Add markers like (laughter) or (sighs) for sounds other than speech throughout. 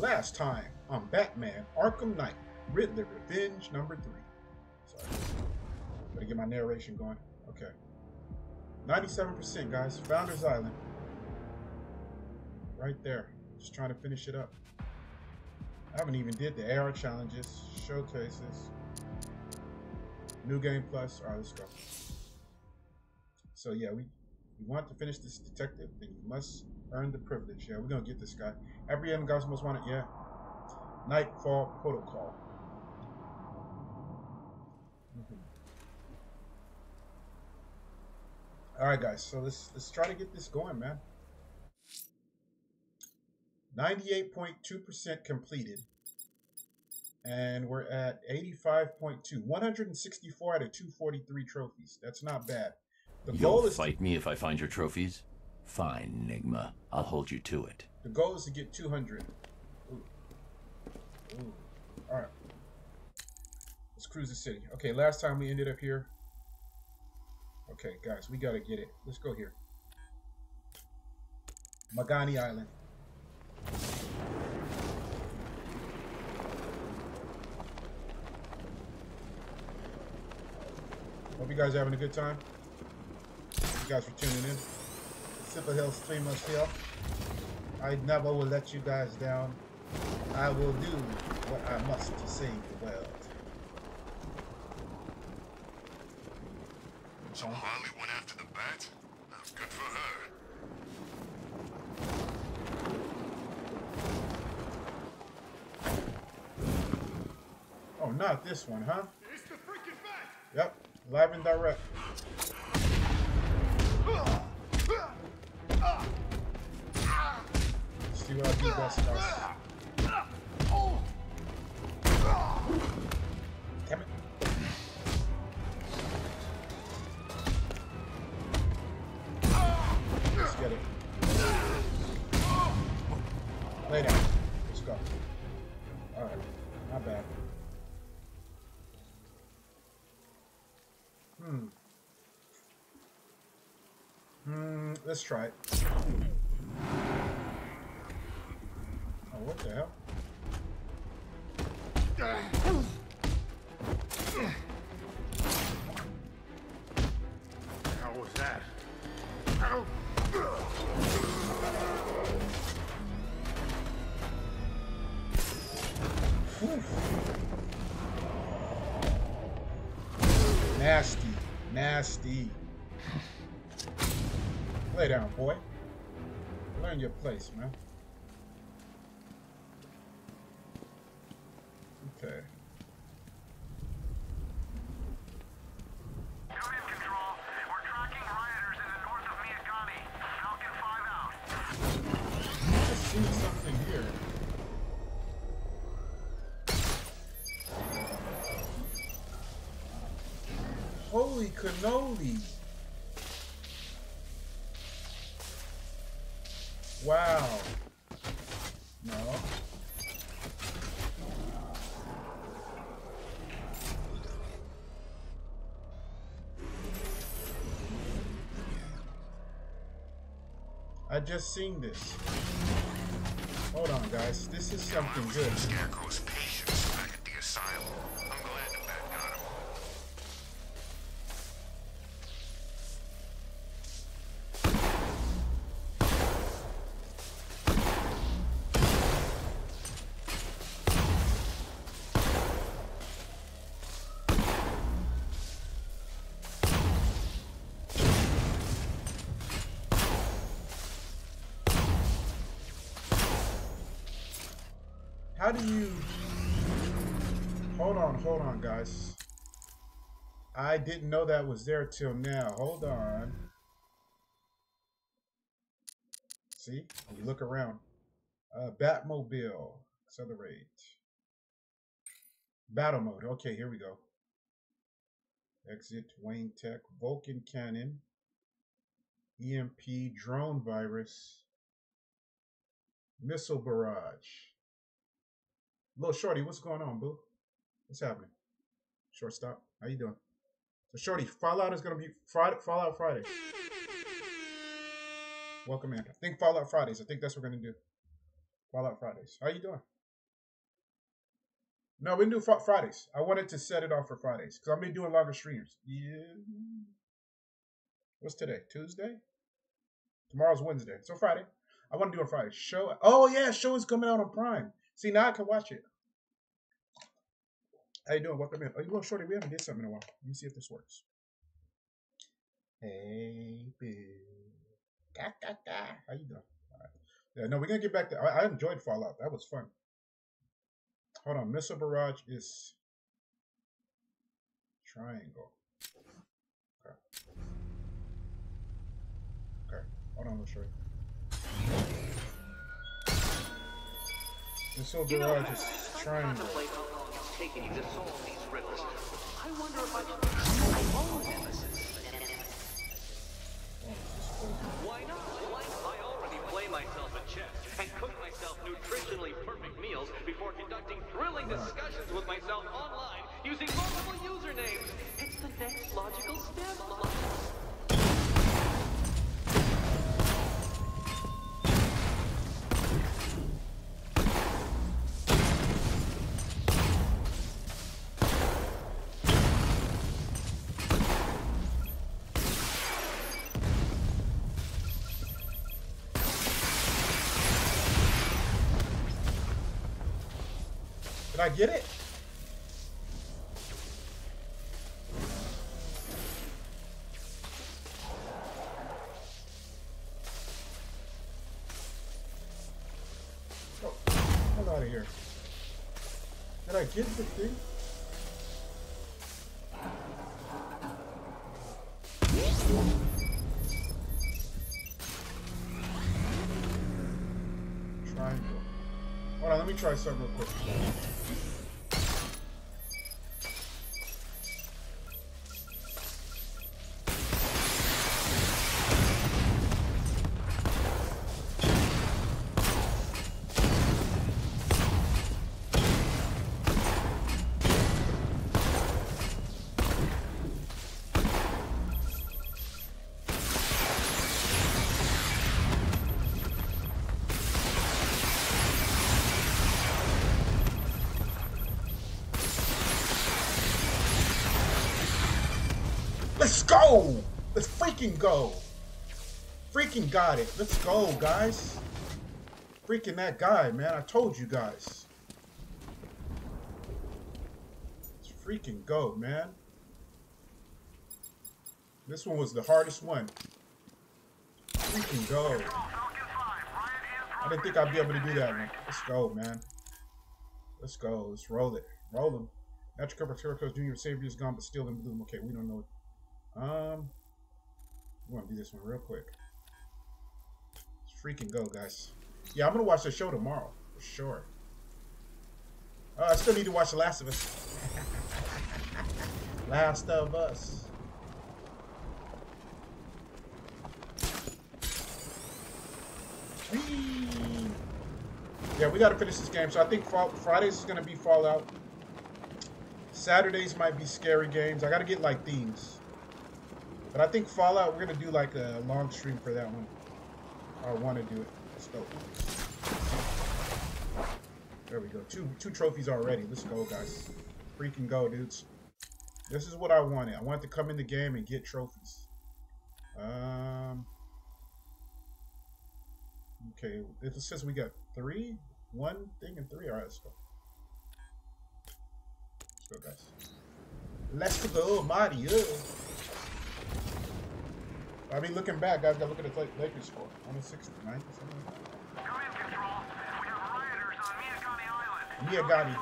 Last time on Batman Arkham Knight, Riddler Revenge number three. Sorry. Gotta get my narration going. Okay. 97%, guys. Founders Island. Right there. Just trying to finish it up. I haven't even did the AR challenges, showcases, new game plus. All right, let's go. So yeah, we you want to finish this detective, then you must earn the privilege. Yeah, we're gonna get this guy. Every M guys most wanted. Yeah. Knightfall Protocol. Mhm. All right, guys. So let's let's try to get this going, man. 98.2% completed. And we're at 85.2. 164 out of 243 trophies. That's not bad. The You'll goal is fight me if I find your trophies? Fine, Enigma. I'll hold you to it. the goal is to get 200. Ooh. Ooh. All right. Let's cruise the city. Okay, last time we ended up here. Okay, guys, we got to get it. Let's go here. Miagani Island. Hope you guys are having a good time. Thank you guys for tuning in. Simple Hill Streamers here. I never will let you guys down. I will do what I must to save the world. So Harley went after the bat? Now, good for her. Oh, not this one, huh? It's the freaking bat! Yep, live and direct. Do best, guys. Damn it. Let's get it. Let's go. Alright, not bad. Hmm. Hmm, let's try it. Oh, what the hell? How was that? Nasty. Nasty. Lay down, boy. Learn your place, man. Cannoli. Wow. No. I just seen this. Hold on, guys. This is something good. Hold on, guys. I didn't know that was there till now. Hold on. See? You look around. Uh, Batmobile. Accelerate. Battle mode. Okay, here we go. Exit Wayne Tech. Vulcan Cannon. EMP. Drone Virus. Missile Barrage. Little Shorty, what's going on, boo? What's happening? Shortstop, how you doing? So, Shorty, Fallout is gonna be Friday. Fallout Friday. Welcome in. I think Fallout Fridays. I think that's what we're gonna do. Fallout Fridays. How you doing? No, we can do Fri- Fridays. I wanted to set it off for Fridays because I'm gonna be doing longer streams. Yeah. What's today? Tuesday. Tomorrow's Wednesday. So Friday. I want to do a Friday show. Oh yeah, show is coming out on Prime. See now I can watch it. How you doing? Welcome in. Oh, you well, shorty. We haven't did something in a while. Let me see if this works. Hey, boo. Ga, ga, ga. How you doing? All right. Yeah, no, we're gonna get back to. I, I enjoyed Fallout. That was fun. Hold on, missile barrage is triangle. Okay. Okay. Hold on, let's show you. Missile barrage is triangle. Taking to solve these riddles. I wonder if I should become my own nemesis. Why not? I already play myself a chess and cook myself nutritionally perfect meals before conducting thrilling discussions with myself online using multiple usernames. It's the next logical step. Did I get it? Oh, hell out of here. Did I get the thing? Triangle. Hold on, let me try something real quick. Go! Let's freaking go! Freaking got it. Let's go, guys. Freaking that guy, man. I told you guys. Let's freaking go, man. This one was the hardest one. Freaking go. Falcon 5, Riot is I didn't think I'd be able to do that man. Let's go, man. Let's go. Let's roll it. Roll them. Natural cover Turcos Junior Savior is gone, but still in bloom. Okay, we don't know. Um, want to do this one real quick. Let's freaking go, guys. Yeah, I'm gonna watch the show tomorrow for sure. Uh, I still need to watch The Last of Us. (laughs) Last of Us. Whee! Yeah, we got to finish this game. So I think Fall- Fridays is to be Fallout. Saturdays might be scary games. I got to get like themes. But I think Fallout, we're to do like a long stream for that one. I want to do it. Let's go. There we go. Two two trophies already. Let's go, guys. Freaking go, dudes. This is what I wanted. I wanted to come in the game and get trophies. Um. Okay, it says we got three, one thing and three, all right, let's go. Let's go, guys. Let's go, Mario. I mean, looking back, guys, got to look at the Lakers score. 169, something like that. Come in, Control. We have rioters on Miagani Island. Miagani.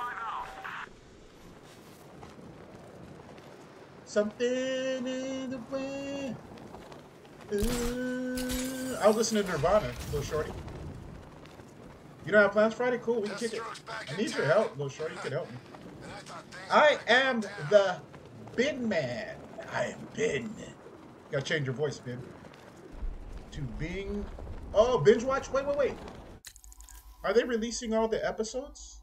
Something in the wind. Ooh. I was listening to Nirvana, little shorty. You don't have plans Friday? Cool, we can kick it. I need your help, little shorty. You can help me. I I am the bin man. I am bin. Gotta change your voice, bin. To Bing. Oh, binge watch? Wait, wait, wait. Are they releasing all the episodes?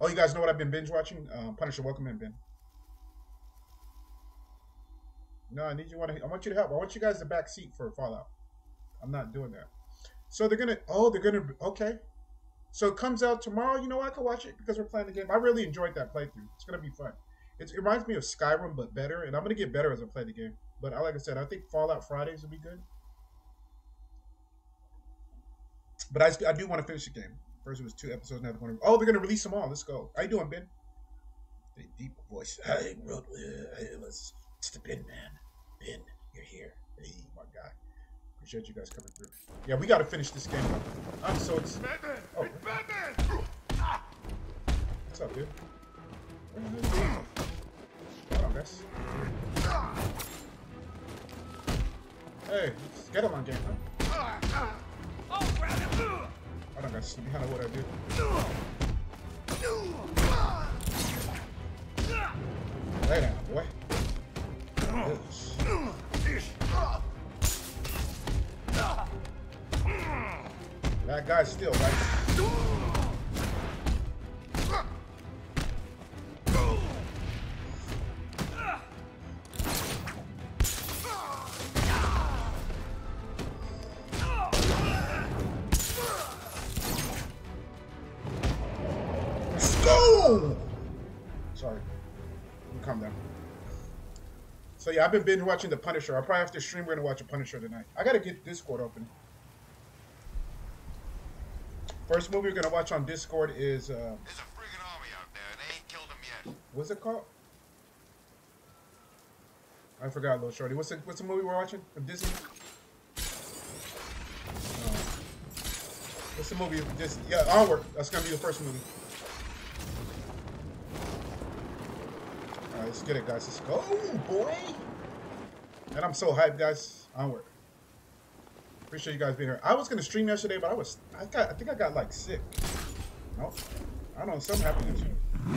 Oh, you guys know what I've been binge watching? Um, Punisher, welcome in, Ben. No, I need you. Want to? I want you to help. I want you guys to back seat for Fallout. I'm not doing that. So they're gonna. Oh, they're gonna. Okay. So it comes out tomorrow. You know, I can watch it because we're playing the game. I really enjoyed that playthrough. It's gonna be fun. It's, it reminds me of Skyrim, but better. And I'm gonna get better as I play the game. But I, like I said, I think Fallout Fridays will be good. But I, I do want to finish the game. First, it was two episodes. Now they're going to. Oh, they're gonna release them all. Let's go. How you doing, Ben? The deep voice. Hey, real, uh, hey, let's. It's the Ben man. Ben, you're here. Hey, my guy. Appreciate you guys coming through. Yeah, we got to finish this game. I'm so excited. Oh. It's Batman! What's up, dude? Guys. Hey, let's get him on game, huh? Grab him! Hold on, guys. Let what I do. Lay down, boy. That guy's still, right? Yeah, I've been binge watching The Punisher. I'll probably have to stream. We're gonna watch The Punisher tonight. I gotta get Discord open. First movie we're gonna watch on Discord is uh, There's a friggin' army out there, and they ain't killed them yet. what's it called? I forgot, little shorty. What's the what's the movie we're watching from Disney? Uh, what's the movie? This yeah, Onward. That's gonna be the first movie. Let's get it, guys. Let's go, boy. And I'm so hyped, guys. Onward. Appreciate you guys being here. I was gonna stream yesterday, but I was I got I think I got like sick. No, I don't know. Something happened to you.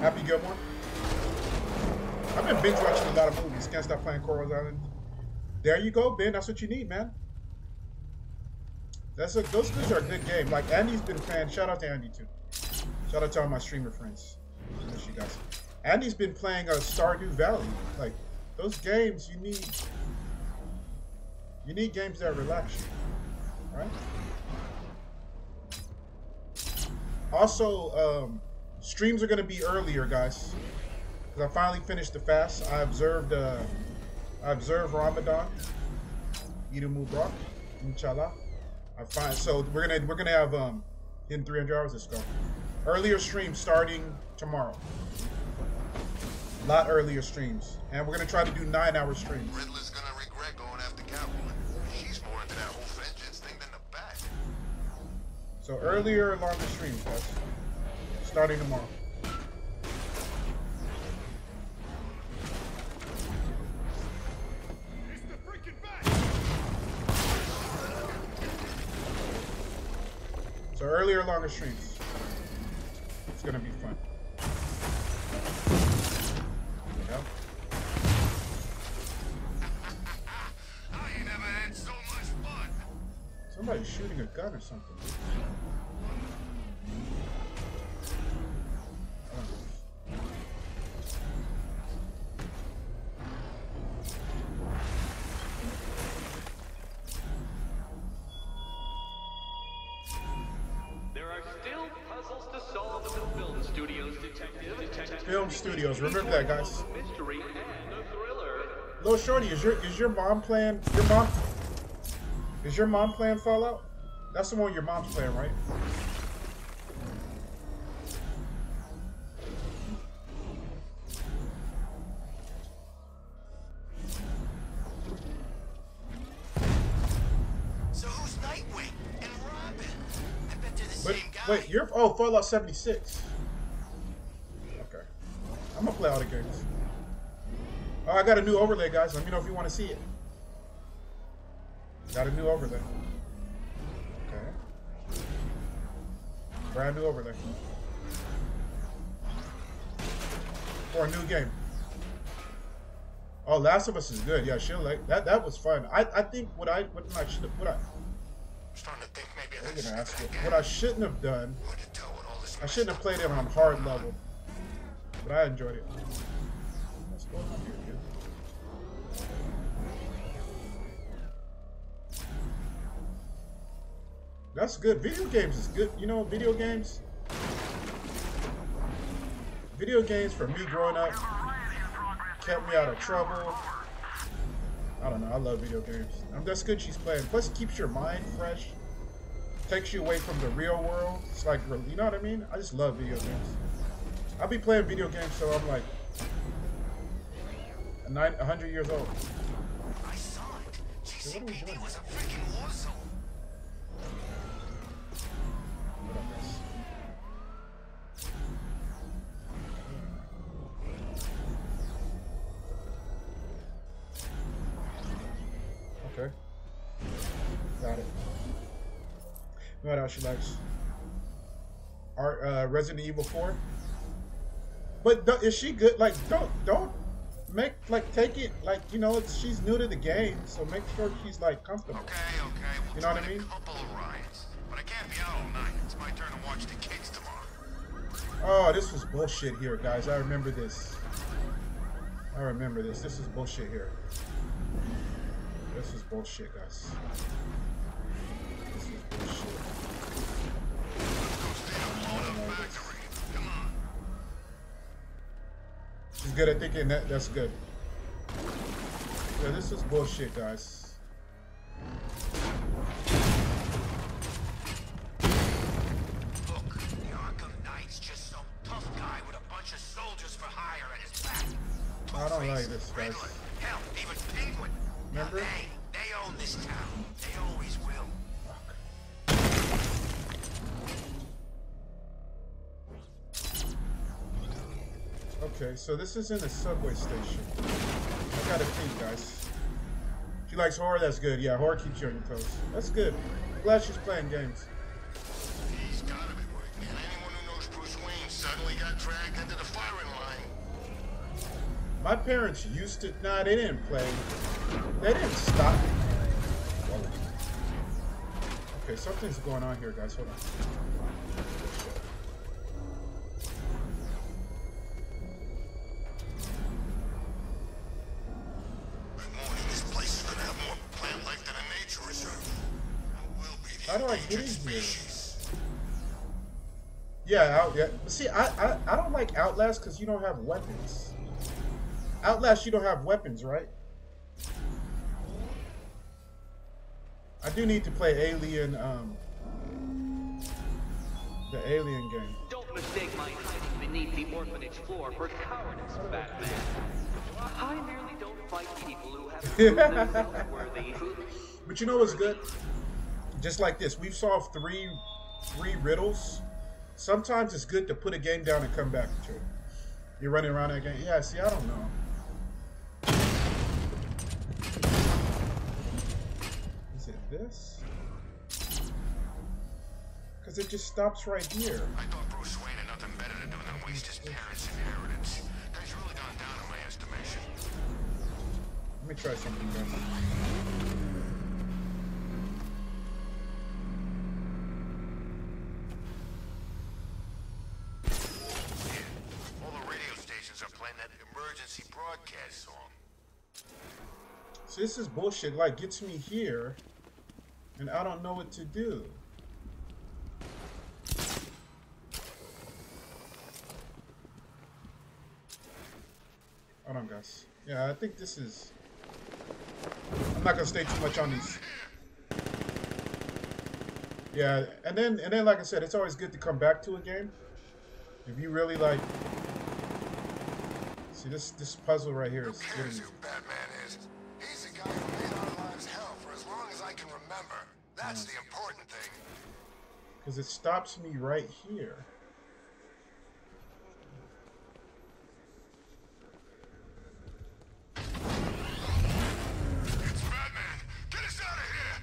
Happy Gilmore. I've been binge watching a lot of movies. Can't stop playing Coral's Island. There you go, Ben. That's what you need, man. That's a, those things are a good game. Like Andy's been playing. Shout out to Andy too. Shout out to all my streamer friends. Miss you guys. Andy's been playing a Stardew Valley. Like those games, you need you need games that relax you, right? Also, um, streams are gonna be earlier, guys. Because I finally finished the fast. I observed uh, I observed Ramadan. Eid Mubarak, inshallah. I find so we're gonna we're gonna have um in 300 hours. Let's go. Earlier stream starting tomorrow. A lot earlier streams, and we're gonna try to do nine-hour streams. Riddler's gonna regret going after Catwoman. She's more into that whole vengeance thing than the bat. So earlier, longer streams, guys. Starting tomorrow. It's the freaking Bat! So earlier, longer streams. It's gonna be fun. Somebody's shooting a gun or something. There are still puzzles to solve in the film studios, detective. detective Film studios, remember that, guys. Mystery and a thriller. Little Shorty, is your is your mom playing your mom is your mom playing Fallout? That's the one your mom's playing, right? So who's Nightwing and Robin? I bet they're the But same guy. wait, you're oh Fallout 76. Okay. I'm gonna play all the games. Oh, I got a new overlay, guys. Let me know if you want to see it. Got a new overlay. Okay. Brand new overlay. For a new game. Oh, Last of Us is good. Yeah, she'll like that. That was fun. I, I think what I what I should have what I I'm starting to think maybe I'm gonna ask you what I shouldn't have done Hard to tell what all this I shouldn't have played it on hard level, but I enjoyed it. What's going on here, That's good. Video games is good. You know, video games. Video games for me growing up kept me out of trouble. I don't know. I love video games. Um, that's good she's playing. Plus, it keeps your mind fresh. Takes you away from the real world. It's like, you know what I mean? I just love video games. I'll be playing video games so I'm like a 100 years old. I saw it. what are we GCPD was a freaking Okay. Got it. What else she likes? Art, uh, Resident Evil 4. But do- is she good? Like, don't don't make like take it like you know it's, she's new to the game, so make sure she's like comfortable. Okay, okay. We'll You know what I mean? A couple of riots, but I can't be out all night. It's my turn to watch the kids tomorrow. Oh, this was bullshit here, guys. I remember this. I remember this. This is bullshit here. This is bullshit, guys. This is bullshit. I don't know this. Come on. She's good at thinking that. That's good. Yeah, this is bullshit, guys. I don't like this. Riddler, hell, even Penguin. Remember? They, they own this town. They always will. Okay, so this is in a subway station. I got a think, guys. She likes horror, that's good. Yeah, horror keeps you on your toes. That's good. glad she's playing games. He's gotta be working. And anyone who knows Bruce Wayne suddenly got dragged into the firing line. My parents used to. Nah, they didn't play. They didn't stop. Whoa. Okay, something's going on here, guys. Hold on. Good morning. This place is gonna have more plant life than a nature reserve. And we'll be the How do I get in here? Yeah, out, yeah. See, I, I I don't like Outlast because you don't have weapons. Outlast, you don't have weapons, right? I do need to play Alien, um, the Alien game. Don't mistake my hiding beneath the orphanage floor for cowardice, Batman. I merely don't fight people who have (laughs) themselves worthy. But you know what's good? Just like this, we've solved three three riddles. Sometimes it's good to put a game down and come back to it. You're running around that game. Yeah, see, I don't know. Is it this? Because it just stops right here. I thought Bruce Wayne had nothing better to do than waste his parents' inheritance. Guy's really gone down in my estimation. Let me try something different. All the radio stations are playing that emergency broadcast song. So this is bullshit. Like, gets me here, and I don't know what to do. Hold on, guys. Yeah, I think this is. I'm not gonna stay too much on these. Yeah, and then and then like I said, it's always good to come back to a game. If you really like. See this this puzzle right here is getting who made our lives hell for as long as I can remember. That's the important thing. Because it stops me right here. It's Batman! Get us out of here!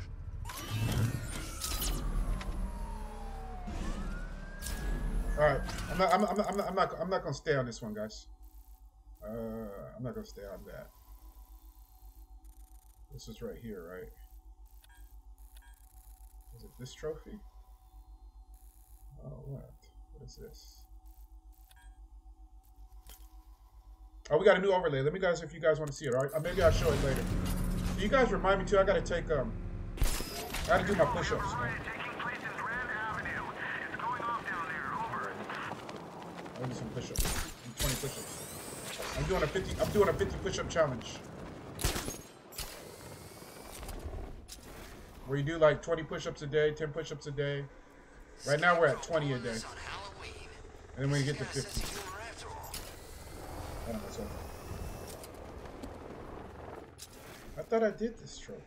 All right, I'm not. I'm, I'm, I'm not. I'm not. I'm not gonna stay on this one, guys. Uh, I'm not gonna stay on that. This is right here, right? Is it this trophy? Oh, what? What is this? Oh, we got a new overlay. Let me guys, if you guys want to see it, all right? Uh, maybe I'll show it later. You guys remind me too. I gotta take um, I gotta do my push-ups. I do some push-ups. 20 push-ups. I'm doing a 50. I'm doing a 50 push-up challenge. Where you do like 20 push-ups a day, 10 push-ups a day. Right now we're at 20 a day. And then when you get to Got a sense 50. of humor after. I know. I thought I did this trophy.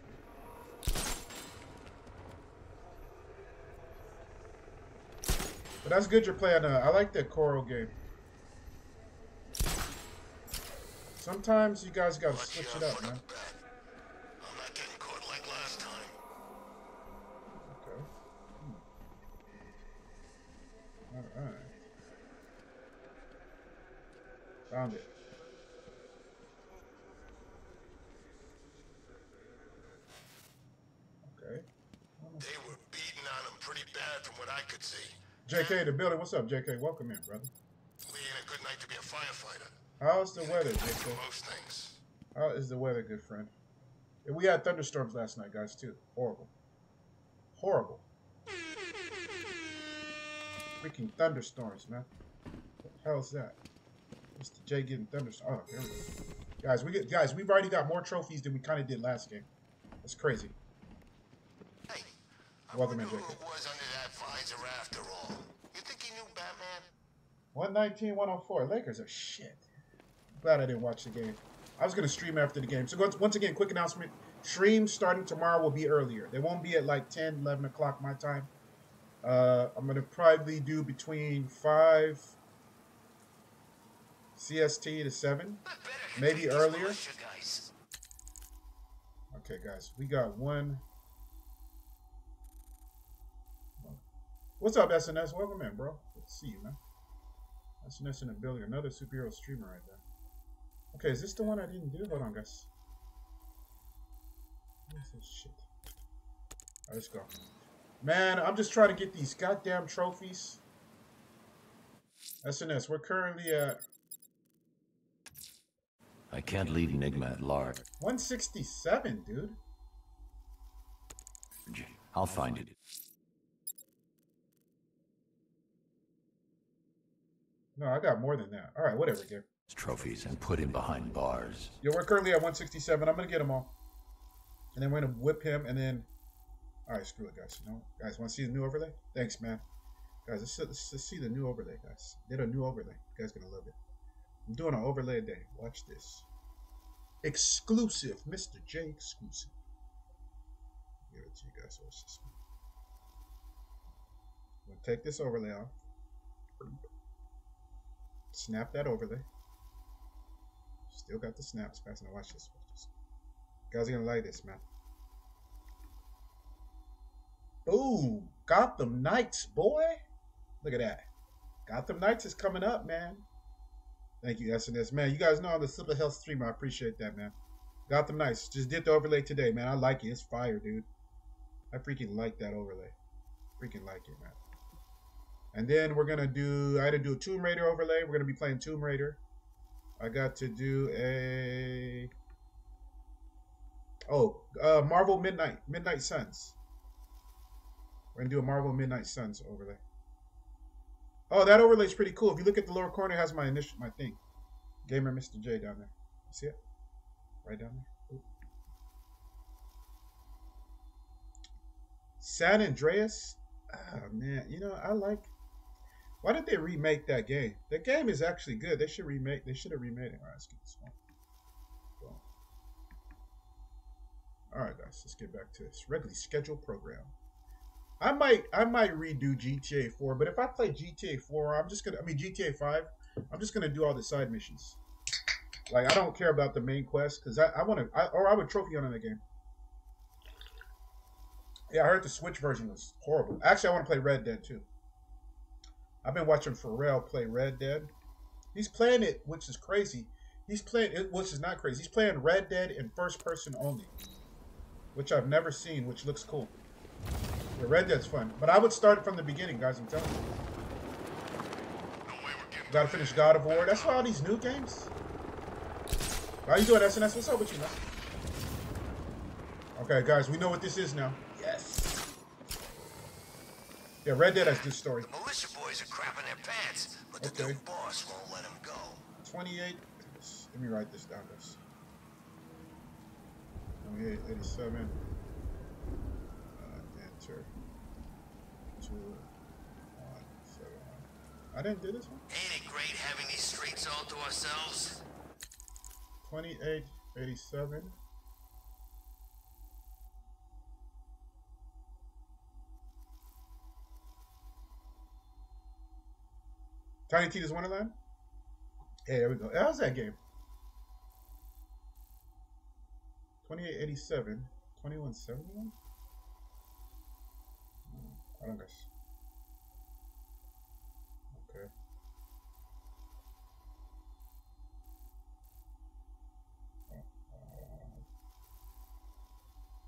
But that's good you're playing. Uh, I like that Coral game. Sometimes you guys gotta switch it up, man. bet. I'm not getting caught like last time. Okay. Hmm. Alright. Found it. Okay. They were beating on him pretty bad from what I could see. JK, the building. What's up, JK? Welcome in, brother. Lee ain't a good night to be a firefighter. How's the weather, JK? most things. How is the weather, good friend? We had thunderstorms last night, guys, too. Horrible. Horrible. Freaking thunderstorms, man. What the hell's that? Mr. J getting thunderstorms. Oh, here we go. Guys, we get guys, we've already got more trophies than we kind of did last game. That's crazy. Hey, I Welcome in, who it was under that visor after all. You think he knew Batman? 119, 104. Lakers are shit. Glad I didn't watch the game. I was gonna stream after the game. So once, once again, quick announcement: streams starting tomorrow will be earlier. They won't be at like 10, 11 o'clock my time. Uh, I'm gonna probably do between five CST to seven. Maybe earlier. Okay, guys, we got one. What's up, SNS? Welcome in, bro. Good to see you, man. SNS in the building. Another superhero streamer right there. Okay, is this the one I didn't do? Hold on, guys. What is this shit? Oh, Let's go. Man, I'm just trying to get these goddamn trophies. SNS, we're currently at I can't leave Enigma at large. 167, dude. I'll find it. No, I got more than that. All right, whatever, dude. Trophies and put him behind bars. Yo, we're currently at 167. I'm gonna get them all, and then we're gonna whip him, and then. All right, screw it, guys. You know, guys, want to see the new overlay? Thanks, man. Guys, let's, let's, let's see the new overlay, guys. Did a new overlay. You guys gonna love it. I'm doing an overlay day. Watch this. Exclusive, Mr. J exclusive. Give it to you guys. Watch this. I'm gonna take this overlay off. Snap that overlay. Still got the snaps, guys. Now watch this. Watch this. You guys are gonna like this, man. Boom! Gotham Knights, boy. Look at that. Gotham Knights is coming up, man. Thank you, SNS. Man, you guys know I'm the Super Health streamer. I appreciate that, man. Gotham Knights. Just did the overlay today, man. I like it. It's fire, dude. I freaking like that overlay. Freaking like it, man. And then we're gonna do I had to do a Tomb Raider overlay. We're gonna be playing Tomb Raider. I got to do a oh uh, Marvel Midnight Midnight Suns. We're gonna do a Marvel Midnight Suns overlay. Oh, that overlay is pretty cool. If you look at the lower corner, it has my initial my thing, Gamer Mr. J down there. See it? Right down there. Ooh. San Andreas. Ah man, you know I like. Why did they remake that game? That game is actually good. They should remake. They should have remade it. All right, let's get this one. All right, guys, let's get back to this regularly scheduled program. I might, I might redo GTA 4, but if I play GTA 4, I'm just gonna. I mean GTA 5. I'm just gonna do all the side missions. Like I don't care about the main quest because I, I want to, or I would trophy on in game. Yeah, I heard the Switch version was horrible. Actually, I want to play Red Dead too. I've been watching Pharrell play Red Dead. He's playing it, which is crazy. He's playing it, which is not crazy. He's playing Red Dead in first person only, which I've never seen, which looks cool. Yeah, Red Dead's fun, but I would start from the beginning, guys. I'm telling you. No way we're getting Gotta finish God of War. That's why all these new games. How you doing, SNS? What's up with you, man? Okay, guys, we know what this is now. Yes. Yeah, Red Dead has this story. The militia boys are crapping their pants, but the Okay. new boss won't let them go. 28. Let me write this down, guys. 28, 87. Uh, enter. 2, 1, 7, 1. I didn't do this one? Ain't it great having these streets all to ourselves? 28, 87. Tiny Tina's Wonderland? Hey, there we go. How's that game? 2887. 2171? I. Okay.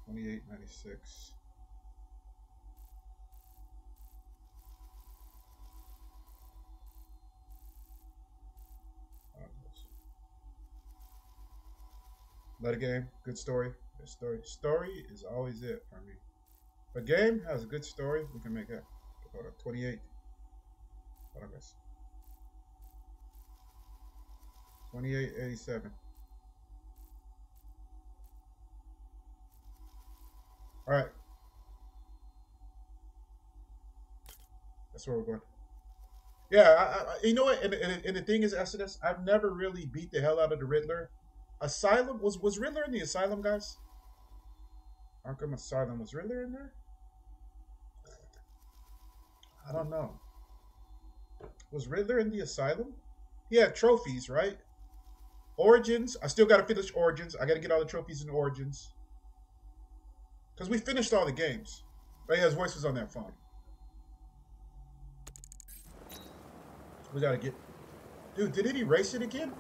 Twenty-eight ninety-six. Let a game, good story. Good story. Story is always it for me. A game has a good story, we can make it. Hold on, 28. Hold on, guys. 2887. All right. That's where we're going. Yeah, I, I, you know what? And, and, and the thing is, Exodus, I've never really beat the hell out of the Riddler. Asylum was was Riddler in the Asylum, guys? Arkham Asylum was Riddler in there? I don't know. Was Riddler in the Asylum? He had trophies, right? Origins. I still got to finish Origins. I got to get all the trophies in Origins. Because we finished all the games. But yeah, his voice was on that phone. We got to get... Dude, did it erase it again?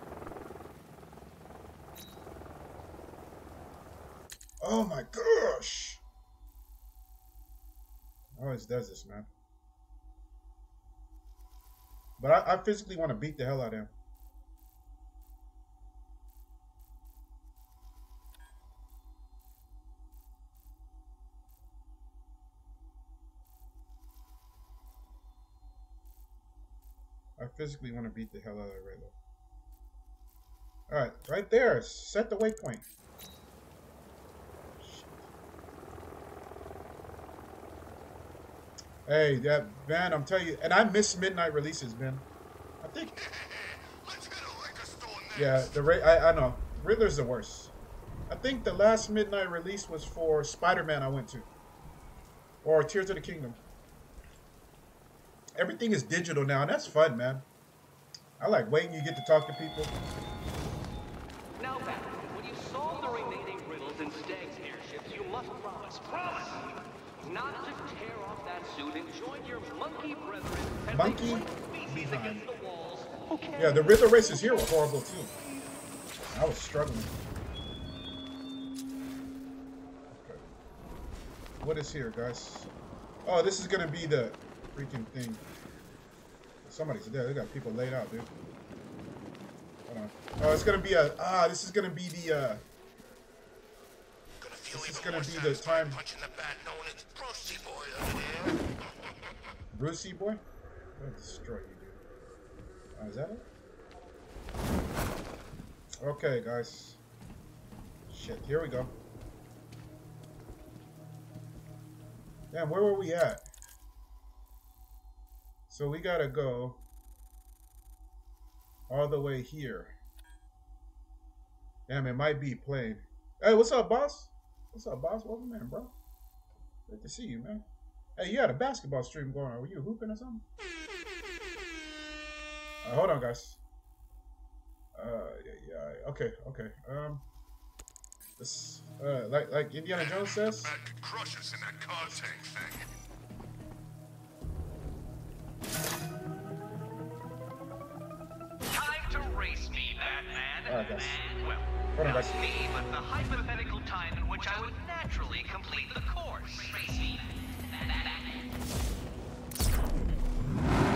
Oh my gosh! Always does this, man. But I, I physically want to beat the hell out of him. I physically want to beat the hell out of Raylo. Alright, right there. Set the waypoint. Hey, that man, I'm telling you, and I miss midnight releases, man. I think, Let's hit a store next. yeah, the Ra- I, I know Riddler's the worst. I think the last midnight release was for Spider-Man. I went to, or Tears of the Kingdom. Everything is digital now, and that's fun, man. I like waiting. You get to talk to people. Now, Batman, when you solve the remaining riddles in Stagg's airships, you must promise, promise, not Okay. Yeah, the Riddler races here were horrible too. I was struggling. Okay. What is here, guys? Oh, this is gonna be the freaking thing. Somebody's there. They got people laid out, dude. Hold on. Oh, it's gonna be a ah. This is gonna be the uh. This is gonna be the time- punching the bat knowing it's Brucey boy. I'm gonna destroy you, dude. Oh, is that it? Okay, guys. Shit, here we go. Damn, where were we at? So we gotta go all the way here. Damn, it might be playing. Hey, what's up, boss? What's up, boss? Welcome in, bro. Good to see you, man. Hey, you had a basketball stream going on. Were you hooping or something? Uh, hold on, guys. Uh, yeah, yeah. Okay, okay. Um, this, uh, like, like Indiana Jones says. Bat could crush us in that car tank thing. Time to race me, Batman. Alright, guys. Well, Hold on, not guys. me, but the hypothetical time in which I would naturally complete the course. Race me, Batman. hell is that thing? It's a bat. Turn around, go!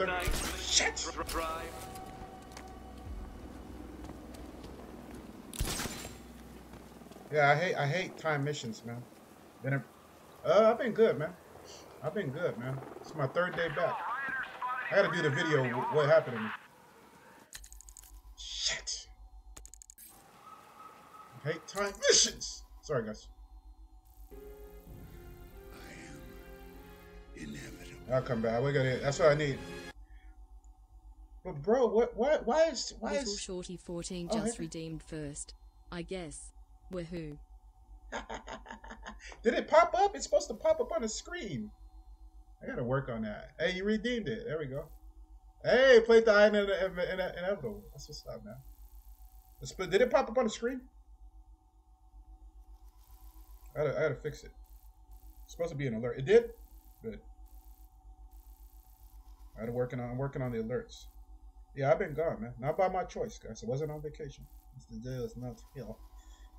Shut up, dark Riddler. night, Shit. Yeah, I hate I hate time missions, man. Been a, uh, I've been good, man. I've been good, man. It's my third day back. I gotta do the video. What happened to me? Shit. I hate time missions. Sorry, guys. I'll come back. We got it. That's what I need. But bro, what? Why? Why is? Why Little is? Shorty 14 Oh, just hey. redeemed first. I guess. Woohoo. (laughs) Did it pop up? It's supposed to pop up on the screen. I gotta work on that. Hey, you redeemed it. There we go. Hey, played the Iron Inevitable. That's what's up, man. But Did it pop up on the screen? I gotta, I gotta fix it. It's supposed to be an alert. It did? Good. I gotta working on I'm working on the alerts. Yeah, I've been gone, man. Not by my choice, guys. I wasn't on vacation. Mr. J was not here.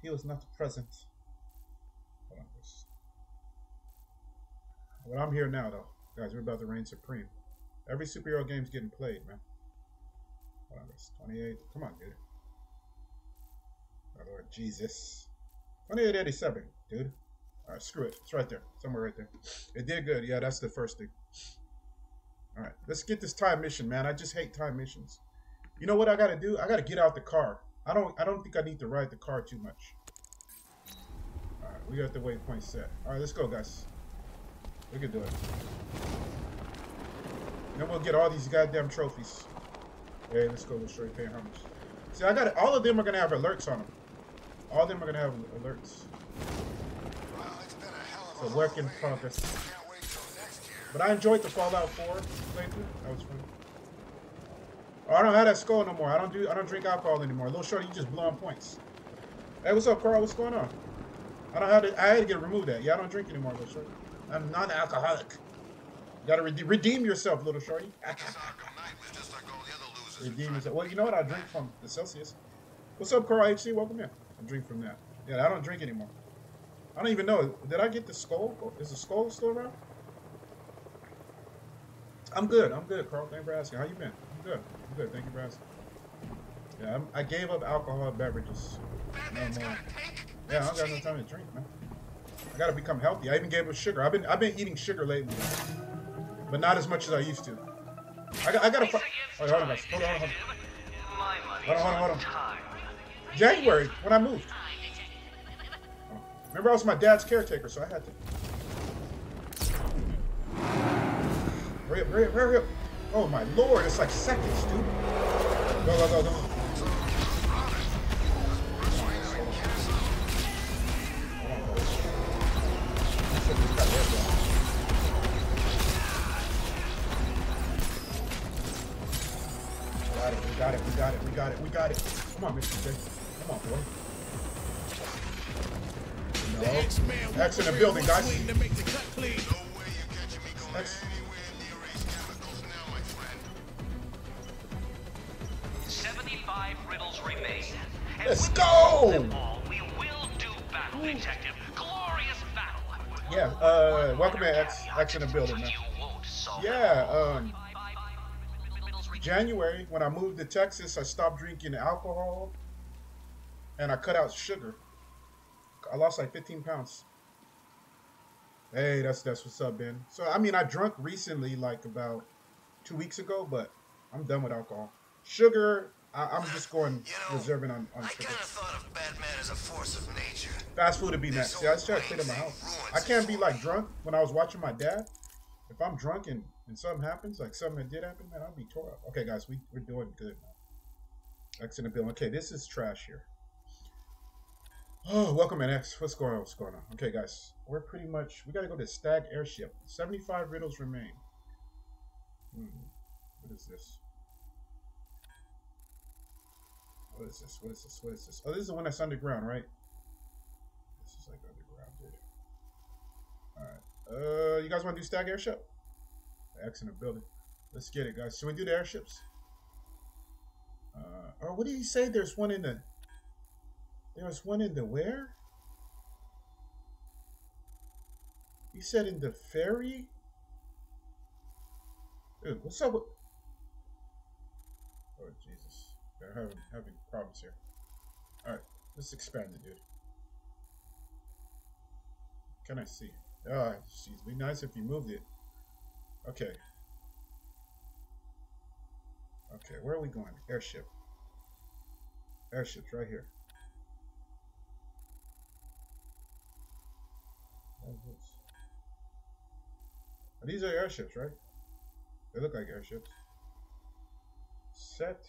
He was not present. Hold on, this. But I'm here now, though. Guys, we're about to reign supreme. Every superhero game's getting played, man. Hold on, this. 28. Come on, dude. Oh, Lord Jesus. 2887, dude. All right, screw it. It's right there. Somewhere right there. It did good. Yeah, that's the first thing. All right, let's get this time mission, man. I just hate time missions. You know what I gotta do? I gotta get out the car. I don't. I don't think I need to ride the car too much. All right, we got the waypoint set. All right, let's go, guys. We can do it. Then we'll get all these goddamn trophies. Hey, let's go. Let's show you paying homage. See, I got. All of them are gonna have alerts on them. All of them are gonna have alerts. Well, it's been a hell of a a work in progress. Can't wait till next year. But I enjoyed the Fallout 4 playthrough. That was fun. Oh, I don't have that skull no more. I don't do. I don't drink alcohol anymore. Little shorty, you just blowing points. Hey, what's up, Carl? What's going on? I don't have to. I had to get removed that. Yeah, I don't drink anymore, little shorty. I'm non-alcoholic. You gotta rede- redeem yourself, little shorty. This Arkham Knight was just like all the other losers. redeem yourself. Well, you know what? I drink from the Celsius. What's up, Carl HC? Welcome in. I drink from that. Yeah, I don't drink anymore. I don't even know. Did I get the skull? Is the skull still around? I'm good. I'm good, Carl. Thank you for asking. How you been? I'm good. I'm good. Thank you for asking. Yeah, I'm, I gave up alcohol beverages. Batman's No more. Yeah, I don't got no time to drink, man. I gotta become healthy. I even gave up sugar. I've been I've been eating sugar lately, but not as much as I used to. I got I gotta. Fi- hold on, guys. Hold on, hold on. Hold on, hold on, hold on. January when I moved. Remember, I was my dad's caretaker, so I had to. Hurry up, hurry up, hurry up. Oh my lord, it's like seconds, dude. Go, go, go, go. Hold on, hold on. Shit, this guy red down. Got it, we got it, we got it, we got it, we got it. Come on, Mr. J. Come on, boy. No. X in the building, guys. In the building, Yeah, um, January, when I moved to Texas, I stopped drinking alcohol and I cut out sugar. I lost like 15 pounds. Hey, that's that's what's up, Ben. So I mean, I drunk recently, like about two weeks ago, but I'm done with alcohol. Sugar, I, I'm just going You know, reserving on, on I kind of thought of Batman as a force of nature. Fast food would be next. Yeah, I just try to clean up my house. I can't be like drunk when I was watching my dad. If I'm drunk and, and something happens, like something that did happen, man, I'll be tore up. Okay, guys, we, we're doing good now. X in the building. Okay, this is trash here. Oh, welcome in X. What's going on? What's going on? Okay, guys, we're pretty much, we gotta go to Stagg Airship. 75 riddles remain. Hmm. What is this? What is this? What is this? What is this? Oh, this is the one that's underground, right? This is like underground, dude. Alright. Uh, you guys want to do Stagg Airship? X in the building. Let's get it, guys. Should we do the airships? Uh, or what did he say? There's one in the. There's one in the where? He said in the ferry. Dude, what's up with? Oh Jesus, they're having having problems here. All right, let's expand it, dude. Can I see? Ah, jeez, be nice if you moved it. Okay. Okay, where are we going? Airship. Airships right here. Oh, These are airships, right? They look like airships. Set.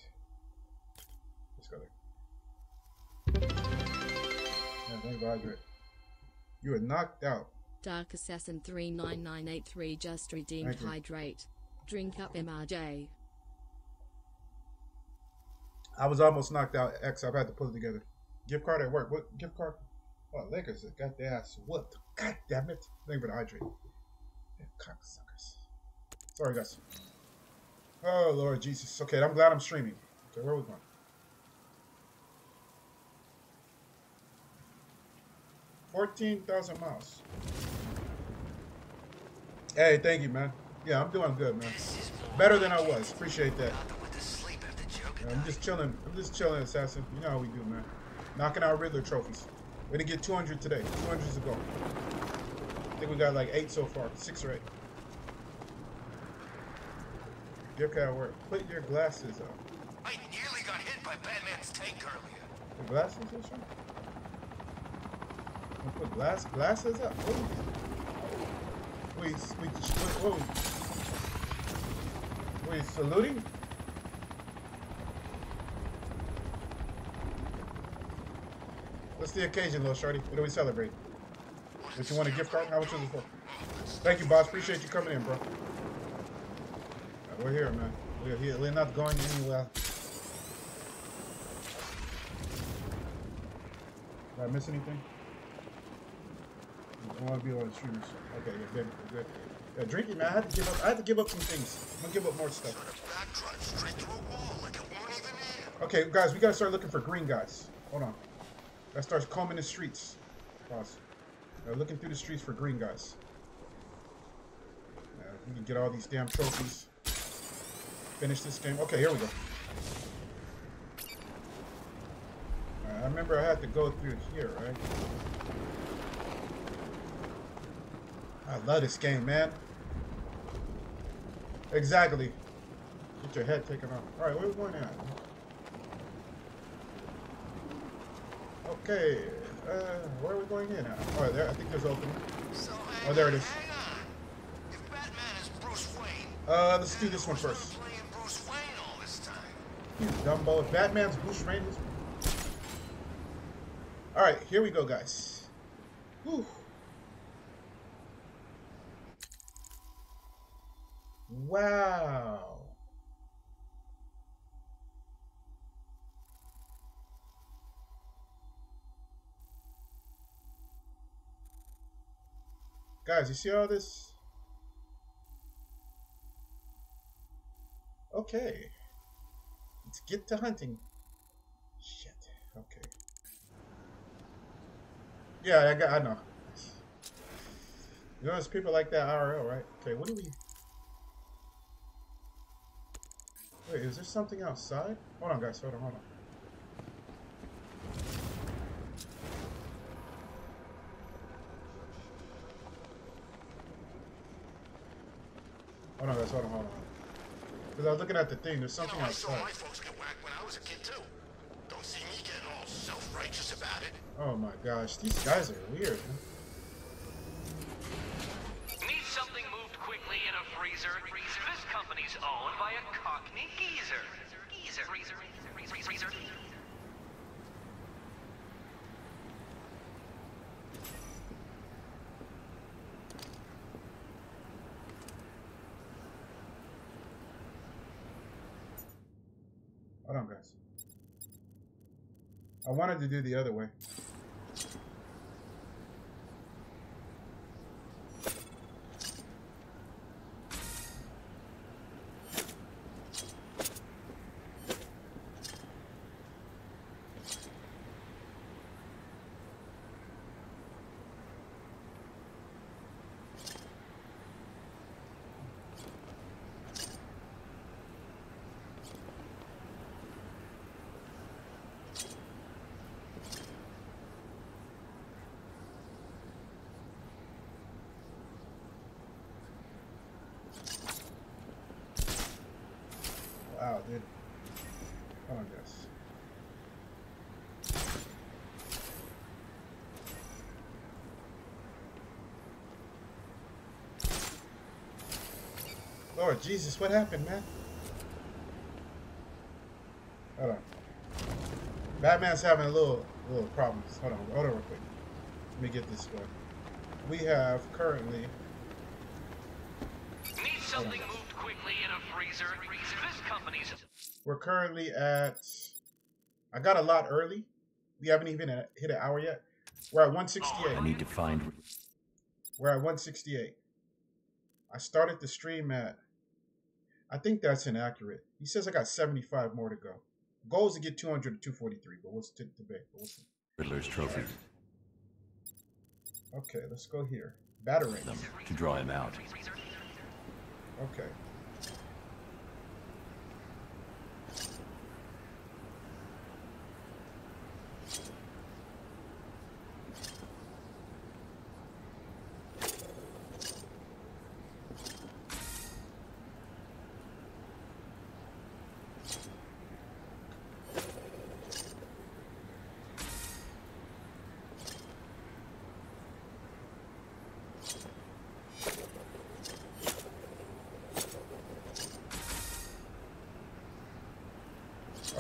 You are knocked out. Dark Assassin 39983 just redeemed hydrate. Drink up MRJ. I was almost knocked out, X. I've had to pull it together. Gift card at work. What gift card? Oh, Lakers got their ass whooped. God damn it. They were hydrate. Cocksuckers. Sorry, guys. Oh, Lord Jesus. Okay, I'm glad I'm streaming. Okay, where we going? 14,000 miles. Hey, thank you, man. Yeah, I'm doing good, man. Better than I was. Appreciate that. Yeah, I'm just chilling. I'm just chilling, Assassin. You know how we do, man. Knocking out Riddler trophies. We're gonna get 200 today. 200 to go. I think we got like eight so far. Six or eight. Your cat work. Put your glasses on. I nearly got hit by Batman's tank earlier. The glasses or something? We Put glass glasses up. Wait, wait, wait, wait, wait. Saluting? What's the occasion, little shorty? What do we celebrate? If you want a gift card, how much is it for? Thank you, boss. Appreciate you coming in, bro. Alright, we're here, man. We're here. We're not going anywhere. Did I miss anything? I want to be on the streamers. Okay, good, good. Yeah, drinking, man. I had to give up. I had to give up some things. I'm gonna give up more stuff. Okay, guys, we gotta start looking for green guys. Hold on. That starts combing the streets. Boss. Uh, looking through the streets for green guys. We can get all these damn trophies. Finish this game. Okay, here we go. Alright, I remember I had to go through here, right? I love this game, man. Exactly. Get your head taken off. Alright, where we going at? Okay, uh, where are we going in at? Oh, there, I think there's opening. So Oh, there it is. If Batman is Bruce Wayne, Uh, let's do this one first. playing Bruce Wayne all this time. You Dumbo. If Batman's Bruce Wayne. is- Alright, here we go, guys. Whew. Wow. Guys, you see all this? Okay. Let's get to hunting. Shit. Okay. Yeah, I got. I know. You know, there's people like that IRL, right? Okay, what do we? Wait, is there something outside? Hold on, guys. Hold on, hold on. Hold on, guys. Hold on, hold on. Because I was looking at the thing. There's You something know, I saw outside. my folks get whacked when I was a kid too. Don't see me getting all self-righteous about it. Oh my gosh, these guys are weird. Man. Cockney geezer. Geezer. Hold on, guys. I wanted to do the other way. did. Hold on, guys. Lord Jesus, what happened, man? Hold on. Batman's having a little little problems. Hold on, hold on real quick. Let me get this one. We have currently Need something moved quickly in a freezer? This company's we're currently at I got a lot early. We haven't even hit an hour yet. We're at 168. I need to find. We're at 168. I started the stream at I think that's inaccurate. He says I got 75 more to go. Goal is to get 200 to 243, but what's to debate? But. Riddler's trophy. Okay, let's go here. Battering. To draw him out. Okay.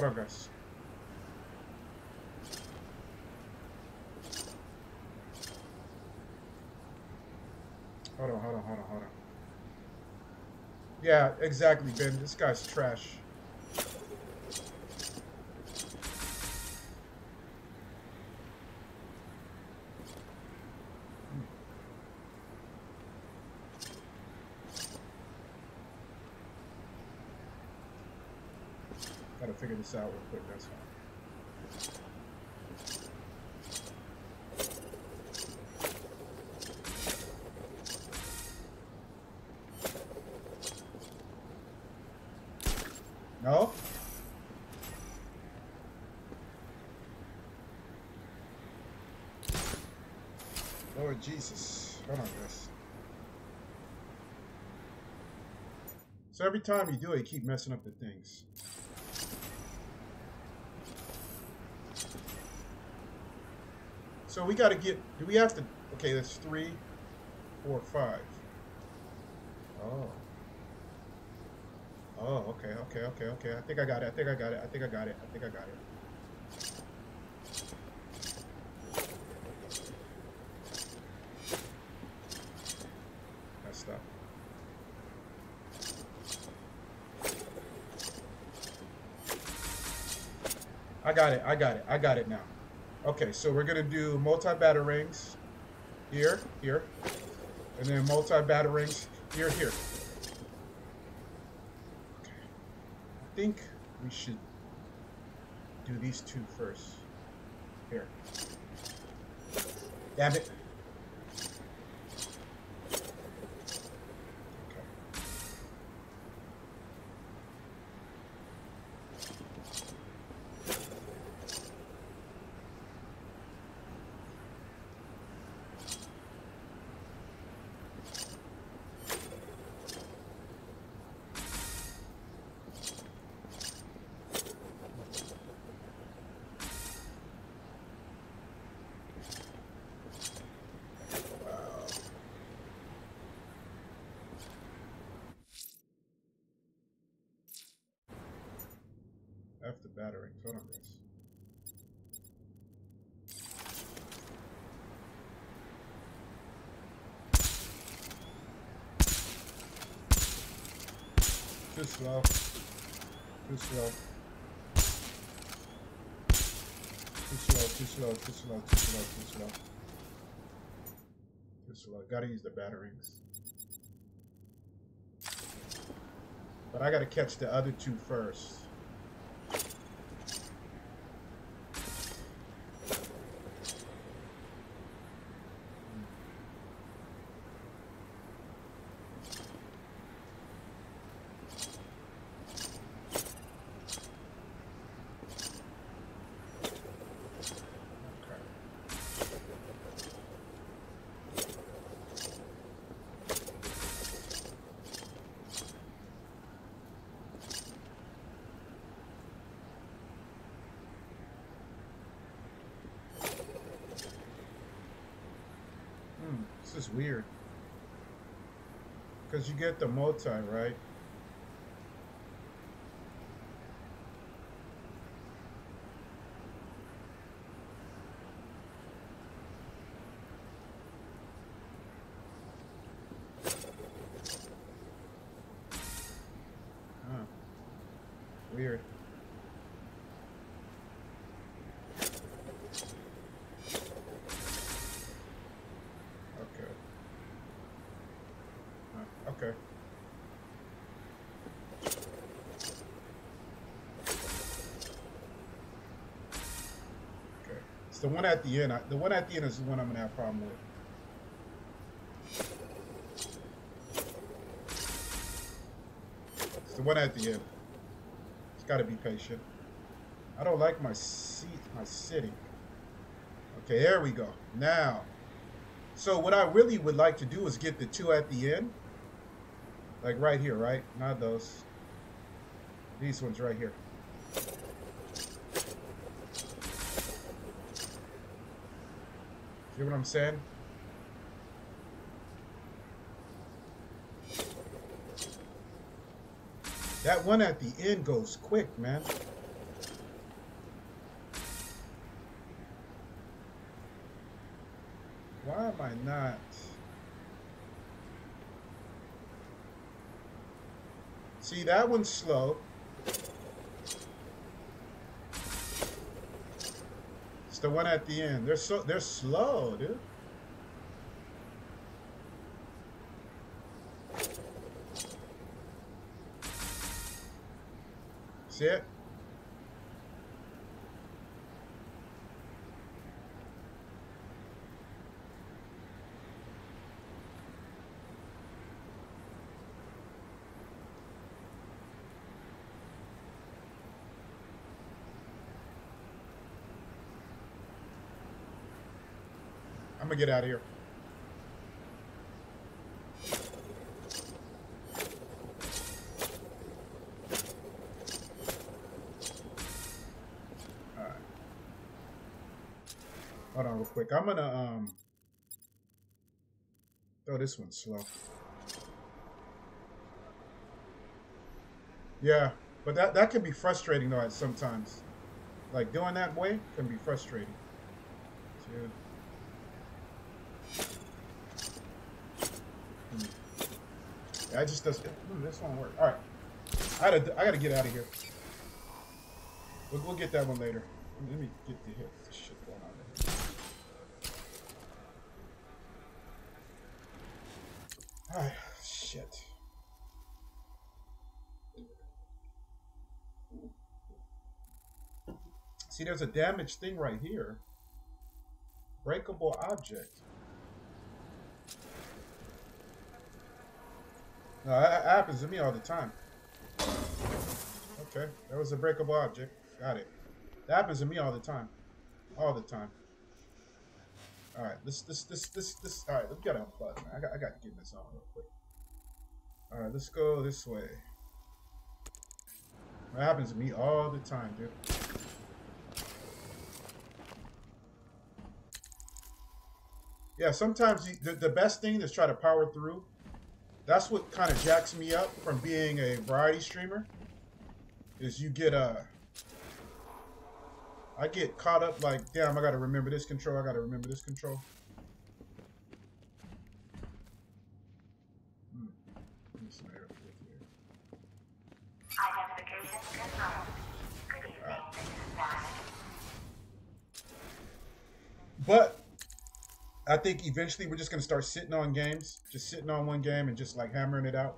On. Hold on, hold on, hold on, hold on. Yeah, exactly, Ben. This guy's trash. Gotta figure this out real quick, that's fine. No? Lord Jesus. Hold on, guys. So every time you do it, you keep messing up the things. We got to get. Do we have to? Okay, that's three, four, five. Oh. Oh, okay, okay, okay, okay. I think I got it. I think I got it. I think I got it. I think I got it. Up. I got it. I got it. I got it now. Okay, so we're gonna do multi rings here, here, and then multi rings here, here. Okay. I think we should do these two first. Here. Damn it. Okay. F the battery. Hold on, guys. Too slow. Too slow. Too slow, too slow, too slow, too slow, too slow. Too slow. Gotta use the batteries. But I gotta catch the other two first. Get the multi, right? Huh. Weird. Okay. Huh, Okay. Okay. It's the one at the end. I, the one at the end is the one I'm gonna have a problem with. It's the one at the end. It's got to be patient. I don't like my seat, my sitting. Okay, there we go. Now, so what I really would like to do is get the two at the end. Like right here, right? Not those. These ones right here. See what I'm saying? That one at the end goes quick, man. Why am I not? See, that one's slow. The one at the end. They're so they're slow, dude. Get out of here. Alright. Hold on real quick. I'm gonna um Oh, this one's slow. Yeah, but that that can be frustrating though sometimes. Like doing that way can be frustrating. Dude. That just doesn't. Ooh, mm, this won't work. All right, I gotta, I gotta get out of here. We'll, we'll get that one later. Let me get the hit shit going on there. All right, shit. See, there's a damaged thing right here. Breakable object. No, that that happens to me all the time. Okay, that was a breakable object. Got it. That happens to me all the time. All the time. All right, this, this, this, this, this. All right, let's get unplugged, man. I got, I got to get this on real quick. All right, let's go this way. That happens to me all the time, dude. Yeah, sometimes you, the, the best thing is try to power through that's what kind of jacks me up from being a variety streamer is you get uh I get caught up like damn I gotta remember this control I gotta remember this control Hmm. Let me see here. Identification confirmed. Good evening, this but I think eventually we're just gonna start sitting on games just sitting on one game and just like hammering it out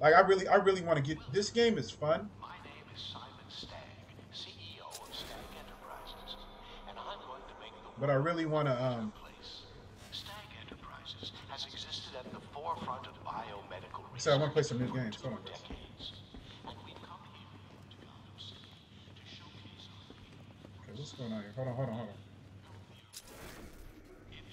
like I really I really want to get this game is fun My name is Simon Stagg, CEO of Stagg Enterprises, and I'm going to make the but I really want to um. Stagg Enterprises has existed at the forefront of biomedical research So I wanna play some new games. Hold on, guys. decades. And we've come here to to showcase our. Okay, what's going on here? Hold on, hold on, hold on.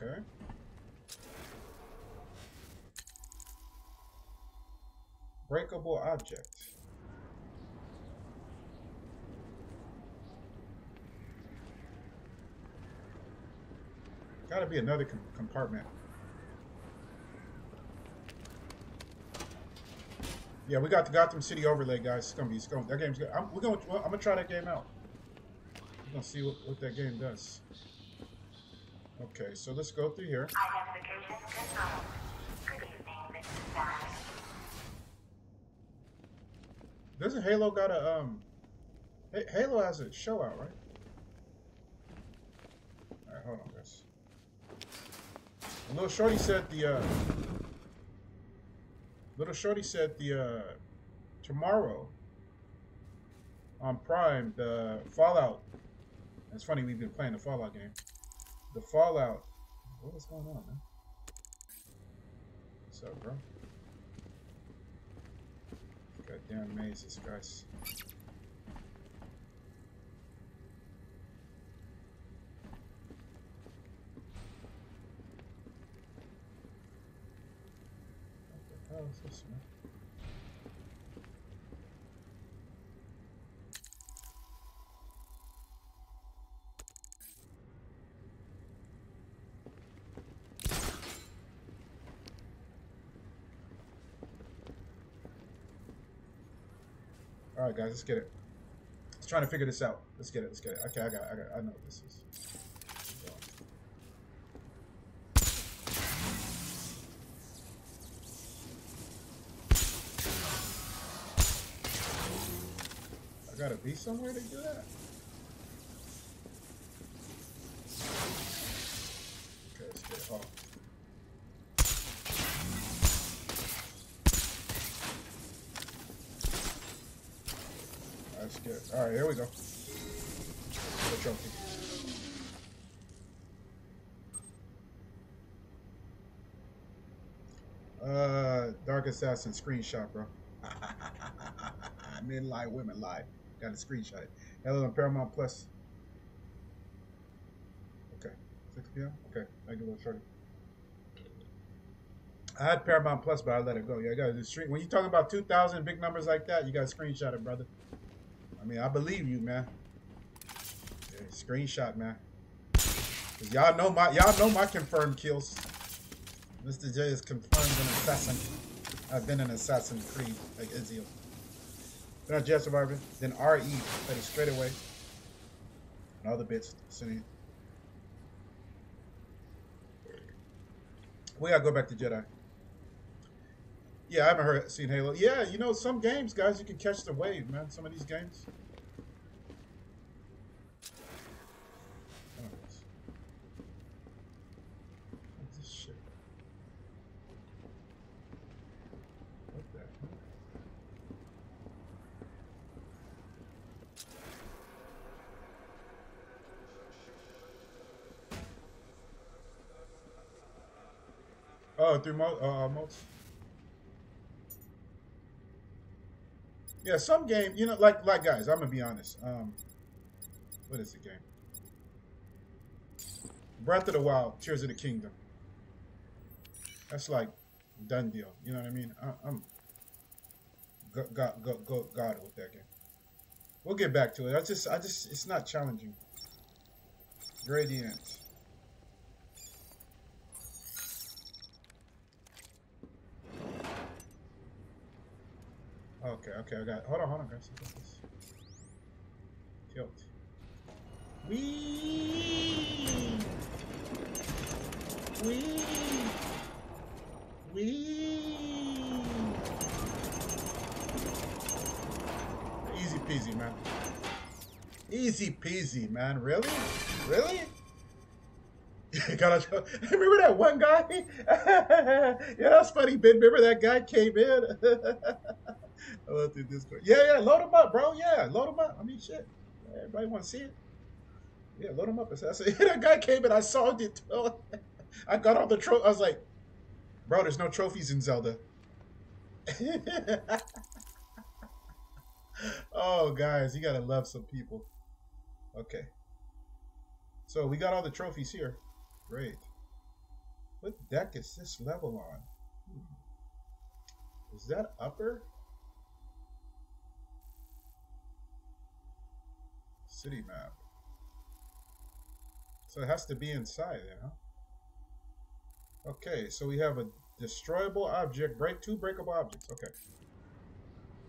Okay. Breakable object. Gotta be another com- compartment. Yeah, we got the Gotham City overlay, guys. It's gonna be, it's gonna, that game's good. I'm, we're gonna, I'm gonna try that game out. We're gonna see what, what that game does. Okay, so let's go through here. Identification confirmed. Good evening, Mrs. Bag. Doesn't Halo got a um? Ha- Halo has a show out, right? All right, hold on, guys. Little Shorty said the uh. Little Shorty said the uh, tomorrow on Prime the Fallout. It's funny we've been playing the Fallout game. The Fallout. What is going on, man? What's up, bro? Goddamn mazes, guys. What the hell is this, man? All right, guys, let's get it. Let's try to figure this out. Let's get it. Let's get it. Okay, I got. It, I got. It. I know what this is. I gotta be somewhere to do that. Okay, let's get it. Oh. That's. All right, here we go. The trophy. Uh, Dark Assassin screenshot, bro. (laughs) Men lie, women lie. Got to screenshot it. Hello on Paramount Plus. Okay, 6 p.m. Okay, thank you, little shorty. I had Paramount Plus, but I let it go. Yeah, I got to do stream. When you talk about 2,000 big numbers like that, you got to screenshot it, brother. I mean, I believe you, man. Yeah, screenshot, man. y'all know my y'all know my confirmed kills. Mr. J is confirmed an assassin. I've been an assassin Creed, like Ezio. Then I Jet Survivor. Then RE, that is straight away. And all the bits sitting. We gotta go back to Jedi. Yeah, I haven't heard seen Halo. Yeah, you know, some games, guys, you can catch the wave, man. Some of these games. Oh, through mo- uh. Yeah, some game, you know, like like guys, I'm gonna be honest. Um, what is the game? Breath of the Wild, Tears of the Kingdom. That's like done deal. You know what I mean? I, I'm go, go, go, go, God with that game. We'll get back to it. I just, I just, it's not challenging. Gradient. Okay, okay, I got. Hold on, hold on, guys. Got this. Tilt. Wee. Wee. Wee. Easy peasy, man. Easy peasy, man. Really? Really? (laughs) Gotta (laughs) remember that one guy? (laughs) yeah, that's funny, Ben. Remember that guy came in? I love through Discord. Yeah, yeah, load them up, bro. Yeah, load them up. I mean, shit. Everybody want to see it. Yeah, load them up. I said, that guy came and I saw it. (laughs) I got all the trophies. I was like, bro, there's no trophies in Zelda. (laughs) oh, guys, you gotta love some people. Okay. So we got all the trophies here. Great. What deck is this level on? Hmm. Is that upper? City map. So it has to be inside, you know? Okay, so we have a destroyable object, break two breakable objects. Okay.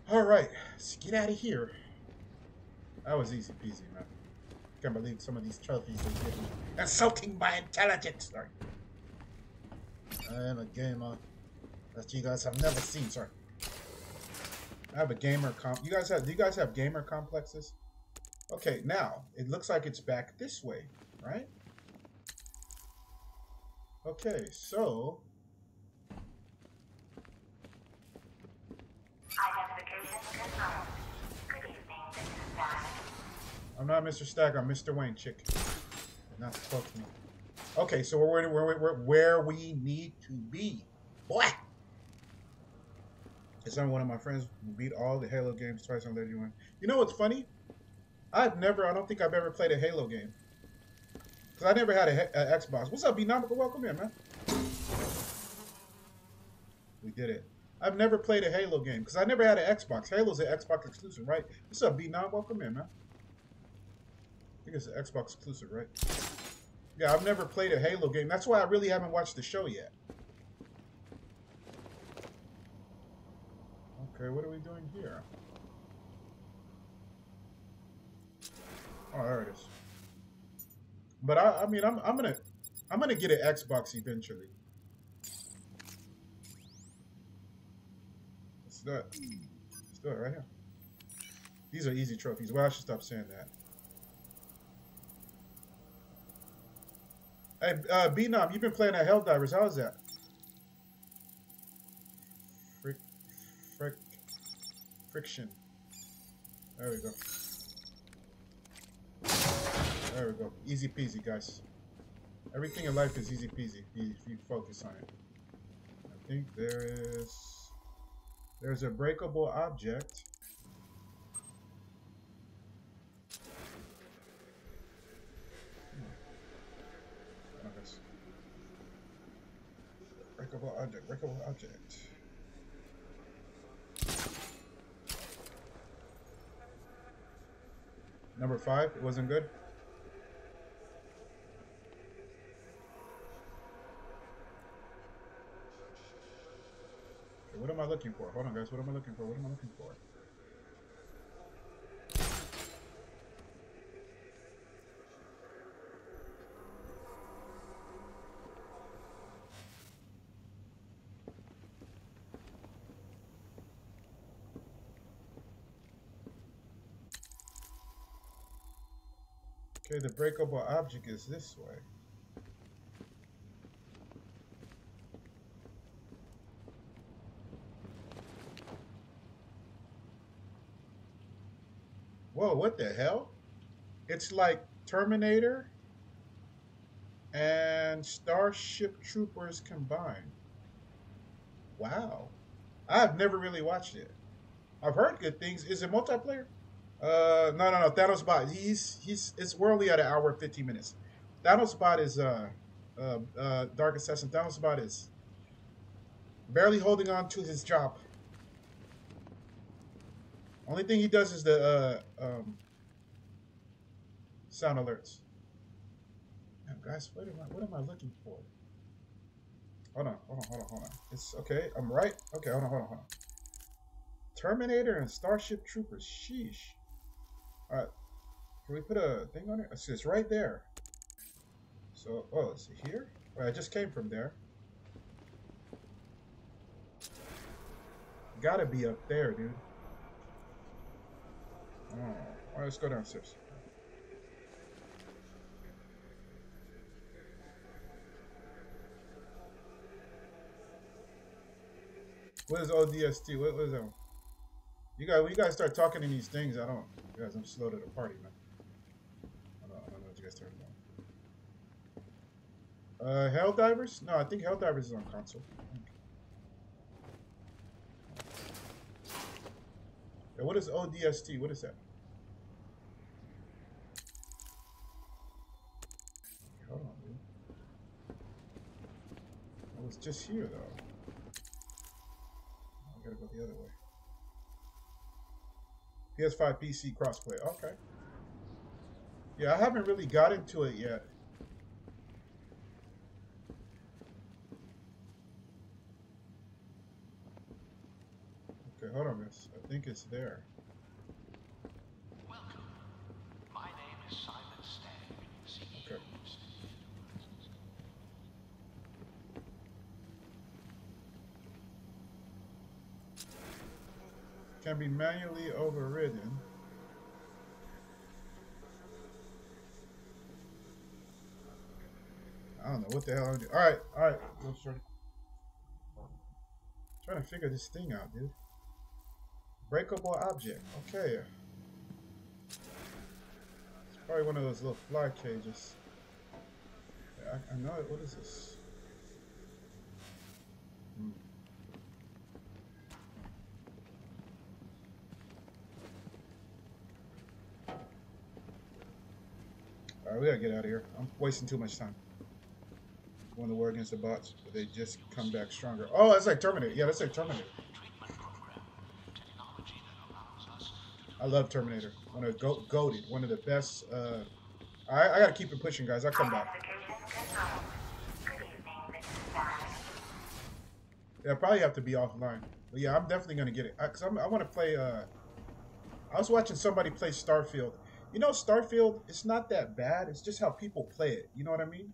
All right, let's get out of here. That was easy peasy, man. Can't believe some of these trophies are getting insulting my intelligence. Sorry. I am a gamer that you guys have never seen. Sorry. I have a gamer comp. You guys have? Do you guys have gamer complexes? Okay, now it looks like it's back this way, right? Okay, so Identification confirmed. Good evening, Mrs. Stagg. I'm not Mr. Stagg. I'm Mr. Wayne, chick. Not to me. Okay, so we're where, where, where, where we need to be. Boy! It's on one of my friends who beat all the Halo games twice on Lady One. You know what's funny? I've never, I don't think I've ever played a Halo game. Because I never had a, Xbox. What's up, B-Nomical? Welcome in, man. We did it. I've never played a Halo game because I never had an Xbox. Halo's an Xbox exclusive, right? What's up, B9? Welcome in, man. I think it's an Xbox exclusive, right? Yeah, I've never played a Halo game. That's why I really haven't watched the show yet. Okay, what are we doing here? Oh, there it is. But I, I mean, I'm, I'm gonna, I'm gonna get an Xbox eventually. Let's do it. Let's do it right here. These are easy trophies. Well, I should stop saying that. Hey, uh, B-Nom, you've been playing at Helldivers. How is that? Frick, frick, friction. There we go. There we go. Easy peasy, guys. Everything in life is easy peasy if you, focus on it. I think there is... There's a breakable object. Hmm. Breakable object, breakable object. Number five, it wasn't good. What am I looking for? Hold on, guys. What am I looking for? What am I looking for? Okay, the breakable object is this way. What the hell? It's like Terminator and Starship Troopers combined. Wow. I've never really watched it. I've heard good things. Is it multiplayer? Uh, no, no, no. Thanos bot. He's he's. It's we're only at an hour and fifteen minutes. Thanos bot is uh, uh, uh, Dark Assassin. Thanos bot is barely holding on to his job. Only thing he does is the uh, um, sound alerts. Now, guys, what am I? What am I looking for? Hold on, hold on, hold on, hold on. It's okay. I'm right. Okay, hold on, hold on, hold on. Terminator and Starship Troopers. Sheesh. All right. Can we put a thing on it? See, it's right there. So, oh, is it here? I just came from there. Gotta be up there, dude. Oh, all right, let's go downstairs. What is ODST? What, what is that one? You guys, when you guys start talking in these things, I don't. You guys, I'm slow to the party, man. I don't, I don't know what you guys are talking about. Uh, Helldivers? No, I think Helldivers is on console. Yeah, what is ODST? What is that? Hold on, dude. Oh, I was just here, though. Oh, I gotta go the other way. PS5 PC crossplay. Okay. Yeah, I haven't really got into it yet. Okay, hold on, miss. I think it's there. Welcome. My name is Simon Stagg, CEO. Okay. Can be manually overridden. I don't know what the hell I'm doing. All right, all right. Little shorty. Trying to figure this thing out, dude. Breakable object. Okay. It's probably one of those little fly cages. I, I know it. What is this? Hmm. All right, we gotta get out of here. I'm wasting too much time. Going to war against the bots, but they just come back stronger. Oh, that's like Terminator. Yeah, that's like Terminator. I love Terminator. One of go goaded. One of the best. Uh, I I gotta keep it pushing, guys. I'll come back. Yeah, I probably have to be offline. But yeah, I'm definitely gonna get it because I'm I want to play. Uh, I was watching somebody play Starfield. You know, Starfield. It's not that bad. It's just how people play it. You know what I mean?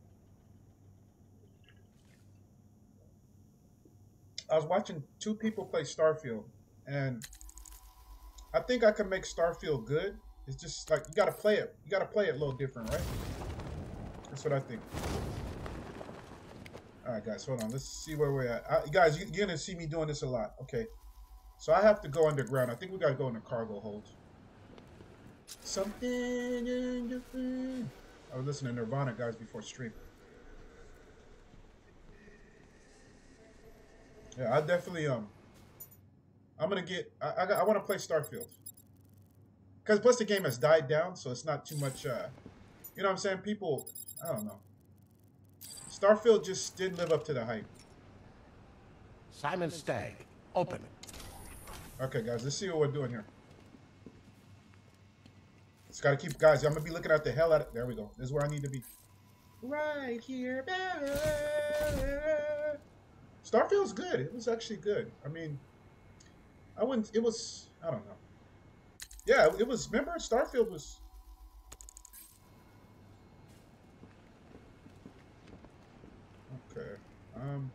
I was watching two people play Starfield, and I think I can make Starfield good. It's just like you gotta play it. You gotta play it a little different, right? That's what I think. All right, guys, hold on. Let's see where we're at. I, guys, you, you're gonna see me doing this a lot. Okay, so I have to go underground. I think we gotta go in the cargo hold. Something in. I was listening to Nirvana, guys, before stream. Yeah, I definitely um. I'm gonna get. I I, I want to play Starfield. Cause plus the game has died down, so it's not too much. uh You know what I'm saying? People, I don't know. Starfield just didn't live up to the hype. Simon Stagg, open. Okay, guys, let's see what we're doing here. Just gotta keep, guys. I'm gonna be looking at the hell out of. There we go. This is where I need to be. Right here. Starfield's good. It was actually good. I mean, I wouldn't. It was. I don't know. Yeah, it was. Remember, Starfield was. Okay. Um.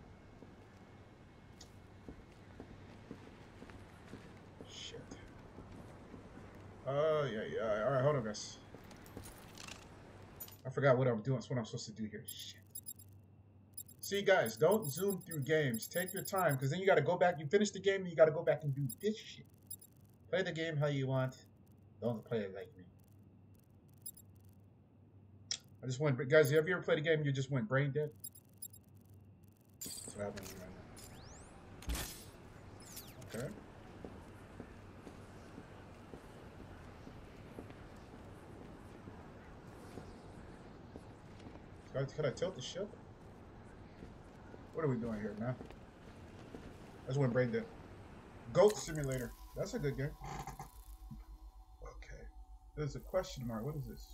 Shit. Oh, yeah, yeah. All right, hold on, guys. I forgot what I'm doing. What I'm supposed to do here. Shit. See, guys, don't zoom through games. Take your time, because then you got to go back. You finish the game, and you got to go back and do this shit. Play the game how you want. Don't play it like me. I just went, guys. Have you ever played a game you just went brain dead? That's what happened right now. Okay. Could I, I tilt the ship? What are we doing here, man? That's when brain dead. Goat Simulator. That's a good game. Okay. There's a question mark. What is this?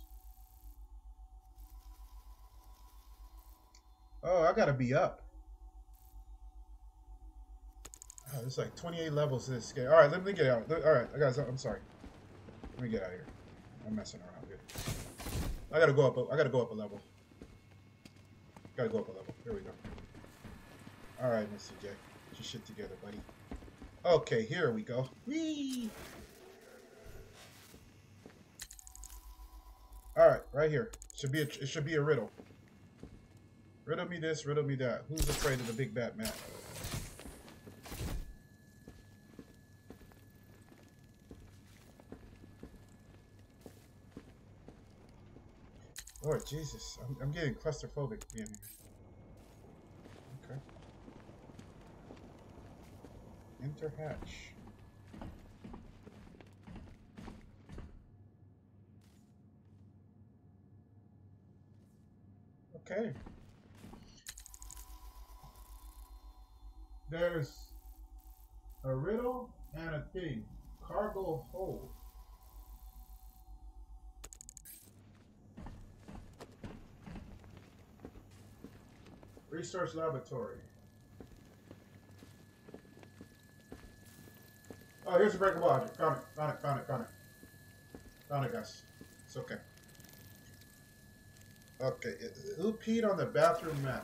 Oh, I gotta be up. Oh, there's like 28 levels to this game. All right, let me get out. All right, guys, I'm sorry. Let me get out of here. I'm messing around here. I gotta go up. I gotta go up a level. Gotta go up a level. There we go. All right, Mr. J. Get your shit together, buddy. Okay, here we go. Whee! All right, right here. Should be a, it should be a riddle. Riddle me this, riddle me that. Who's afraid of the big bad man? Lord Jesus, I'm, I'm getting claustrophobic being here. Enter hatch. Okay. There's a riddle and a thing. Cargo hold. Research laboratory. Oh, here's a breakable object. Found it, found it, found it, found it. Found it, guys. It's okay. Okay, who peed on the bathroom mat?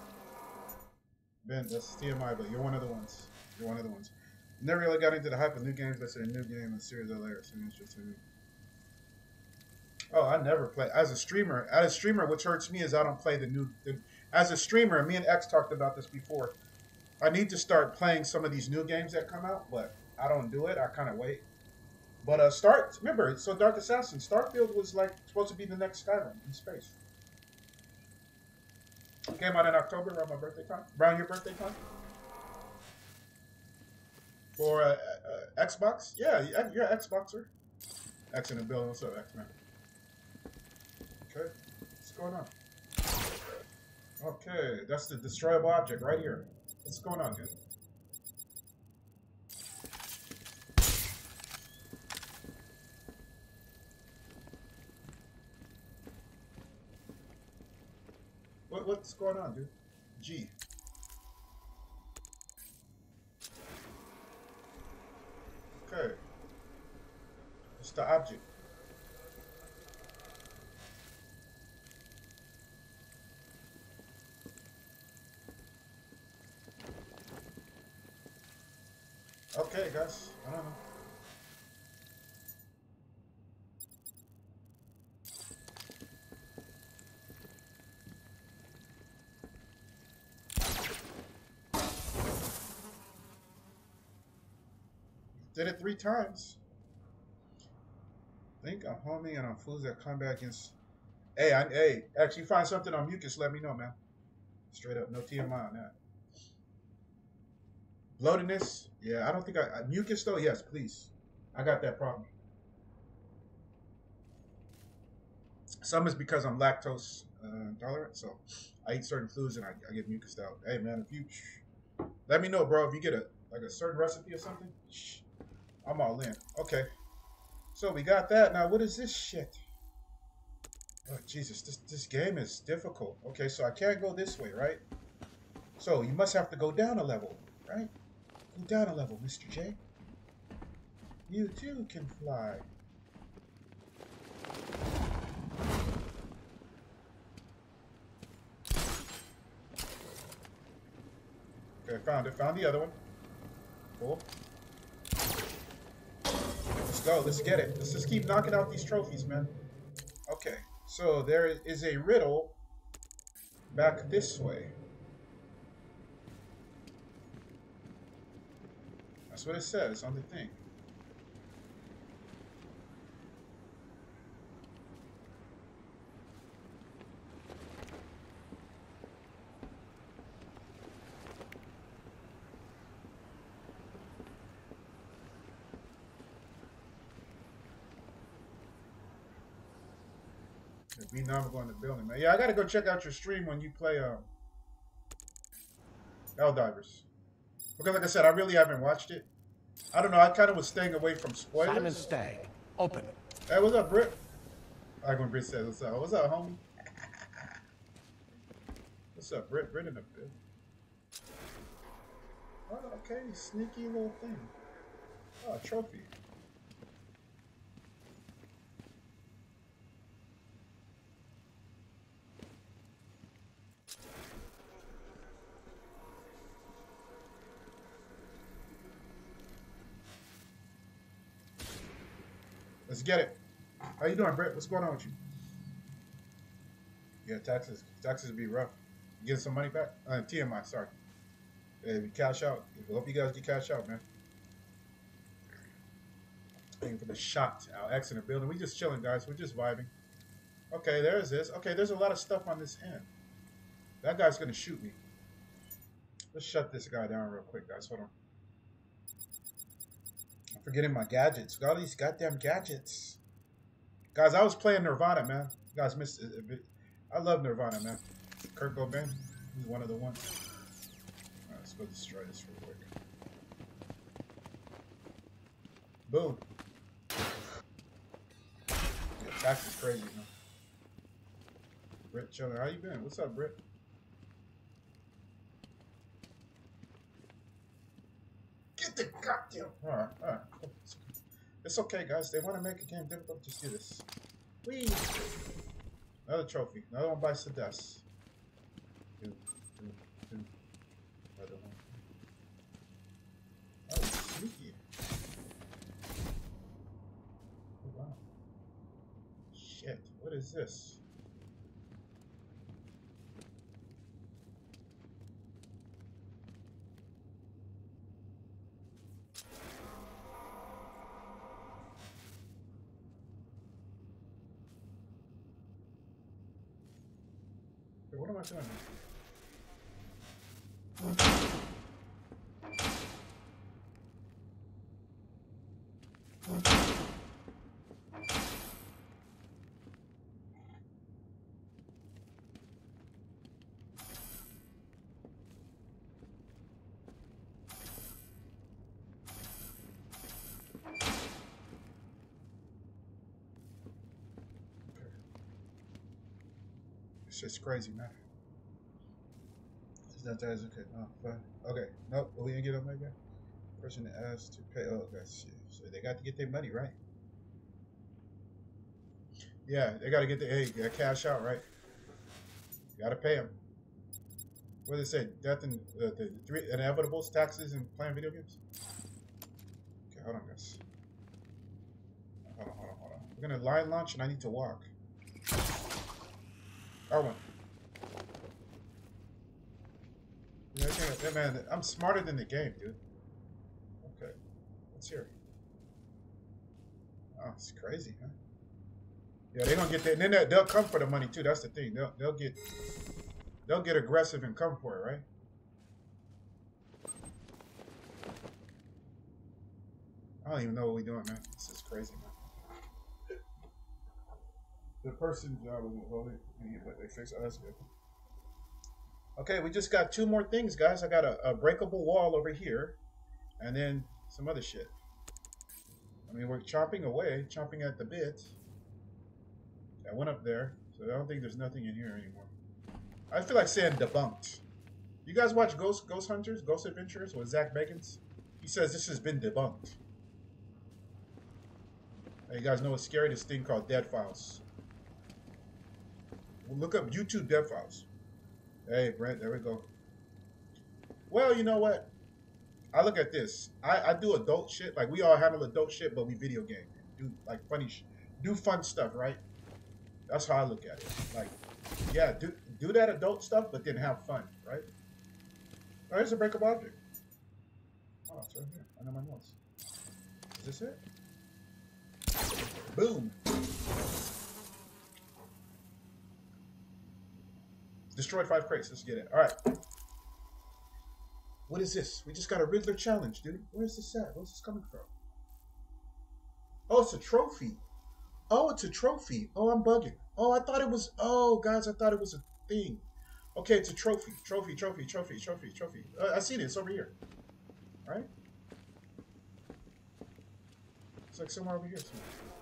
Ben, that's TMI, but you're one of the ones. You're one of the ones. Never really got into the hype of new games. That's a new game a series of layers. Interesting. Oh, I never play as a streamer. As a streamer, which hurts me is I don't play the new. The, as a streamer, me and X talked about this before. I need to start playing some of these new games that come out, but I don't do it. I kind of wait. But uh, start. Remember, so Dark Assassin. Starfield was like supposed to be the next Skyrim in space. Came out in October around my birthday time. Around your birthday time. For uh, uh, Xbox? Yeah, you- you're an Xboxer. X in the building. What's up, X Man? Okay, what's going on? Okay, that's the destroyable object right here. What's going on, dude? What, what's going on, dude? G. Okay. It's the object? Okay, guys. I don't know. Did it three times. Think I'm homing and I'm fools that come back against. Hey, I, hey, actually find something on mucus, let me know, man. Straight up, no TMI on that. Bloatedness, yeah, I don't think I, I mucus though. Yes, please. I got that problem. Some is because I'm lactose uh, intolerant, so I eat certain foods and I, I get mucus out. Hey, man, if you let me know, bro, if you get a like a certain recipe or something, shh, I'm all in. Okay, so we got that. Now, what is this shit? Oh, Jesus, this this game is difficult. Okay, so I can't go this way, right? So you must have to go down a level, right? Go down a level, Mr. J. You too can fly. Okay, found it. Found the other one. Cool. Go. Let's get it. Let's just keep knocking out these trophies, man. Okay. So there is a riddle back this way. That's what it says on the thing. Me now I'm going to the building, man. Yeah, I gotta go check out your stream when you play um Divers. Because like I said, I really haven't watched it. I don't know, I kinda was staying away from spoilers. Simon Stagg. Open. Hey, what's up, Britt? Like when Britt says, what's up? What's up, homie? What's up, Britt? Britt in the bit. Oh, okay, sneaky little thing. Oh, a trophy. Get it. How you doing, Britt? What's going on with you? Yeah, taxes. Taxes be rough. You getting some money back? Uh, TMI, sorry. Hey, cash out. I hope you guys get cash out, man. Thank you for the shot. Our X in the building. We just chilling, guys. We're just vibing. Okay, there's this. Okay, there's a lot of stuff on this end. That guy's gonna shoot me. Let's shut this guy down real quick, guys. Hold on. Forgetting my gadgets. Got all these goddamn gadgets. Guys, I was playing Nirvana, man. You guys missed it. a bit. I love Nirvana, man. Kurt Cobain, he's one of the ones. Alright, let's go destroy this real quick. Boom. Yeah, tax is crazy, man. Britt chilling. How you been? What's up, Britt? Get the goddamn. Alright, alright. It's- okay, guys. They want to make a game difficult. Just do this. Whee! Another trophy. Another one bites the dust. Another one. Oh, sneaky. Oh, wow. Shit. What is this? It's just crazy, man. That is okay? Nope. We didn't get Omega. Person asked to pay. Oh, shit. So they got to get their money, right? Yeah, they got to get the hey, cash out, right? Got to pay them. What did it say? Death and uh, the three inevitables, taxes, and playing video games. Okay, hold on, guys. Hold on, hold on, hold on. We're gonna line launch, and I need to walk. R1. Yeah, man, I'm smarter than the game, dude. Okay, let's hear. Oh, it's crazy, huh? Yeah, they don't get that. And then they- they'll come for the money too. That's the thing. They'll they'll get they'll get aggressive and come for it, right? I don't even know what we're doing, man. This is crazy, man. The person job holding, but they fixed. Oh, that's good. Okay, we just got two more things, guys. I got a, a breakable wall over here, and then some other shit. I mean, we're chopping away, chomping at the bit. I went up there, so I don't think there's nothing in here anymore. I feel like saying debunked. You guys watch Ghost Ghost Hunters, Ghost Adventures with Zak Bagans? He says this has been debunked. You guys know what's scary? This thing called Dead Files. Look up YouTube Dead Files. Hey, Brent, there we go. Well, you know what? I look at this. I, I do adult shit. Like, we all handle adult shit, but we video game. Do, like, funny sh- Do fun stuff, right? That's how I look at it. Like, yeah, do do that adult stuff, but then have fun, right? Oh, here's a breakable object. Oh, it's right here. I know my notes. Is this it? Boom. Destroyed five crates. Let's get it. All right. What is this? We just got a Riddler challenge, dude. Where's this at? Where's this coming from? Oh, it's a trophy. Oh, it's a trophy. Oh, I'm bugging. Oh, I thought it was. Oh, guys, I thought it was a thing. Okay, it's a trophy. Trophy, trophy, trophy, trophy, trophy. Uh, I see it. It's over here. Right? It's like somewhere over here. Somewhere.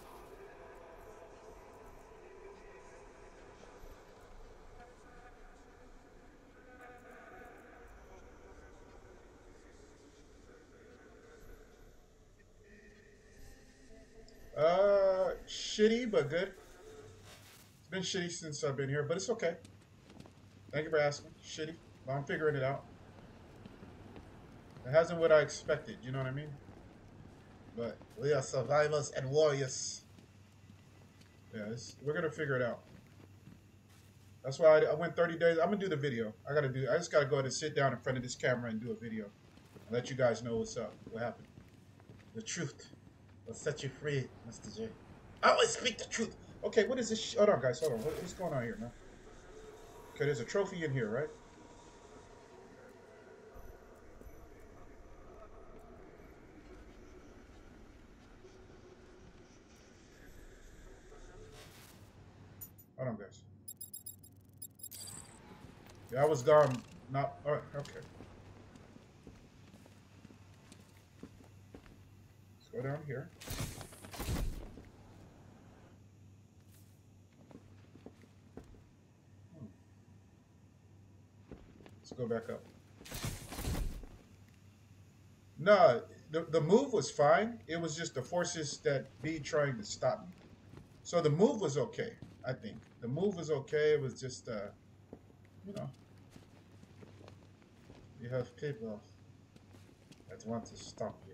Uh, shitty but good. It's been shitty since I've been here, but it's okay. Thank you for asking. Shitty, but I'm figuring it out. It hasn't what I expected. You know what I mean? But we are survivors and warriors. Yeah, we're gonna figure it out. That's why I, I went 30 days. I'm gonna do the video. I gotta do. I just gotta go ahead and sit down in front of this camera and do a video, and let you guys know what's up, what happened, the truth will set you free, Mr. J. I always speak the truth. Okay, what is this? Hold on, guys. Hold on. What, what's going on here, man? Okay, there's a trophy in here, right? Hold on, guys. Yeah, I was gone. Not. All right. Okay. Go down here. Hmm. Let's go back up. No, the, the move was fine. It was just the forces that be trying to stop me. So the move was okay, I think. The move was okay. It was just, uh, you know, you have people that want to stop you.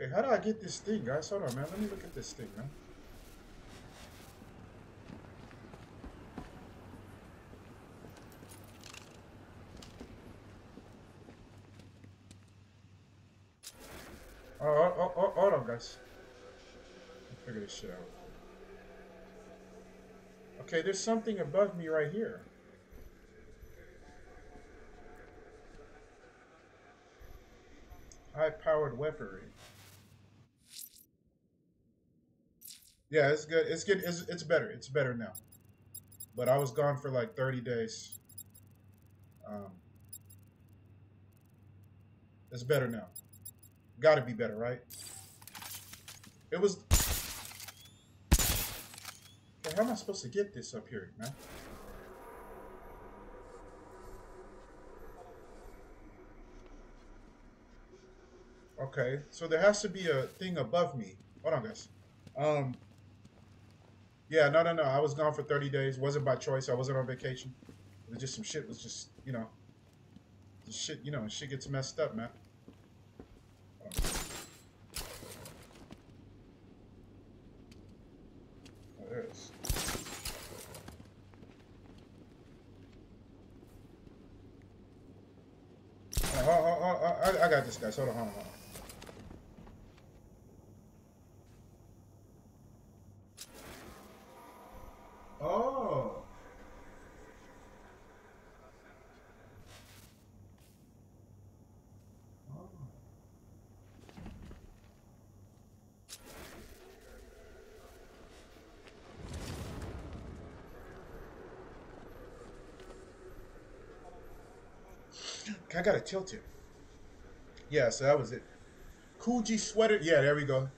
Okay, how do I get this thing, guys? Hold on, man. Let me look at this thing, man. Oh, oh, oh, oh, hold on, guys. Figure this shit out. Okay, there's something above me right here. High-powered weaponry. Yeah, it's good. It's good. It's, it's better. It's better now. But I was gone for like 30 days. Um, it's better now. Got to be better, right? It was. How am I supposed to get this up here, man? Okay, so there has to be a thing above me. Hold on, guys. Um. Yeah, no, no, no. I was gone for 30 days. Wasn't by choice. I wasn't on vacation. It was just some shit. Was just, you know, shit. You know, shit gets messed up, man. Oh, there it is. Oh, oh, oh, oh, I, I got this, guys. Hold on, hold on, hold on. Oh. Oh. I got a tilt here. Yeah, so that was it. Coogee sweater. Yeah, there we go.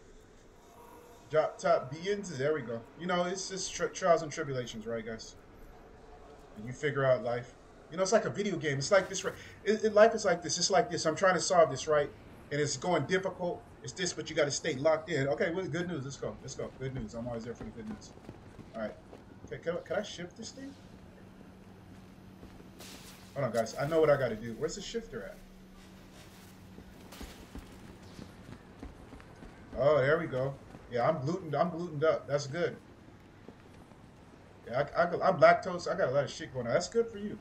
Drop top beings. There we go. You know, it's just tri- trials and tribulations, right, guys? And you figure out life. You know, it's like a video game. It's like this. Right? It, it, life is like this. It's like this. I'm trying to solve this, right? And it's going difficult. It's this, but you got to stay locked in. Okay, well, good news. Let's go. Let's go. Good news. I'm always there for the good news. All right. Okay, can can I shift this thing? Hold on, guys. I know what I got to do. Where's the shifter at? Oh, there we go. Yeah, I'm glutened. I'm glutened up. That's good. Yeah, I, I, I'm lactose. I got a lot of shit going on. That's good for you.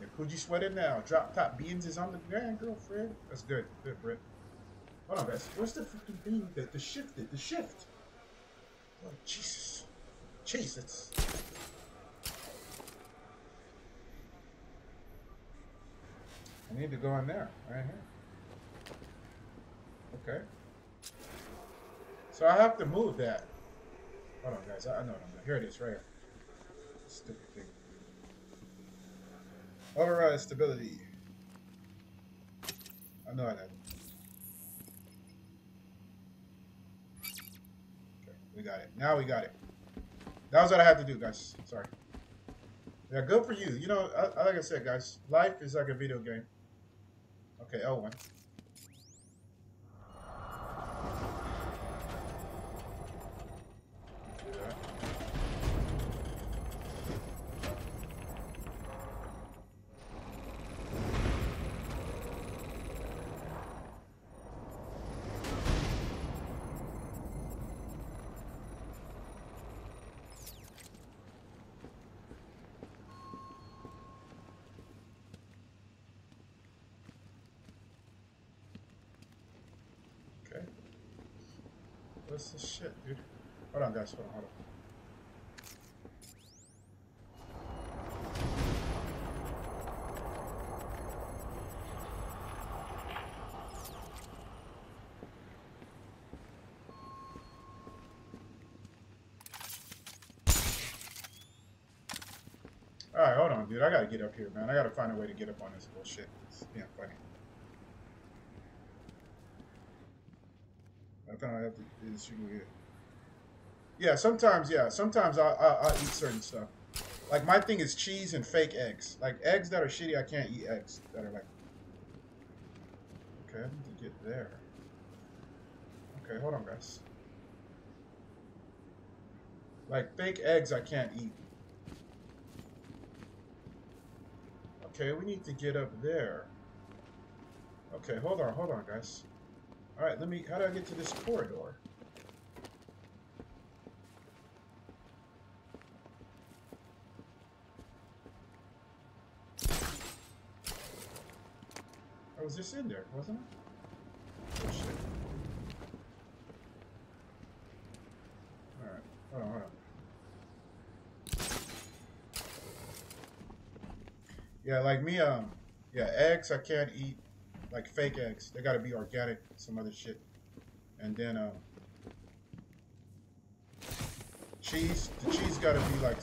Yeah, Coogee sweat it now. Drop top beans is on the ground, girlfriend. That's good. Good, Britt. Hold on, guys. Where's the fucking thing? The, the shift. The shift. Oh, Jesus. Jesus. I need to go in there, right here. Okay. So I have to move that. Hold on, guys. I I know what I'm doing. Here it is, right here. Stupid thing. Override stability. I know that. Okay, we got it. Now we got it. That was what I had to do, guys. Sorry. Yeah, good for you. You know, I, I- like I said, guys, life is like a video game. Okay, L1. Hold on, hold on. Alright, hold on, dude. I gotta get up here, man. I gotta find a way to get up on this bullshit. It's being funny. I thought I have to is you can get- Yeah, sometimes, yeah. Sometimes I, I, eat certain stuff. Like, my thing is cheese and fake eggs. Like, eggs that are shitty, I can't eat eggs that are like... Okay, I need to get there. Okay, hold on, guys. Like, fake eggs I can't eat. Okay, we need to get up there. Okay, hold on, hold on, guys. All right, let me. How do I get to this corridor? Was just in there, wasn't it? Oh shit. All right, hold on, hold on. Yeah, like me, um, yeah, eggs I can't eat, like fake eggs. They gotta be organic, some other shit. And then, um, cheese, the cheese gotta be like.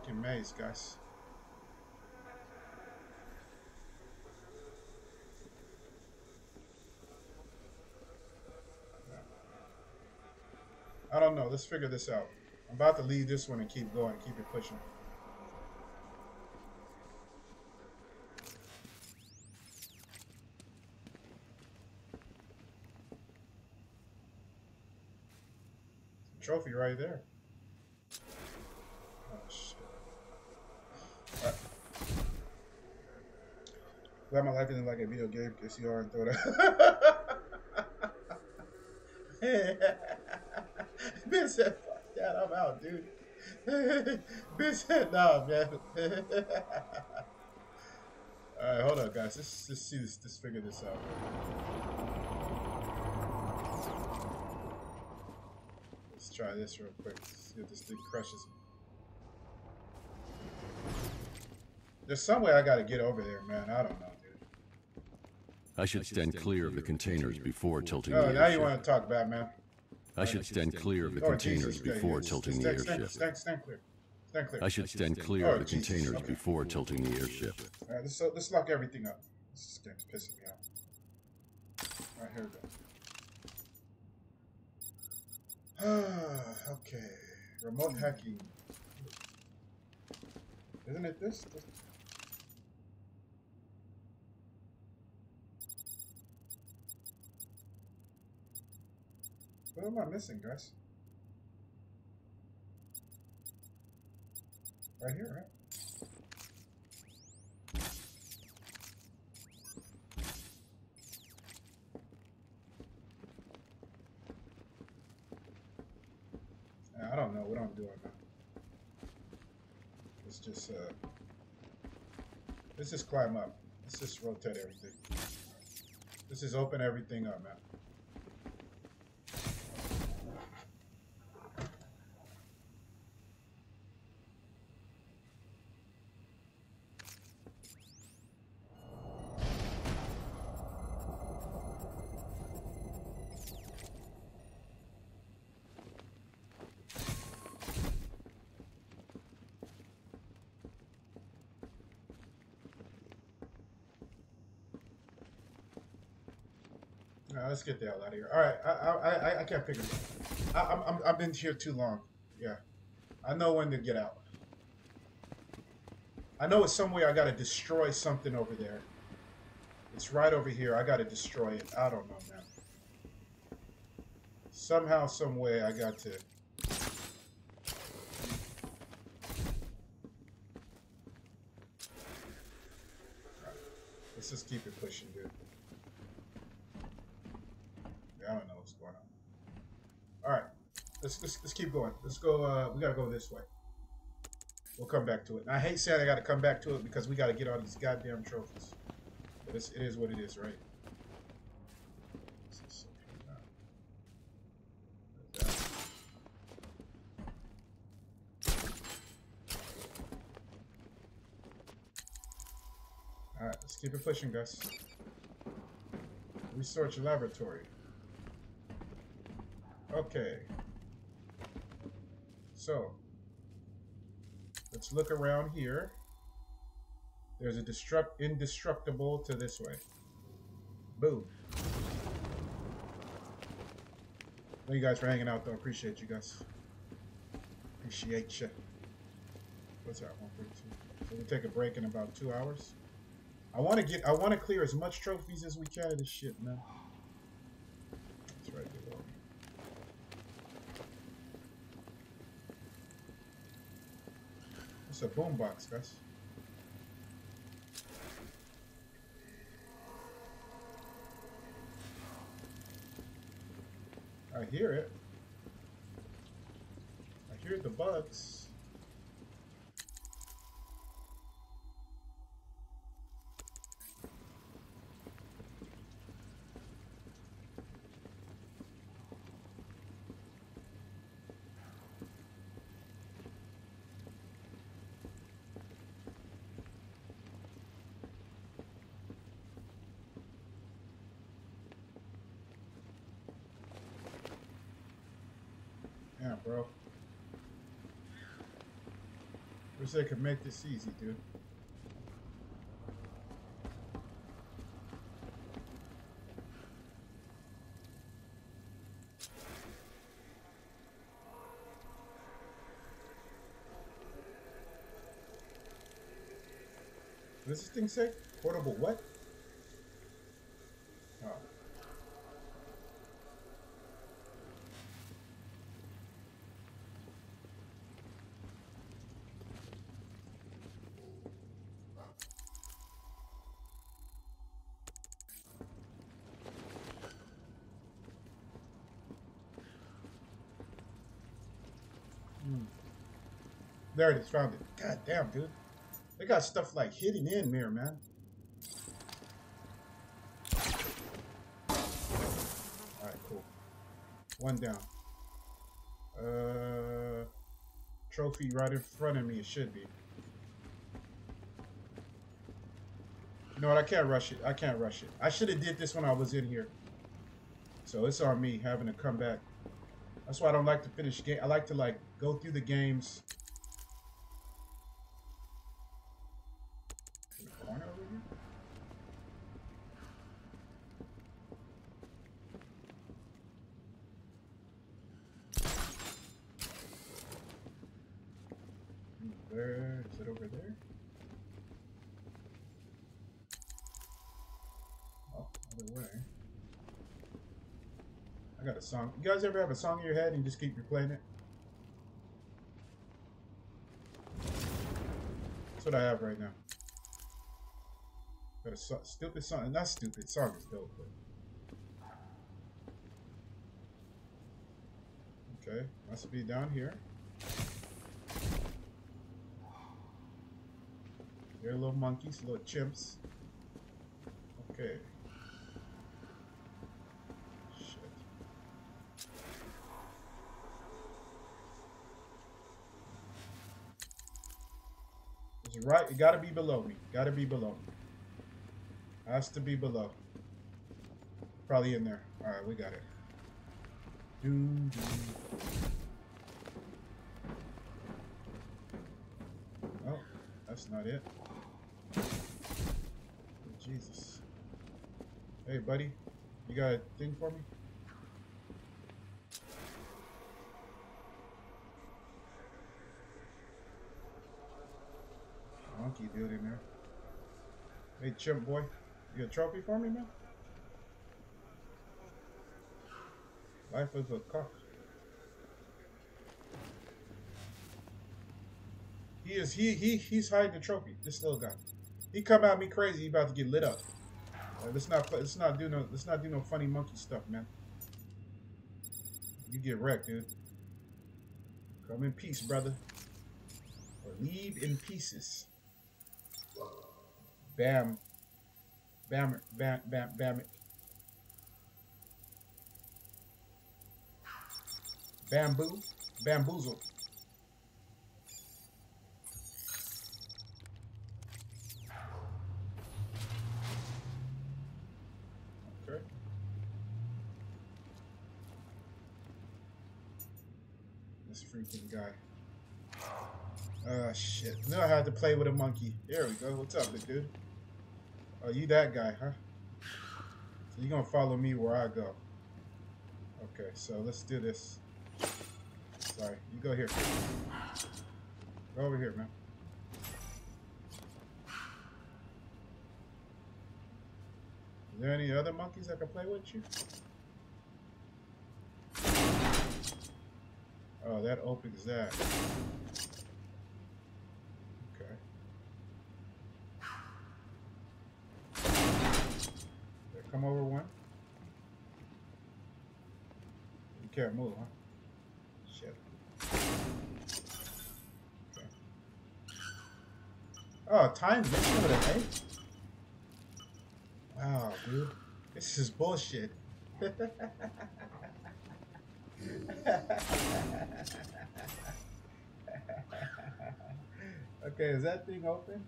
Fucking maze, guys. I don't know. Let's figure this out. I'm about to leave this one and keep going, keep it pushing. Trophy right there. Oh shit. Alright. Glad my life isn't like a video game. Guess you are and throw that. (laughs) Ben said, fuck that, I'm out, dude. (laughs) ben said, nah, man. (laughs) Alright, hold on, guys. Let's just see this, let's figure this out. Let's try this real quick. See if this thing crushes me. There's some way I gotta get over there, man. I don't know. I should stand clear of the containers before tilting Oh, the now you airship. want to talk, Batman. I should stand clear of the Oh, containers Jesus. Before tilting the stand, stand, airship. stand, stand clear. Stand clear. I should stand clear Oh, of the Jesus. containers Okay. before tilting the airship. All right, let's, uh, let's lock everything up. This game's pissing me off. All right, here we go. (sighs) okay, remote hacking. Isn't it this? this? What am I missing, guys? Right here, right? I don't know what I'm doing now. Let's just uh let's just climb up. Let's just rotate everything. Let's just open everything up, man. Let's get the hell out of here. All right, I I I, can't figure it. I, I'm, I've been here too long. Yeah, I know when to get out. I know it's somewhere I gotta destroy something over there. It's right over here. I gotta destroy it. I don't know, man. Somehow, some way, I got to. Let's just keep it pushing, dude. Yeah, I don't know what's going on. All right, let's let's, let's keep going. Let's go. Uh, we gotta go this way. We'll come back to it. And I hate saying I gotta come back to it because we gotta get all these goddamn trophies. But it's, it is what it is, right? This is okay now. There's that. All right, let's keep it pushing, guys. Research laboratory. Okay. So, let's look around here. There's a destruct indestructible to this way. Boom. Thank you guys for hanging out, though. Appreciate you guys. Appreciate you. What's that? 132. So we'll take a break in about two hours. I want to get. I want to clear as much trophies as we can of this shit, man. That's right below me. It's a boombox, guys. I hear it. I hear the bugs. Yeah, bro. Wish they could make this easy, dude. What does this thing say? Portable what? Oh. Is, found it. God damn, dude. They got stuff like hidden in there, man. Alright, cool. One down. Uh, trophy right in front of me, it should be. You know what, I can't rush it. I can't rush it. I should have did this when I was in here. So it's on me having to come back. That's why I don't like to finish game. I like to like go through the games. In the corner over here? Where is it over there? Oh, other way. I got a song. You guys ever have a song in your head and just keep replaying it? That's what I have right now. Got a stupid song. Not stupid. Song is dope, but. Okay, must be down here. They're little monkeys, little chimps. Okay. Shit. It's right. It gotta be below me. Gotta be below me. Has to be below. Probably in there. All right, we got it. Doom, doom. Oh, that's not it. Jesus. Hey, buddy. You got a thing for me? Monkey dude in there. Hey, chimp boy. You a trophy for me, man? Life is a cock. He is he he he's hiding the trophy. This little guy. He come at me crazy. He about to get lit up. Uh, let's not let's not do no let's not do no funny monkey stuff, man. You get wrecked, dude. Come in peace, brother. Or leave in pieces. Bam. Bam bam bam bam Bamboo. Bamboozle. Okay. This freaking guy. Ah, shit. Knew I had to play with a monkey. There we go. What's up, big dude? Oh, you that guy, huh? So you gonna follow me where I go. Okay, so let's do this. Sorry, you go here. Go over here, man. Is there any other monkeys I can play with you? Oh, that opens that. Okay. There, come over one. You can't move, huh? Shit. Okay. Oh, time mission with eight? Wow, dude. This is bullshit. (laughs) okay, is that thing open?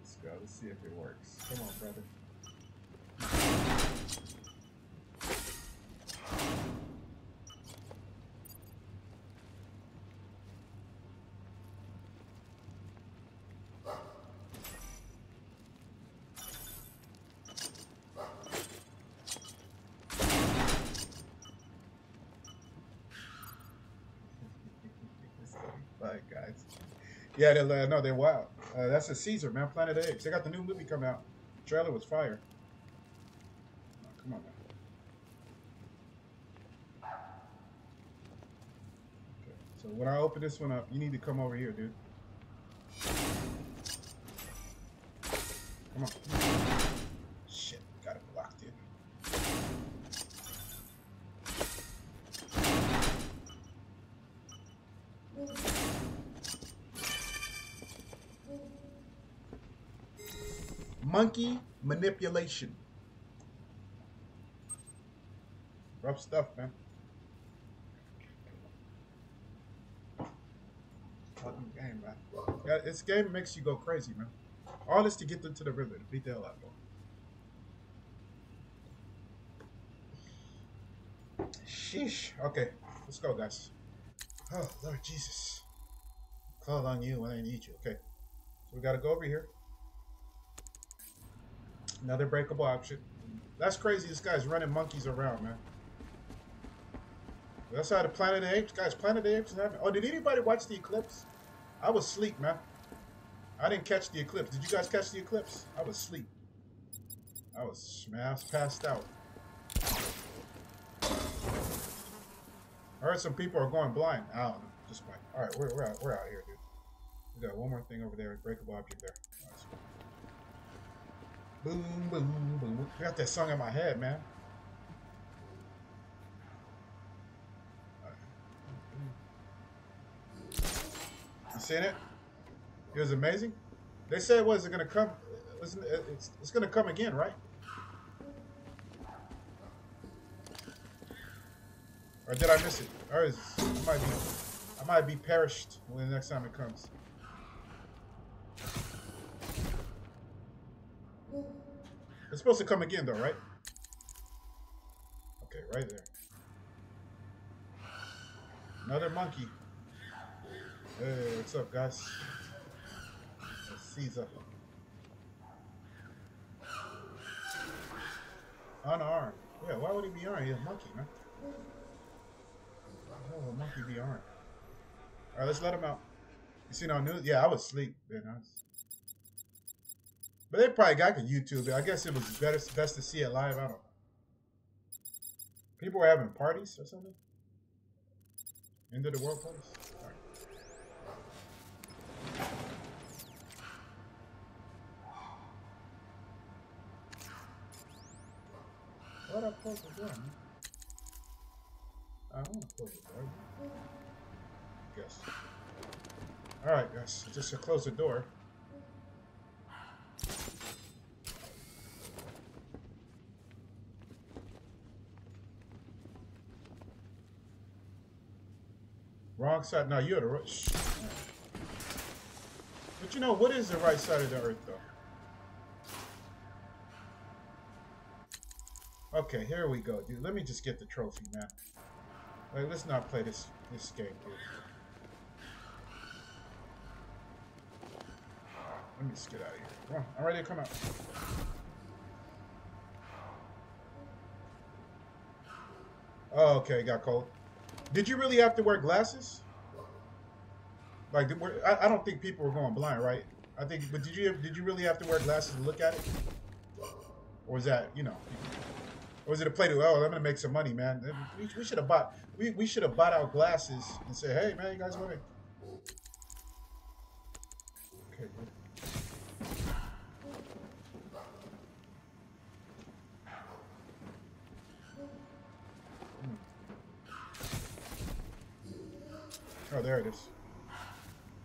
Let's go. Let's see if it works. Come on, brother. Guys. Yeah, they're, uh, no, they're wild. Uh, that's a Caesar, man. Planet the Apes. They got the new movie coming out. trailer was fire. Come on, man. Okay, so when I open this one up, you need to come over here, dude. Come on. Shit, got it blocked in. Monkey manipulation. Stuff, man. Fucking game, man. Yeah, this game makes you go crazy, man. All this to get them to the river to beat the hell out of them. Sheesh. Okay, let's go, guys. Oh, Lord Jesus. Call on you when I need you. Okay. So we gotta go over here. Another breakable option. That's crazy. This guy's running monkeys around, man. That's how the Planet of the Apes, guys. Planet of the Apes. is happening. Oh, did anybody watch the eclipse? I was asleep, man. I didn't catch the eclipse. Did you guys catch the eclipse? I was asleep. I was, was passed out. I heard some people are going blind. I don't know. Just like, all right, we're, we're, out, we're out here, dude. We got one more thing over there. Breakable object there. Nice. Boom, boom, boom. I got that song in my head, man. You seen it? It was amazing. They said, "Was it going to come? It's, it's, it's going to come again, right?" Or did I miss it? Or is I might be, I might be perished when the next time it comes. It's supposed to come again, though, right? Okay, right there. Another monkey. Hey, what's up, guys? That's Caesar. Unarmed. Yeah, why would he be armed? He's a monkey, man. Why would a monkey be armed? Alright, let's let him out. You seen on news? Yeah, I was asleep. Man. Was... But they probably got to YouTube. I guess it was better, best to see it live. I don't know. People were having parties or something? End of the world parties? Alright. What I close door. I want to close the door. Yes. Alright, guys. Just to close the door. Wrong side. No, you're the right. But you know, what is the right side of the earth, though? Okay, here we go, dude. Let me just get the trophy, man. Like, let's not play this this game, dude. Let me just get out of here. Come on, I'm ready to come out. Oh, okay, got cold. Did you really have to wear glasses? Like, I, I don't think people were going blind, right? I think, but did you did you really have to wear glasses to look at it, or was that you know, or was it a play to oh I'm gonna make some money, man? We, we should have bought we, we should have bought our glasses and say hey man, you guys want to? Okay. Hmm. Oh, there it is.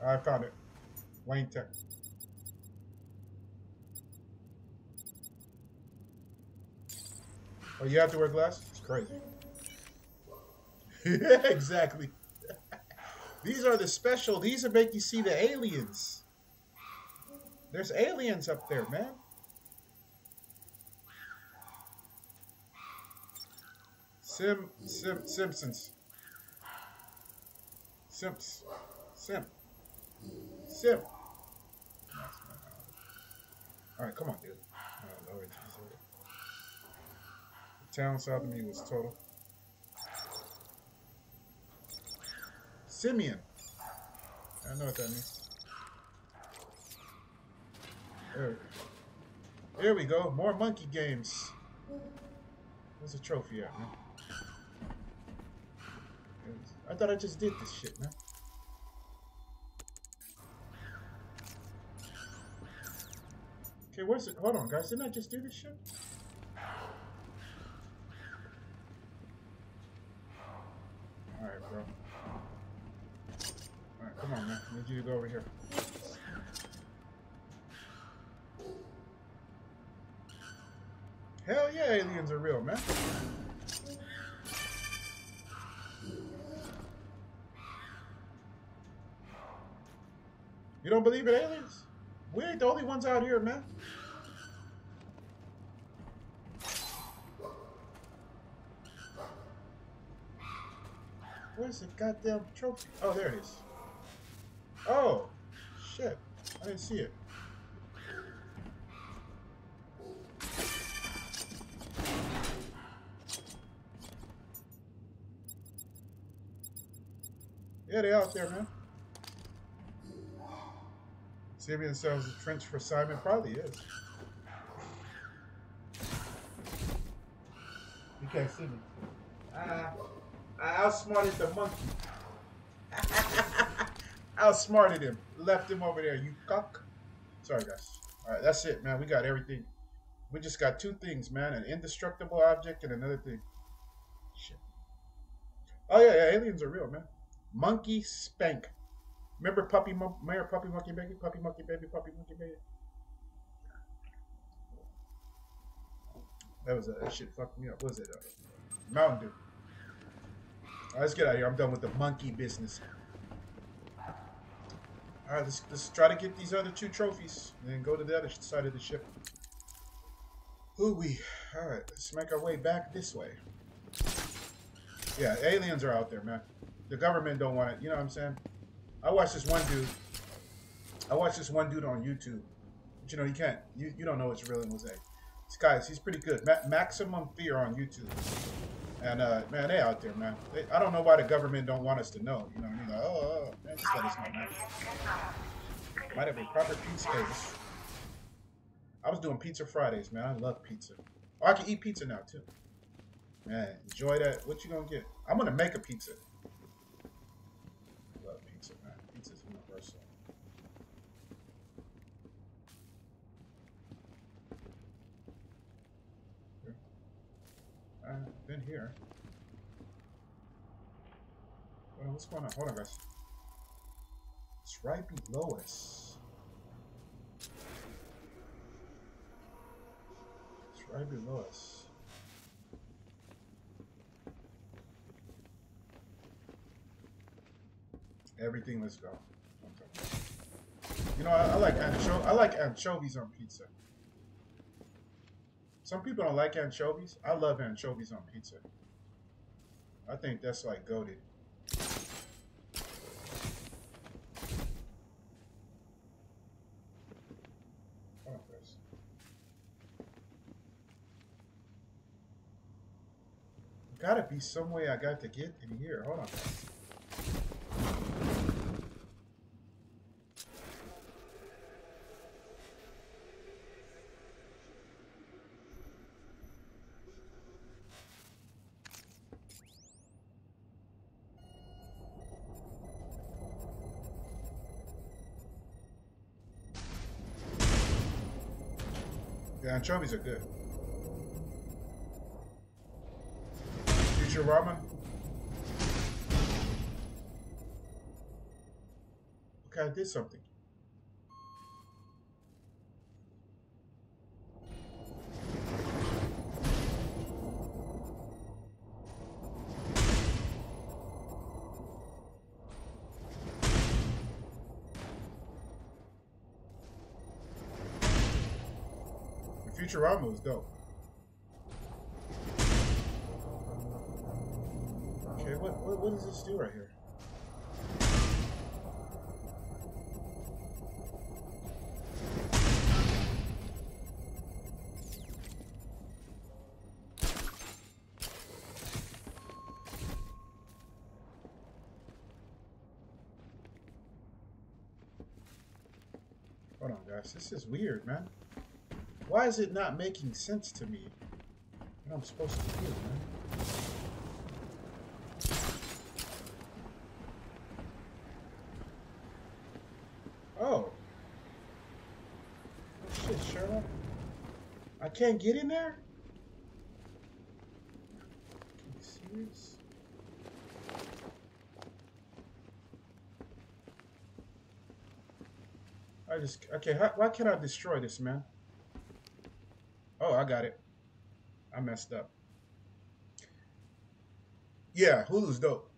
I found it. Wayne Tech. Oh, you have to wear glasses? It's crazy. (laughs) exactly. (laughs) these are the special. These are make you see the aliens. There's aliens up there, man. Sim, Sim, Simpsons. Simps. Simp. Simp. Alright, come on, dude. Oh, Lord Jesus. The town south of me was total. Simeon. I know what that means. There, there we go. More monkey games. Where's the trophy at, man? I thought I just did this shit, man. Okay, where's it? Hold on, guys. Didn't I just do this shit? Alright, bro. Alright, come on, man. I need you to go over here. Hell yeah, aliens are real, man. You don't believe in aliens? We ain't the only ones out here, man. Where's the goddamn trophy? Oh, there it is. Oh, shit. I didn't see it. Yeah, they out there, man. Sabian sells a trench for Simon. Probably is. You can't see me. Uh, I outsmarted the monkey. (laughs) outsmarted him. Left him over there. You cock. Sorry, guys. All right, that's it, man. We got everything. We just got two things, man. An indestructible object and another thing. Shit. Oh, yeah, yeah. Aliens are real, man. Monkey spank. Remember Puppy Mayor Puppy Monkey Baby? Puppy Monkey Baby, Puppy Monkey Baby? That was a that shit fucked me up. What was it? Uh, Mountain Dew. Let's get out of here. I'm done with the monkey business. Alright, let's, let's try to get these other two trophies and then go to the other side of the ship. Ooh wee. Alright, let's make our way back this way. Yeah, aliens are out there, man. The government don't want it. You know what I'm saying? I watched this one dude. I watched this one dude on YouTube. But you know, you can't. You, you don't know what's real and fake. This guys, he's pretty good. Ma- Maximum Fear on YouTube. And uh, man, they out there, man. They, I don't know why the government don't want us to know. You know I? Like, oh, oh, man, just let us know, man. Might have a proper pizza. This- I was doing pizza Fridays, man. I love pizza. Oh, I can eat pizza now too. Man, enjoy that. What you gonna get? I'm gonna make a pizza. I love pizza, man. Pizza's universal. Here. I've been here. Well, what's going on? Hold on, guys. It's right below us. It's right below us. Everything, let's go. You know, I, I like ancho- I like anchovies on pizza. Some people don't like anchovies. I love anchovies on pizza. I think that's like goaded. Gotta be some way I got to get in here. Hold on. Anchovies are good. Future Futurama. Okay, I did something. Futurama was dope. Okay, what, what what does this do right here? Hold on, guys. This is weird, man. Why is it not making sense to me? What I'm supposed to do, man? Oh. Oh, shit, Sherlock. I can't get in there? Are you serious? I just okay. How, why can't I destroy this, man? Got it. I messed up. Yeah, Hulu's dope.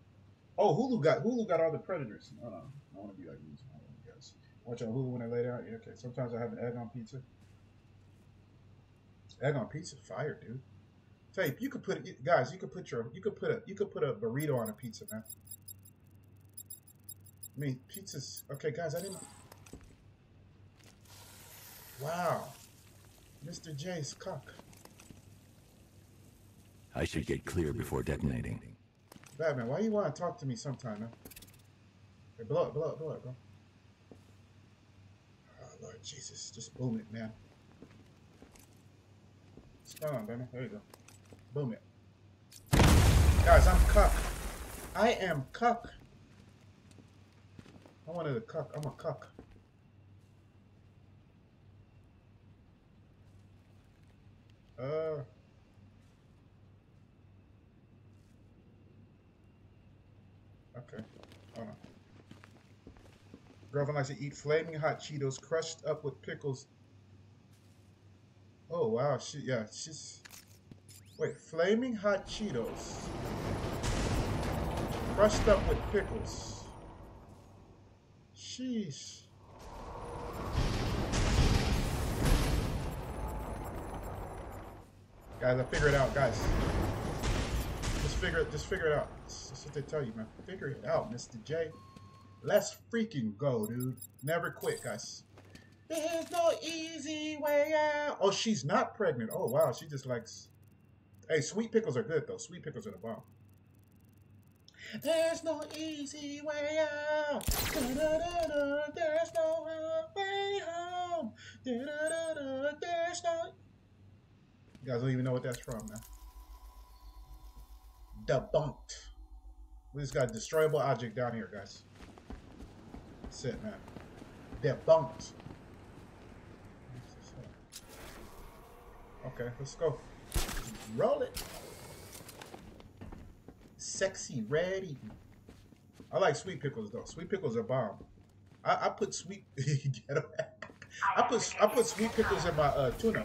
Oh, Hulu got Hulu got all the Predators. On, I want to be like these. Guys. Watch on Hulu when I lay down. Yeah, okay. Sometimes I have an egg on pizza. Egg on pizza, fire, dude. You, you could put it, guys. You could put your, you could put a, you could put a burrito on a pizza, man. I mean, pizza's okay, guys. I didn't. Wow, Mr. J's cock. I should get clear before detonating. Batman, why you want to talk to me sometime, man? Hey, blow it, blow it, blow it, bro. Oh, Lord Jesus. Just boom it, man. Going on, Batman? There you go. Boom it. Guys, I'm cuck. I am cuck. I wanted a cuck. I'm a cuck. Uh... Okay. Hold on. Girlfriend likes to eat flaming hot Cheetos crushed up with pickles. Oh wow, she yeah, she's wait, flaming hot Cheetos. Crushed up with pickles. Sheesh. Guys, I figure it out, guys. Just figure it. Just figure it out. That's what they tell you, man. Figure it out, Mr. J. Let's freaking go, dude. Never quit, guys. There's no easy way out. Oh, she's not pregnant. Oh wow, she just likes. Hey, sweet pickles are good though. Sweet pickles are the bomb. There's no easy way out. Da-da-da-da. There's no way home. There's no. You guys don't even know what that's from, man. Debunked. We just got a destroyable object down here, guys. That's it, man. Debunked. Okay, let's go. Roll it. Sexy ready. I like sweet pickles though. Sweet pickles are bomb. I, I put sweet. (laughs) I put I put sweet pickles in my uh, tuna.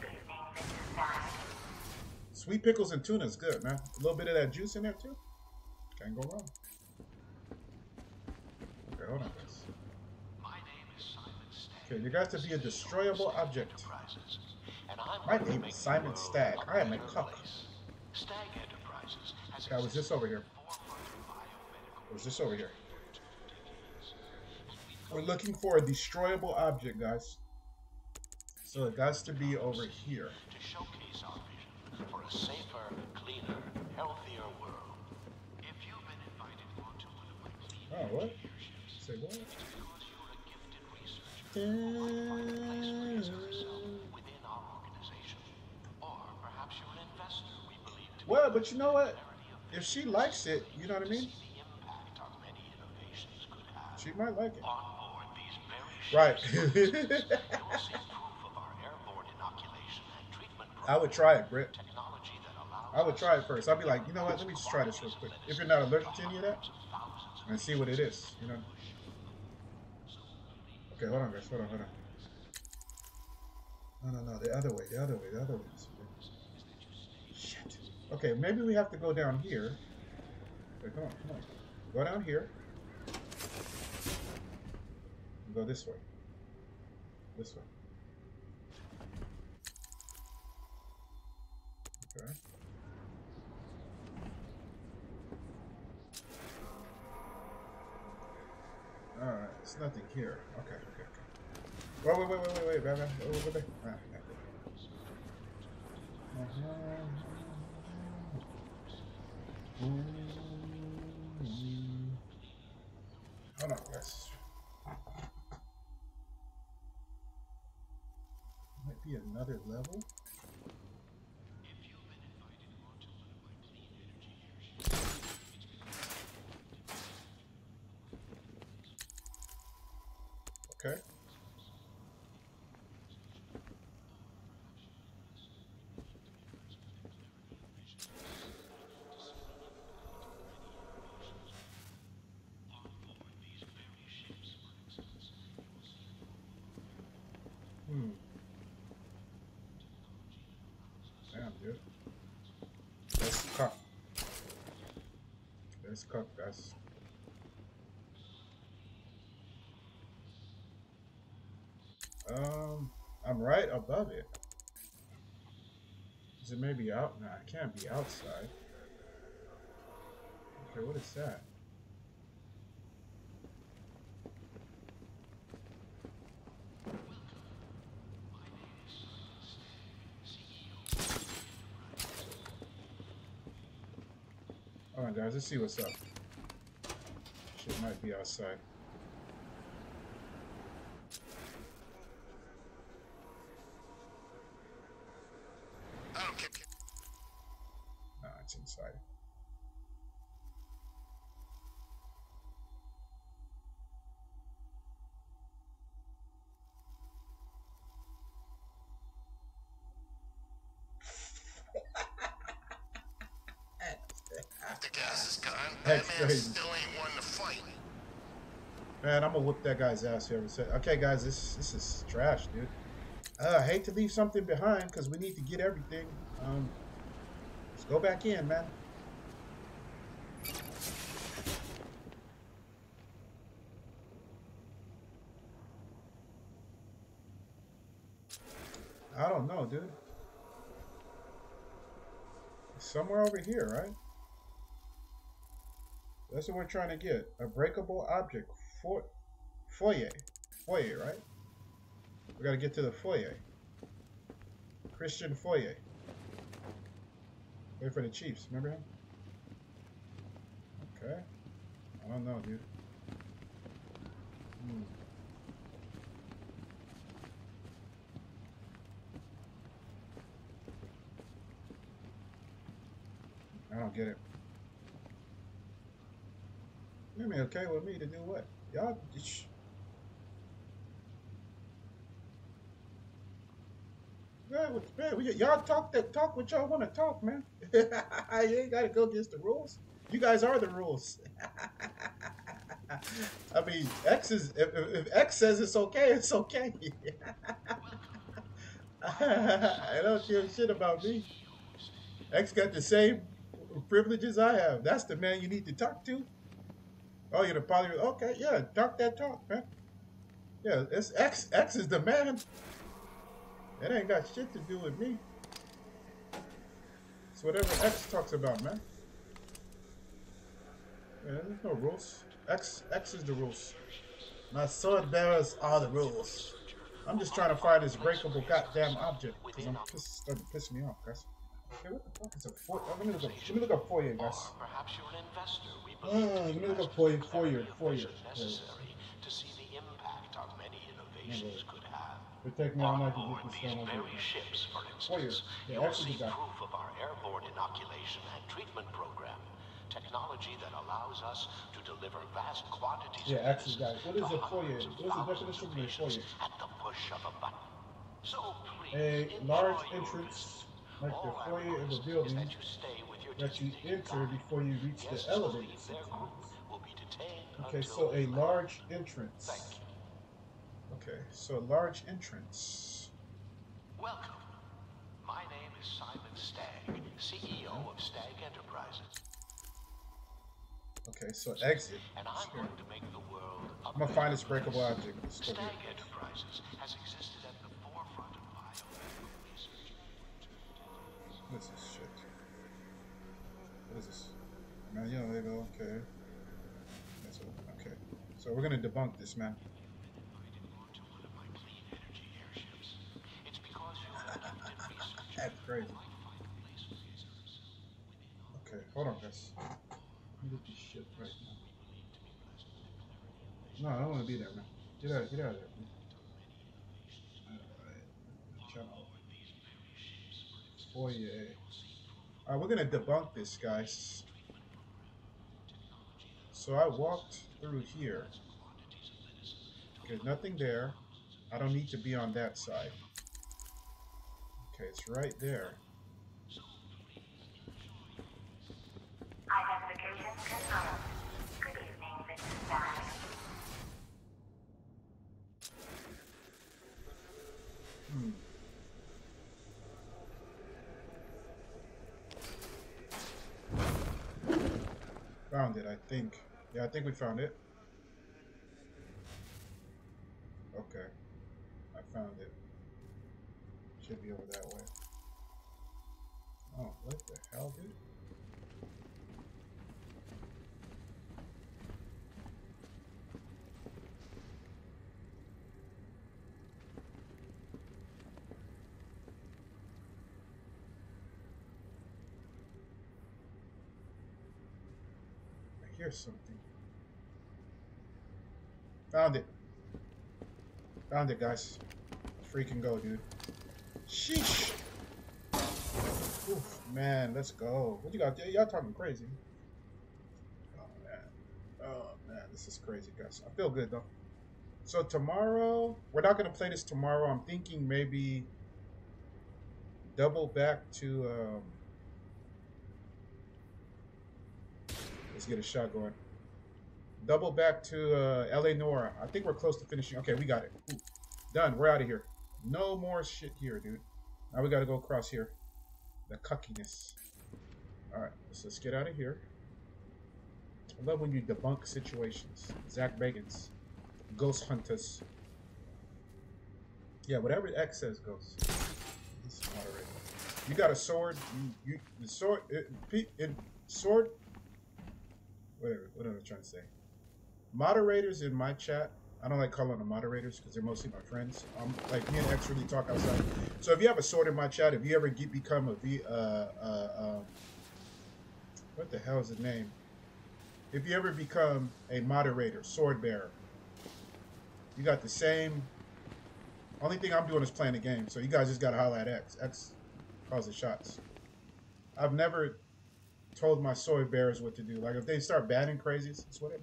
Sweet pickles and tuna is good, man. A little bit of that juice in there too. Can't go wrong. Okay, hold on, guys. My name is Simon Stagg. Okay, you guys to be a destroyable object. And I'm My name is Simon Stagg. I am a cuck. place. Enterprises has Guy, was this over here? Was this over here? We're looking for a destroyable object, guys. So it has to be over here. to showcase our vision for a safer, cleaner, healthier world. If you've been invited onto one of my clean Oh, what? Say what? because you're a gifted researcher or find a place for yourself within our organization. Or perhaps you're an investor we believe to Well, but you know what? If she likes it, you know what I mean? the impact our many innovations could have. She might like it. On board these very Right. (laughs) ships, you'll see proof of our airborne inoculation and treatment I would try it, Britt. I would try it first. I'd be like, you know what? Let me just try this real quick. If you're not allergic to any of that, and see what it is, you know? Okay, hold on, guys. Hold on, hold on. No, no, no. The other way. The other way. The other way. Shit. Okay, maybe we have to go down here. Okay, come on, come on. Go down here. Go this way. This way. Okay. Alright, it's nothing here. Okay, okay, okay. Wait, wait, wait, wait, wait, wait, wait, wait, wait, wait, wait. Ah, yeah. Hold on, guys. Might be another level. Okay. Hmm. Damn, dude. That's cock. That's cock, guys. Um, I'm right above it. Is it maybe out? Nah, it can't be outside. Okay, what is that? Alright guys, let's see what's up. Shit might be outside. Guy's ass here. Okay, guys, this this is trash, dude. Uh, I hate to leave something behind because we need to get everything. Um, let's go back in, man. I don't know, dude. Somewhere over here, right? That's what we're trying to get. A breakable object. For foyer. Foyer, right? We gotta get to the foyer. Christian Foyer. Wait for the Chiefs. Remember him? Okay. I don't know, dude. Hmm. I don't get it. You mean okay with me to do what? Y'all, y'all talk that talk what y'all want to talk, man. (laughs) you ain't got to go against the rules. You guys are the rules. (laughs) I mean, X is if, if X says it's okay, it's okay. (laughs) I don't give shit about me. X got the same privileges I have. That's the man you need to talk to. Oh, you're the poly. Okay, yeah, talk that talk, man. Yeah, it's X. X is the man. That ain't got shit to do with me. It's whatever X talks about, man. Yeah, there's no rules. X X is the rules. My sword bearers are the rules. I'm just trying to find this breakable goddamn object because I'm piss, starting to piss me off, guys. Okay, what the fuck is a foyer? Oh, let me look up. Let me look up foyer, guys. Or perhaps you're an investor. We believe let me look up foyer, foyer, foyer. necessary to see the impact our many innovations could It take me all On night to get this done. very ships, for instance, Yeah, you'll see proof of our airborne inoculation and treatment program. Technology that allows us to deliver vast quantities Yeah, of actually medicine What is a foyer? What is the definition of a? At the push of a button. So please, A large entrance, like the foyer of a building, that you stay with your that you enter before you reach the elevator. leave their group will be detained Okay, so a large entrance. Okay, so a large entrance. Welcome. My name is Simon Stagg, CEO of Stagg Enterprises, Okay, so exit. and I'm going to make the world I'm gonna find this breakable object. Let's. Enterprises has existed at the forefront of biomedical research. What is this shit? What is this? Man, you know, okay. That's okay. So we're gonna debunk this, man. Invited you onto one of my clean energy airships. It's because you're a gifted researcher. That's crazy. Might find a place for your services within our Okay, hold on, guys. Me get this shit right now. No, I don't want to be there, man. Get out, get out of there. Channel. Foyer. Alright, we're gonna debunk this, guys. So I walked through here. Okay, nothing there. I don't need to be on that side. Okay, it's right there. Identification confirmed. Good evening, Mrs. Hmm. Found it, I think. Yeah, I think we found it. Okay. I found it. Should be over that way. Oh, what the hell, dude? I hear something. Found it. Found it, guys. Freaking go, dude. Sheesh. Oof, man, let's go. What you got? Y'all talking crazy. Oh man. Oh man, this is crazy, guys. I feel good though. So tomorrow, we're not gonna play this tomorrow. I'm thinking maybe double back to um Let's get a shot going. Double back to uh, L.A. Noire. I think we're close to finishing. Okay, we got it. Ooh. Done. We're out of here. No more shit here, dude. Now we got to go across here. The cuckiness. All right, so let's get out of here. I love when you debunk situations. Zak Bagans, Ghost Hunters. Yeah, whatever X says goes. You got a sword. You, you the sword. It, it, sword whatever, what am I trying to say? Moderators in my chat I don't like calling them moderators because they're mostly my friends. Um, like me and X really talk outside. So if you have a sword in my chat, if you ever get, become a V, uh, uh, um, what the hell is the name? If you ever become a moderator, sword bearer, you got the same. Only thing I'm doing is playing the game. So you guys just gotta holler at X. X calls the shots. I've never told my sword bearers what to do. Like if they start batting crazy, it's whatever.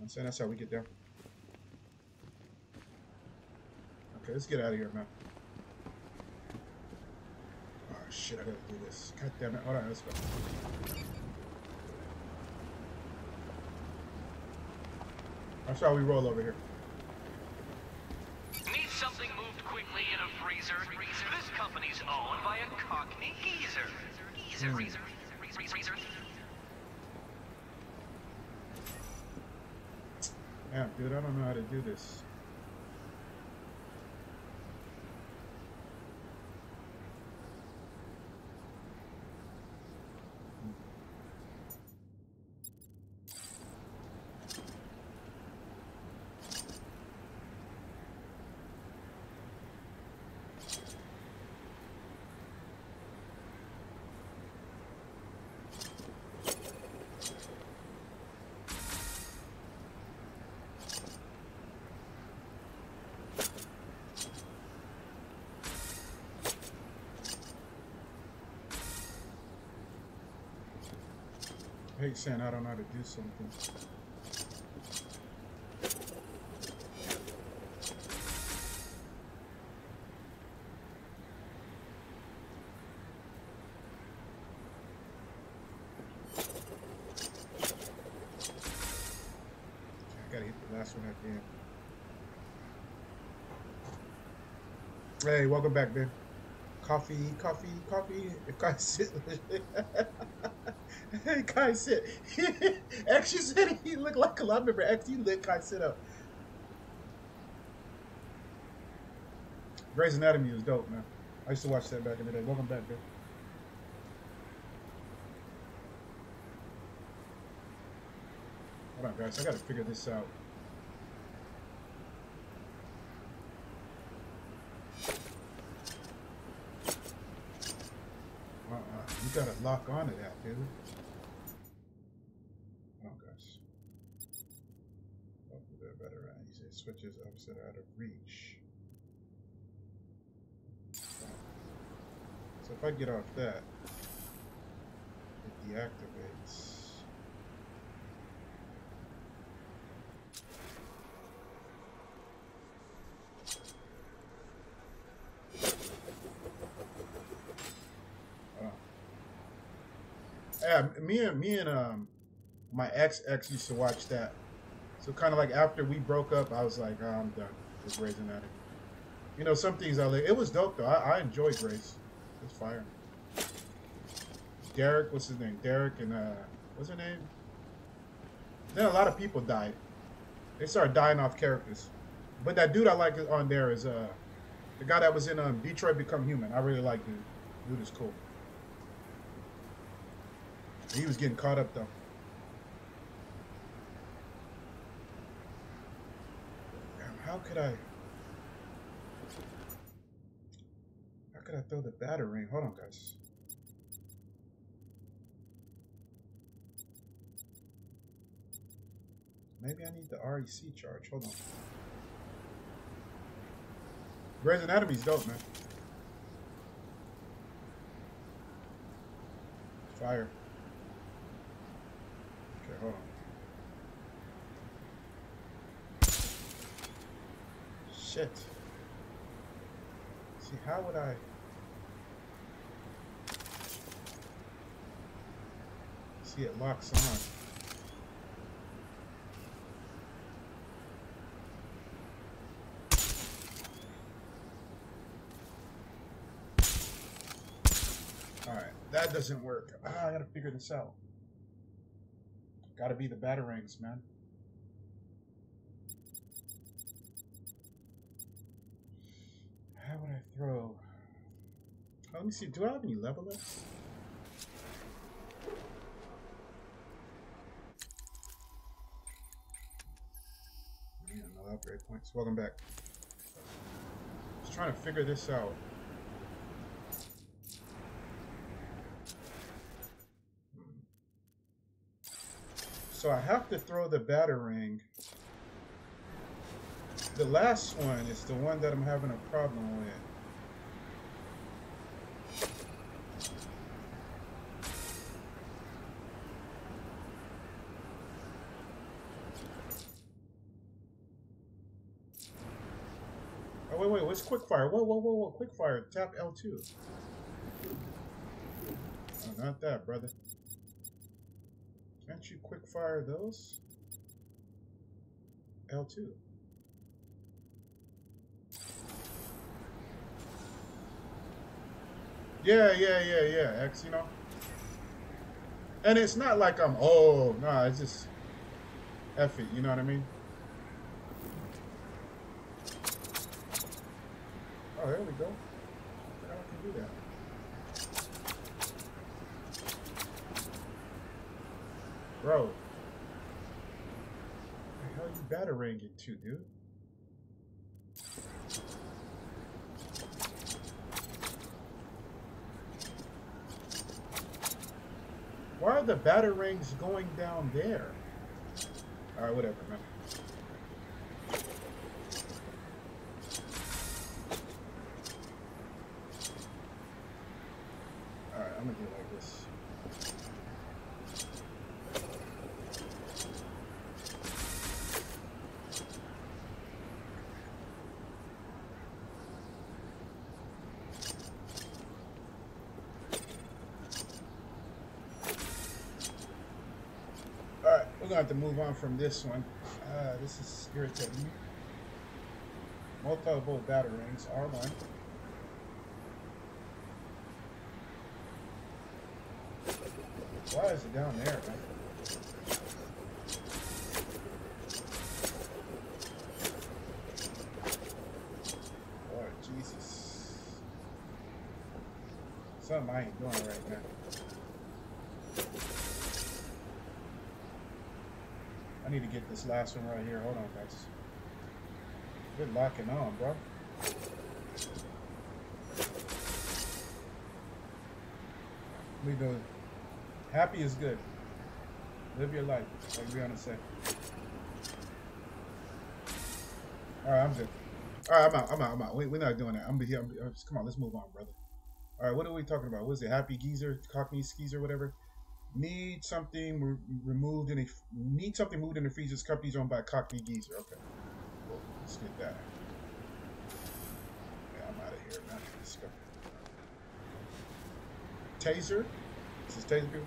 I'm saying that's how we get down. Okay, let's get out of here, man. Oh shit, I gotta do this. God damn it. Hold on, let's go. That's how we roll over here. Need something moved quickly in a freezer? This company's owned by a cockney geezer. Geezer, hmm. freezer, freezer, freezer. Damn, dude, I don't know how to do this. Hate saying I don't know how to do something. I gotta hit the last one at the end. Hey, welcome back, man. Coffee, coffee, coffee. (laughs) If guys sit, (laughs) hey, Kai. (laughs) X, you said he looked like a lot. I remember you lit Kai sit up. Grey's Anatomy was dope, man. I used to watch that back in the day. Welcome back, man. Hold on, guys. I gotta figure this out. Uh-uh. You gotta lock onto that, dude. Oh gosh. Hopefully they're better at easy switches opposite out of reach. So if I get off that, it deactivates. Yeah, me and me and um my ex ex used to watch that. So kind of like after we broke up, I was like, oh, I'm done with Grey's Anatomy. You know, some things I like. It was dope though. I, I enjoyed Grace. It's fire. Derek, what's his name? Derek and uh, what's her name? Then a lot of people died. They started dying off characters. But that dude I like on there is uh, the guy that was in um, Detroit Become Human. I really like dude. Dude is cool. He was getting caught up though. Damn, How could I? How could I throw the battery? Hold on, guys. Maybe I need the REC charge. Hold on. Grey's Anatomy's dope, man. Fire. Okay, hold on. Shit. See, how would I... See, it locks on. That doesn't work. Ah, I gotta figure this out. Gotta be the batarangs, man. Oh, let me see. Do I have any level ups? Man, no upgrades. breakpoints. Welcome back. Just trying to figure this out. So I have to throw the batarang. The last one is the one that I'm having a problem with. Wait, wait, what's quickfire? Whoa, whoa, whoa, Quick fire. Tap L2. Oh, not that, brother. Can't you quick fire those? L2. Yeah, yeah, yeah, yeah, X, you know? And it's not like I'm, oh, nah, it's just F it, you know what I mean? Oh, there we go. I can do that. Bro. The hell you battering into, dude? Why are the batarangs going down there? Alright, whatever, man. Alright, I'm gonna do it like this. Alright, we're gonna have to move on from this one. Uh, this is irritating. Multiple batarangs, R1. Why is it down there, man? Jesus. Something I ain't doing right now. Need to get this last one right here. Hold on, guys. Good locking on, bro. We do. Happy is good. Live your life, like Rihanna said. All right, I'm good. All right, I'm out. I'm out. I'm out. We, we're not doing that. I'm here. I'm- come on, let's move on, brother. All right, what are we talking about? What is it? Happy geezer, cockney skeezer, whatever. Need something re- removed in a need something moved in the freezer's company's owned by Cockney Geezer. Okay, cool. let's get that. Yeah, I'm out of here, man. Let's go. Taser. This is Taser. people?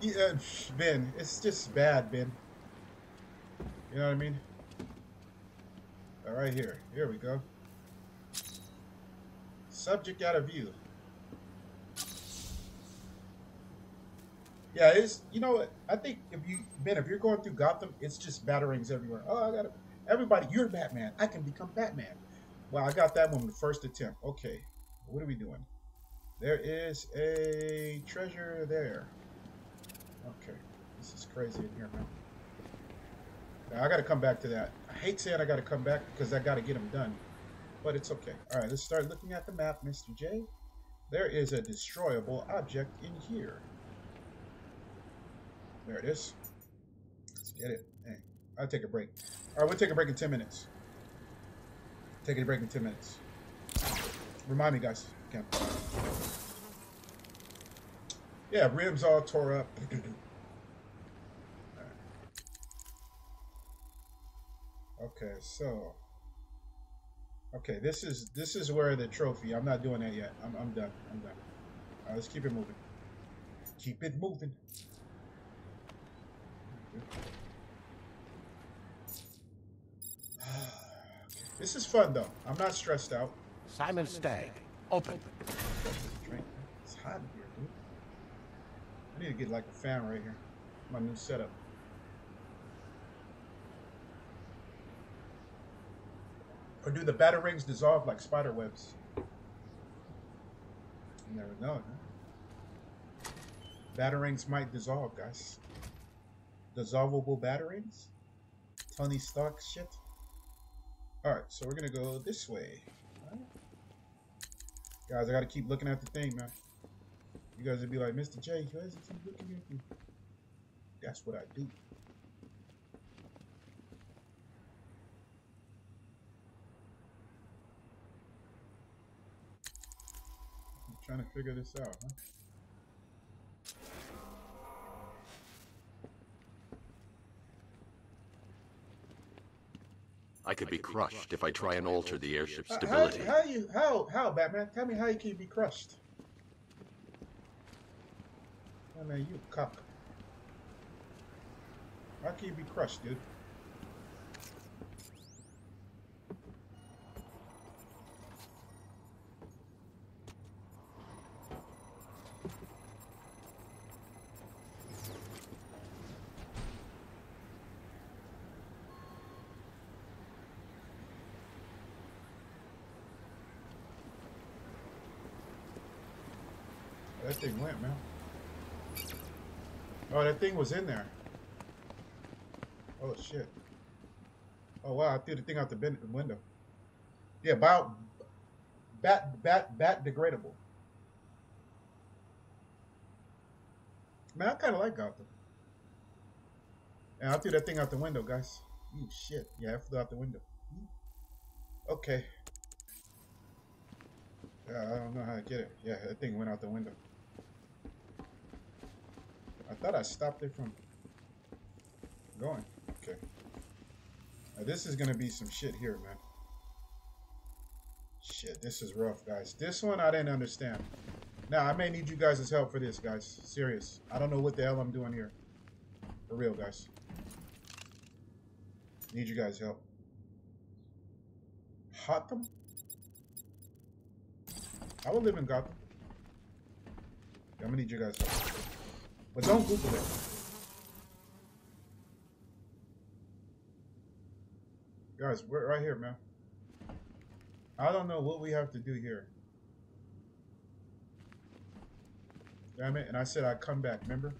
Yeah, Ben. It's just bad, Ben. You know what I mean? All right, here. Here we go. Subject out of view. Yeah, it's you know I think if you Ben, if you're going through Gotham, it's just batarangs everywhere. Oh, I got everybody. You're Batman. I can become Batman. Well, I got that one on the first attempt. Okay, what are we doing? There is a treasure there. Okay, this is crazy in here, man. I got to come back to that. I hate saying I got to come back because I got to get them done, but it's okay. All right, let's start looking at the map, Mr. J. There is a destroyable object in here. There it is. Let's get it. I'll take a break. All right, we'll take a break in 10 minutes. Taking a break in 10 minutes. Remind me, guys. Yeah, rims all tore up. (clears throat) Okay, so okay, this is this is where the trophy. I'm not doing that yet. I'm I'm done. I'm done. All right, let's keep it moving. Keep it moving. (sighs) This is fun though. I'm not stressed out. Simon Stagg, open. It's hot in here, dude. I need to get like a fan right here. My new setup. Or do the batarangs dissolve like spider webs? You never know. Huh? Batter rings might dissolve, guys. Dissolvable batarangs? Tony Stark shit. Alright, so we're gonna go this way. Alright. Guys, I gotta keep looking at the thing, man. You guys would be like, Mr. J, why does he keep looking at me? That's what I do. I'm trying to figure this out, huh? I could be crushed if I try and alter the airship's stability. How, how you how how Batman? Tell me how you can be crushed. Man, you cock. How can you be crushed, dude? That thing man. Oh, that thing was in there. Oh shit. Oh wow, I threw the thing out the window. Yeah, bio, bat, bat, bat degradable. Man, I kind of like Gotham. And I threw that thing out the window, guys. You shit. Yeah, I flew out the window. Okay. Yeah, I don't know how to get it. Yeah, that thing went out the window. I thought I stopped it from going. Okay. Now, this is gonna be some shit here, man. Shit, this is rough, guys. This one I didn't understand. Now, I may need you guys' help for this, guys. Serious. I don't know what the hell I'm doing here. For real, guys. Need you guys' help. Gotham? I will live in Gotham. I'm gonna need you guys' help. But don't Google it. Guys, we're right here, man. I don't know what we have to do here. Damn it. And I said I'd come back, remember?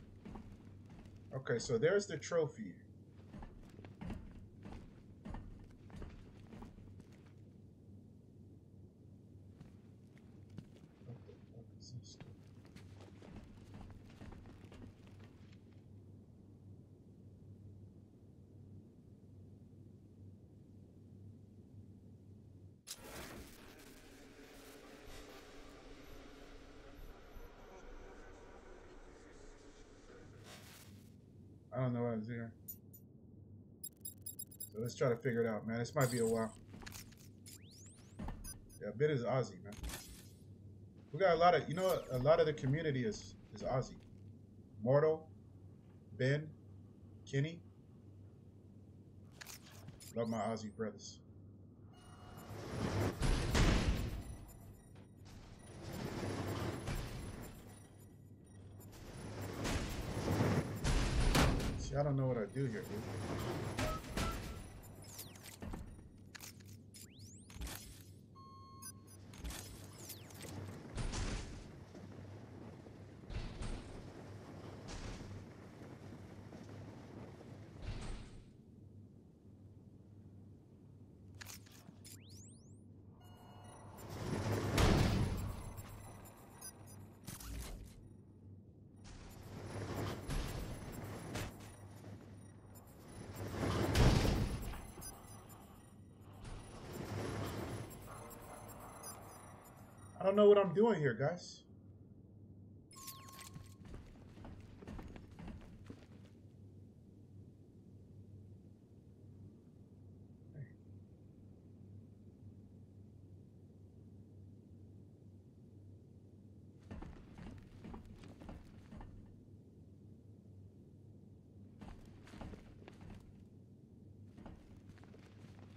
Okay, so there's the trophy. What the fuck is this? I don't know what is here. So let's try to figure it out, man. This might be a while. Yeah, bit is Aussie, man. We got a lot of, you know, a lot of the community is is Aussie. Mortal, Ben, Kenny. Love my Aussie brothers. See, I don't know what I do here, dude. Don't know what I'm doing here, guys.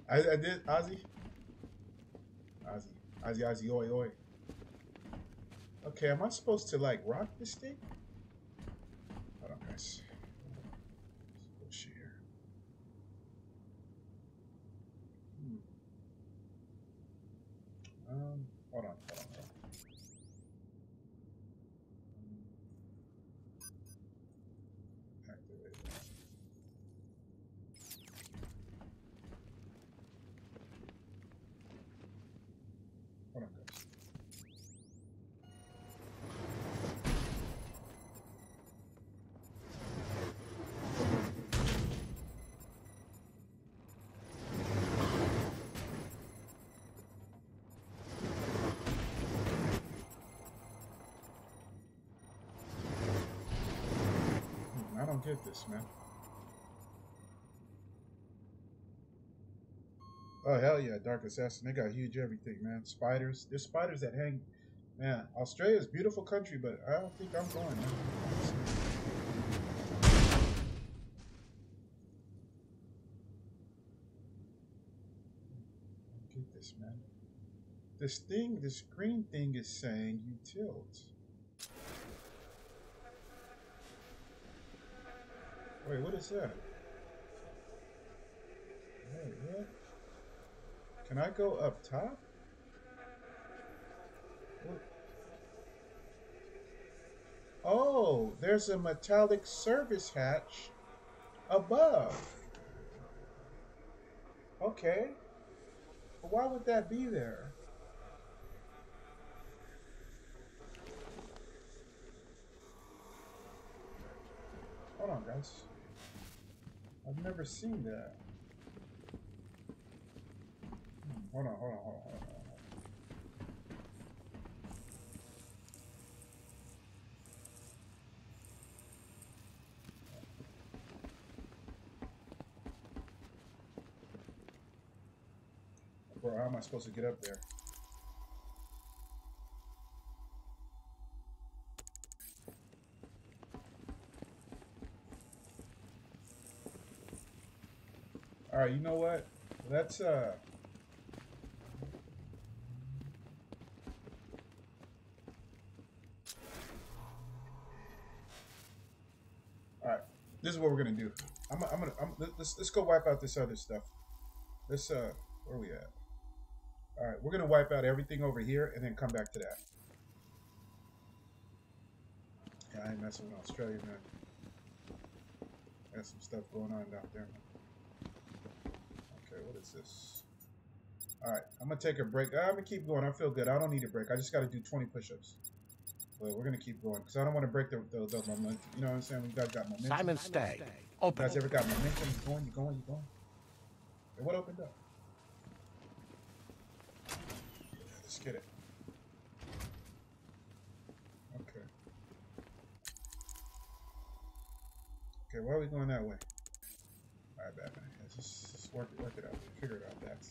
I, I did Ozzy. Ozzy, Ozzy, Ozzy, oi, oi. Okay, am I supposed to like rock this thing? Get this, man. Oh hell yeah, Dark Assassin. They got huge everything, man. Spiders. There's spiders that hang. Man, Australia's beautiful country, but I don't think I'm going. This, man. This thing, this green thing is saying you tilt. Wait, what is that? Wait, what? Can I go up top? What? Oh, there's a metallic service hatch above. Okay. But why would that be there? Hold on, guys. I've never seen that. Hold on, hold on, hold on, hold on. hold on. Bro, how am I supposed to get up there? All right, you know what? Let's uh All right, this is what we're gonna do. I'm, I'm gonna, I'm, let's, let's go wipe out this other stuff. Let's, uh, where we at? All right, we're gonna wipe out everything over here and then come back to that. Yeah, I ain't messing with Australia, man. Got some stuff going on down there. Okay, what is this? All right, I'm gonna take a break. Uh, I'm gonna keep going. I feel good. I don't need a break. I just got to do 20 push-ups. But we're gonna keep going because I don't want to break the, the, the momentum. You know what I'm saying? We guys got momentum. Simon Stagg. You Open. guys ever got momentum? You going? You're going? You're going? Hey, what opened up? Let's get it. Okay. Okay, why are we going that way? Alright, Batman. Let's just, just work it, work it out. Figure it out. That's.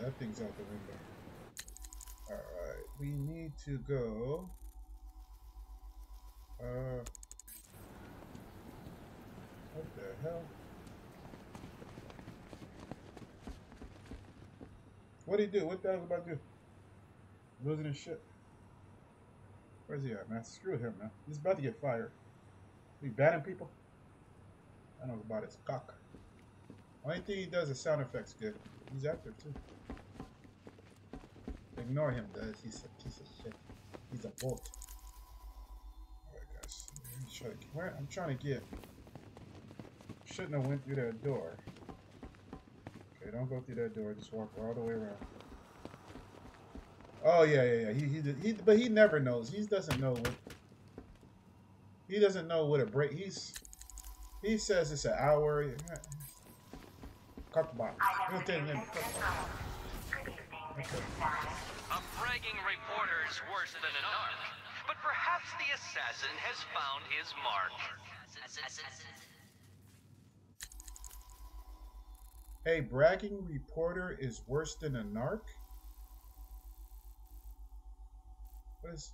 That thing's out the window. Alright, we need to go. Uh. What the hell? What'd he do? What the hell about do? Losing his shit. Where's he at, man? Screw him, man. He's about to get fired. We banning people? I don't know about his cock. Only thing he does is sound effects good. He's active too. Ignore him, guys. He's a piece of shit. He's a bolt. Alright, guys. Let me try to- Where? I'm trying to get. Shouldn't have went through that door. Okay, don't go through that door. Just walk all the way around. Oh yeah, yeah, yeah. He he he, but he never knows. He doesn't know what. He doesn't know what a break. He's he says it's an hour. Cut the box. He'll take. Okay. A bragging reporter is worse than a narc. But perhaps the assassin has found his mark. Hey, bragging reporter is worse than a narc. What is?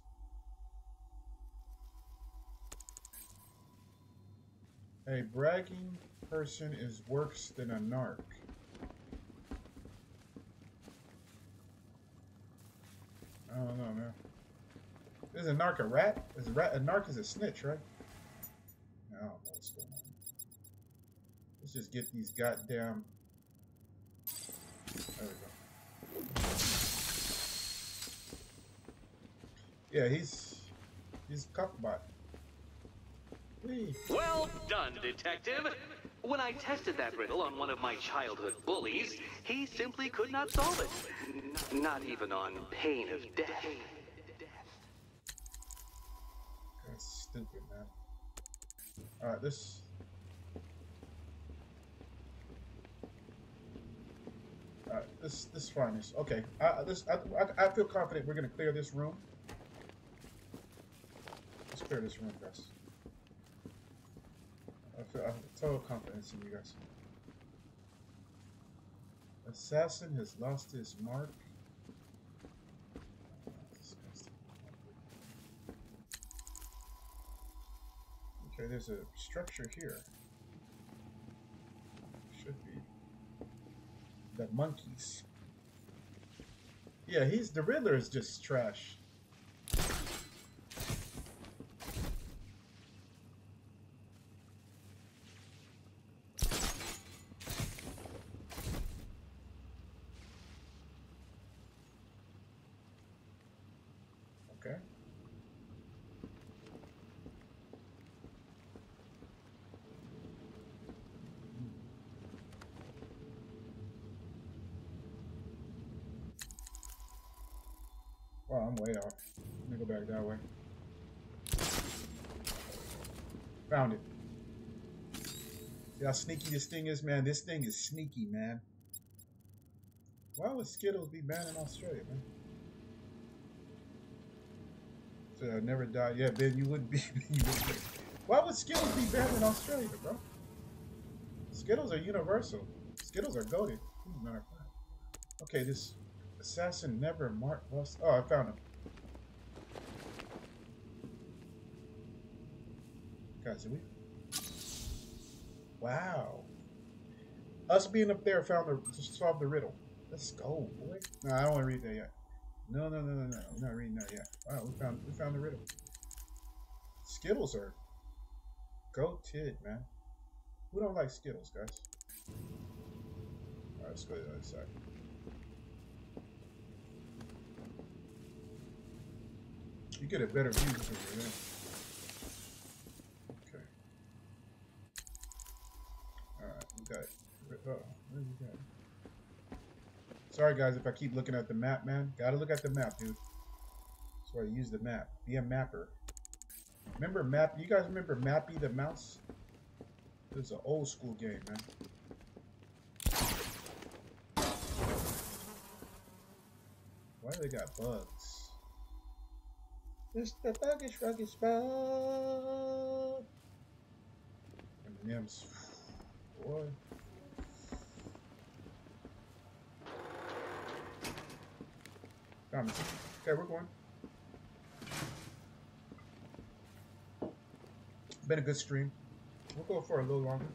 A bragging person is worse than a narc. I don't know, man. Is a narc a rat? Is a rat a narc is a snitch, right? I don't know what's going on. Let's just get these goddamn. There we go. Yeah, he's he's cockbot. Whee. Well done, detective. When I tested that riddle on one of my childhood bullies, he simply could not solve it. Not even on pain of death. That's stupid, man. All right, this. All right, this this fine. This okay. I this I, I, I feel confident we're gonna clear this room. Let's clear this room, guys. I feel I have total confidence in you guys. Assassin has lost his mark. Okay, there's a structure here. Should be. The monkeys. Yeah, he's the Riddler is just trash. Okay. Wow, I'm way off. Let me go back that way. Found it. See how sneaky this thing is, man? This thing is sneaky, man. Why would Skittles be banned in Australia, man? So I never die. Yeah, Ben, you wouldn't be. (laughs) you wouldn't be. Why would Skittles be banned in Australia, bro? Skittles are universal. Skittles are goaded. Hmm, fact. Okay, this assassin never marked us. Oh, I found him. Guys, did we? Wow. Us being up there found the to solve the riddle. Let's go, boy. No, I don't want to read that yet. No, no, no, no, no. Not reading that yet. Wow, we found we found the riddle. Skittles are go tid, man. We don't like Skittles, guys? Alright, let's go to the other side. You get a better view from here. Okay. Alright, we oh? Sorry guys if I keep looking at the map, man. Gotta look at the map, dude. That's why I use the map. Be a mapper. Remember map you guys remember Mappy the mouse? It's an old school game, man. Why do they got bugs? It's the buggish ruggish bug. M&M's. Boy. Found. Um, okay, we're going. Been a good stream. We'll go for a little longer.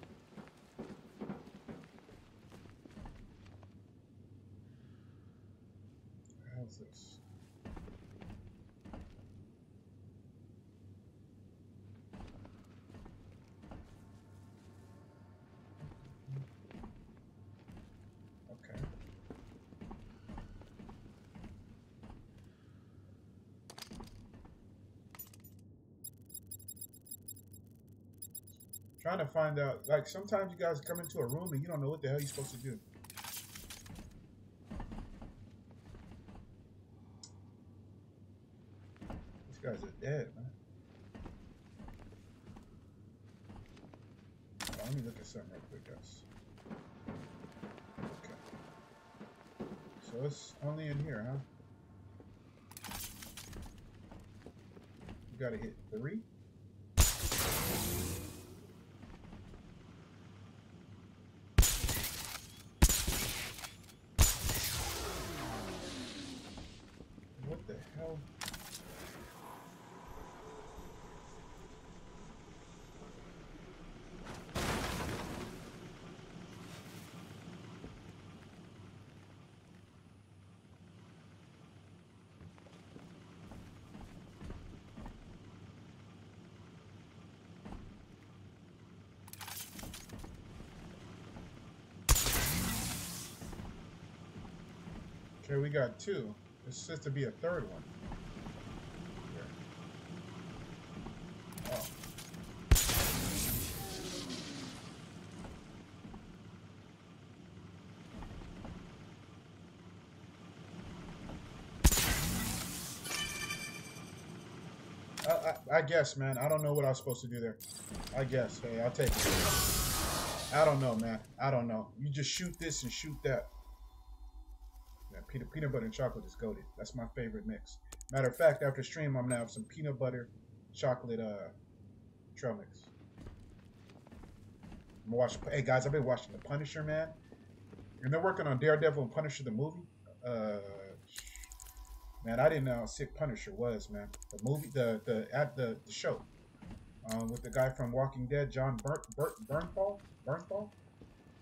How's this? Okay. Trying to find out, like sometimes you guys come into a room and you don't know what the hell you're supposed to do. These guys are dead, man. Oh, let me look at something real quick, guys. Okay. So it's only in here, huh? You gotta hit three. What the hell? Okay, we got two. It's supposed to be a third one. Oh. I guess, man. I don't know what I was supposed to do there. I guess. Hey, I'll take it. I don't know, man. I don't know. You just shoot this and shoot that. Peanut, peanut butter and chocolate is goaded. That's my favorite mix. Matter of fact, after stream, I'm gonna have some peanut butter chocolate uh trail mix. I'm. Hey guys, I've been watching The Punisher, man, and they're working on Daredevil and Punisher the movie. Uh, man, I didn't know how sick Punisher was, man. The movie, the the at the, the show, um, with the guy from Walking Dead, John Burn, Burn, Bernthal. Bernthal.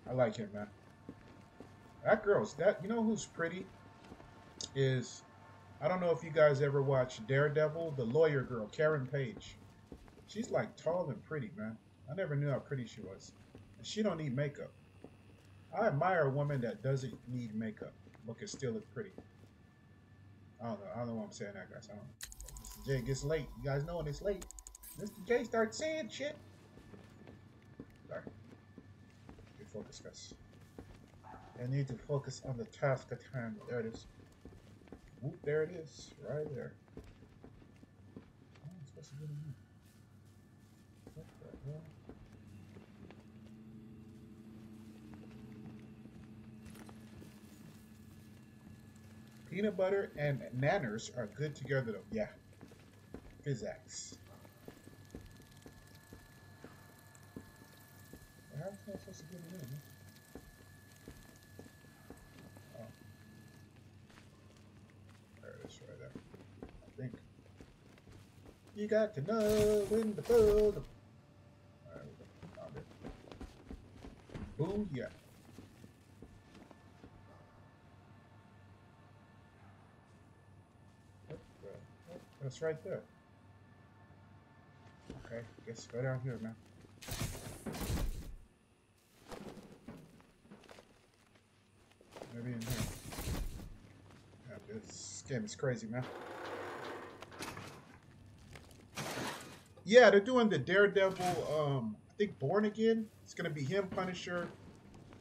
I like him, man. That girl's that. You know who's pretty? Is I don't know if you guys ever watched Daredevil, the lawyer girl, Karen Page. She's like tall and pretty, man. I never knew how pretty she was. And she don't need makeup. I admire a woman that doesn't need makeup but can still look pretty. I don't know. I don't know why I'm saying that, guys. I don't know. Mr. J gets late. You guys know when it's late. Mr. J starts saying shit. Sorry. Get guys. I need to focus on the task at hand. There it is. Whoop, there it is. Right there. Oh? Peanut butter and nanners are good together though. Yeah. Physics. How am I supposed to get? man? Oh. There it is right there. I think. You got to know when to the. Alright. Yeah. What? That's right there. Okay, guess go down here, man. Maybe in here. Yeah, this game is crazy, man. Yeah, they're doing the Daredevil. Um, I think Born Again. It's gonna be him, Punisher,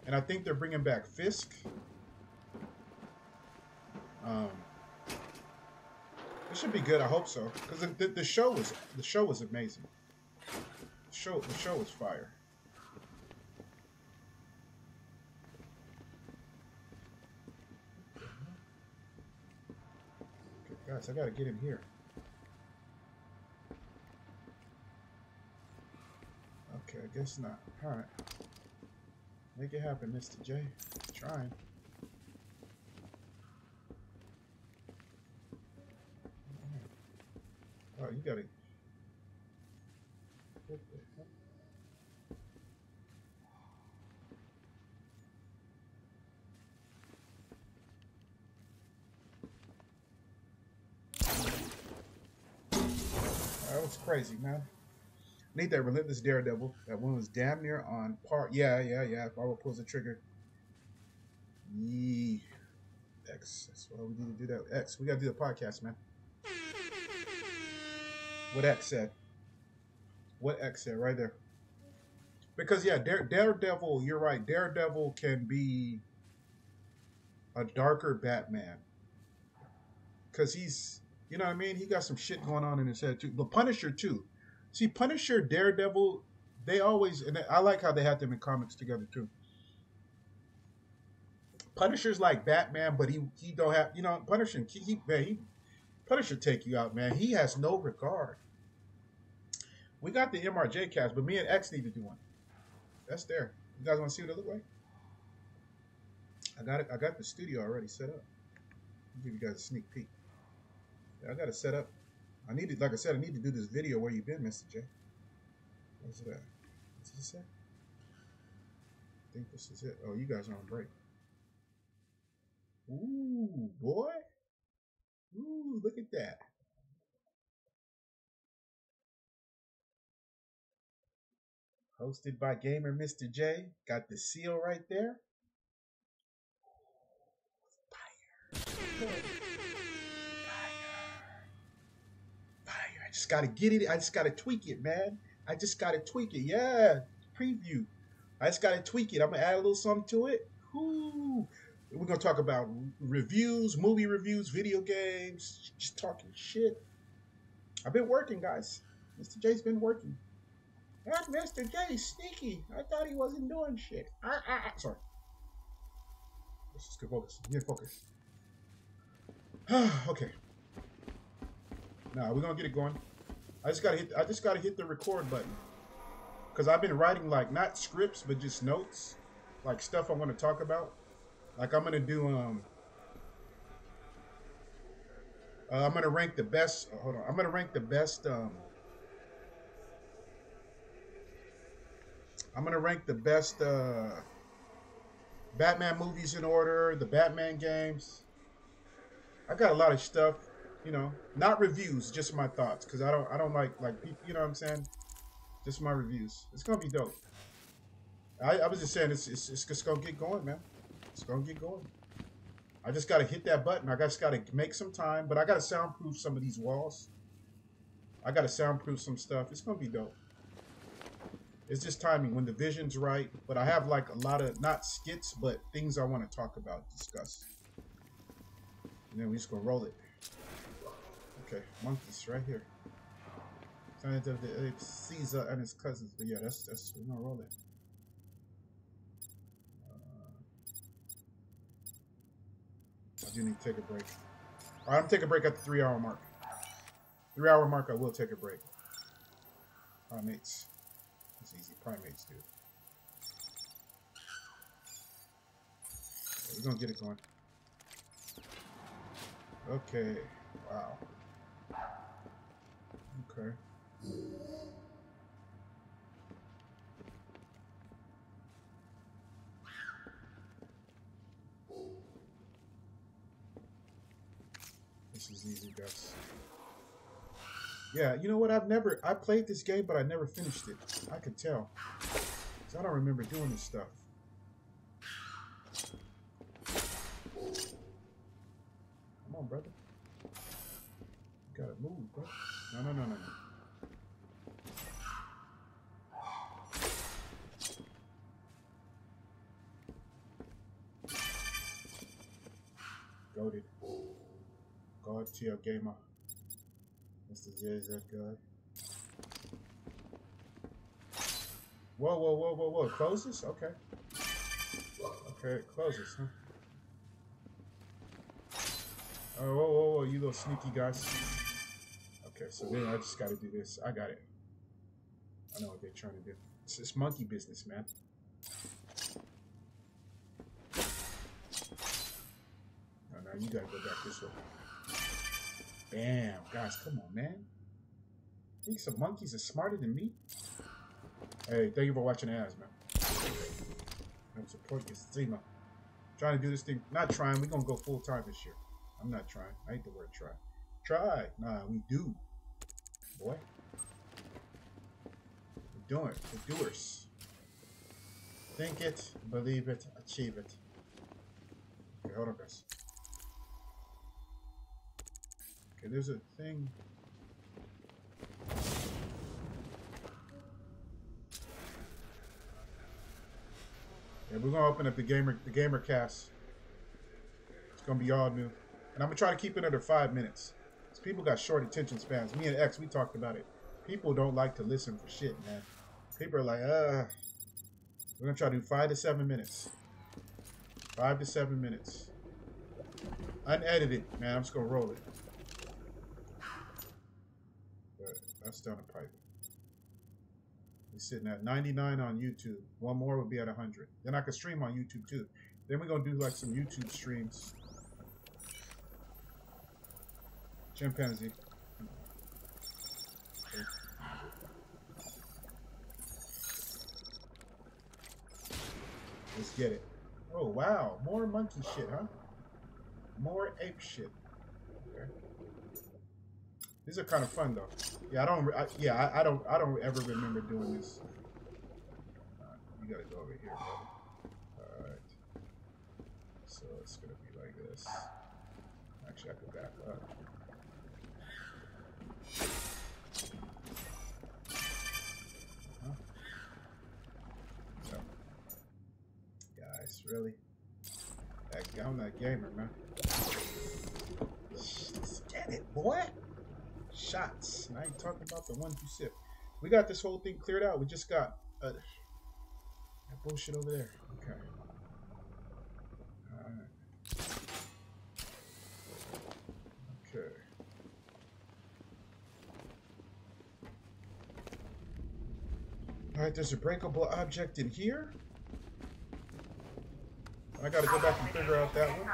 and I think they're bringing back Fisk. Um, it should be good. I hope so, because the, the, show was the show was amazing. The show the show was fire. Guys, I gotta get in here. Okay, I guess not. Alright. Make it happen, Mr. J. Trying. Oh, you gotta. That was crazy, man. Need that relentless daredevil. That one was damn near on par. Yeah, yeah, yeah. Barbara pulls the trigger. Yee. X. That's why we need to do that. X. We gotta do the podcast, man. What X said. What X said right there. Because yeah, Dare, Daredevil. You're right. Daredevil can be a darker Batman. Cause he's, you know what I mean. He got some shit going on in his head too. But Punisher too. See, Punisher, Daredevil, they always, and I like how they had them in comics together too. Punisher's like Batman, but he he don't have, you know, Punisher, he, he man, he, Punisher take you out, man. He has no regard. We got the MRJ cast, but me and X need to do one. That's there. You guys want to see what it look like? I got it. I got the studio already set up. I'll give you guys a sneak peek. Yeah, I got it set up. I need to, like I said, I need to do this video where you been, Mr. J. What's that? What's this say? I think this is it. Oh, you guys are on break. Ooh, boy. Ooh, look at that. Hosted by Gamer Mr. J. Got the seal right there. Fire. Just gotta get it. I just gotta tweak it, man. I just gotta tweak it. Yeah. Preview. I just gotta tweak it. I'm gonna add a little something to it. Ooh. We're gonna talk about reviews, movie reviews, video games, just talking shit. I've been working, guys. Mr. J's been working. That Mr. J sneaky. I thought he wasn't doing shit. I, I, I sorry. Let's just get focus. Get focus. (sighs) okay. Now we're gonna get it going. I just gotta hit. I just gotta hit the record button. Cause I've been writing like not scripts, but just notes, like stuff I want to talk about. Like I'm gonna do. Um. Uh, I'm gonna rank the best. oh, hold on. I'm gonna rank the best. Um. I'm gonna rank the best. Uh. Batman movies in order. The Batman games. I got a lot of stuff, you know, not reviews, just my thoughts, because I don't, I don't like, like, you know what I'm saying? Just my reviews. It's gonna be dope. I, I was just saying, it's, it's, it's just gonna get going, man. It's gonna get going. I just gotta hit that button. I just gotta make some time, but I gotta soundproof some of these walls. I gotta soundproof some stuff. It's gonna be dope. It's just timing when the vision's right. But I have like a lot of not skits, but things I want to talk about, discuss. And then we just gonna roll it. Okay, monkeys right here. Signs of the uh, Caesar and his cousins. But yeah, that's that's we're gonna roll it. Uh, I do need to take a break. All right, I'm take a break at the three hour mark. Three hour mark, I will take a break. Primates. It's easy. Primates, dude. We're gonna get it going. Okay. Wow. Okay. This is easy, guys. Yeah, you know what? I've never I played this game, but I never finished it. I could tell. 'Cause I don't remember doing this stuff. Come on, brother. Gotta move, bro. No, no, no, no, no. Goaded. God tier gamer. Mr. JZ guy. Whoa, whoa, whoa, whoa, whoa. Closes? Okay. Okay, it closes, huh? Oh, whoa, whoa, whoa, you little sneaky guys. Okay, so then I just gotta do this. I got it. I know what they're trying to do. It's monkey business, man. Oh, no, no, you gotta go back this way. Bam, guys, come on, man. Think some monkeys are smarter than me? Hey, thank you for watching ads, man. Help support your streamer. Trying to do this thing. Not trying. We're gonna go full time this year. I'm not trying. I hate the word try. Try. Nah, we do. Boy. We're doers. Think it, believe it, achieve it. Okay, hold on, guys. Okay, there's a thing. Yeah, we're gonna open up the gamer the gamer cast. It's gonna be all new. And I'm gonna try to keep it under five minutes. People got short attention spans. Me and X, we talked about it. People don't like to listen for shit, man. People are like, uh we're gonna try to do five to seven minutes. Five to seven minutes. Unedited, man. I'm just gonna roll it. But that's down the pipe. We're sitting at 99 on YouTube. One more would be at 100. Then I could stream on YouTube too. Then we're gonna do like some YouTube streams. Chimpanzee. Let's get it. Oh wow, more monkey shit, huh? More ape shit. These are kind of fun though. Yeah, I don't. I, yeah, I, I don't. I don't ever remember doing this. Uh, you gotta go over here, brother. All right. So it's gonna be like this. Actually, I could back up. Huh? So, guys, really? I'm that gamer, man. Get it, boy shots. I ain't talking about the one you sip. We got this whole thing cleared out. We just got uh, that bullshit over there. Okay. Alright. Okay. Alright, there's a breakable object in here. I gotta go back and figure out that one.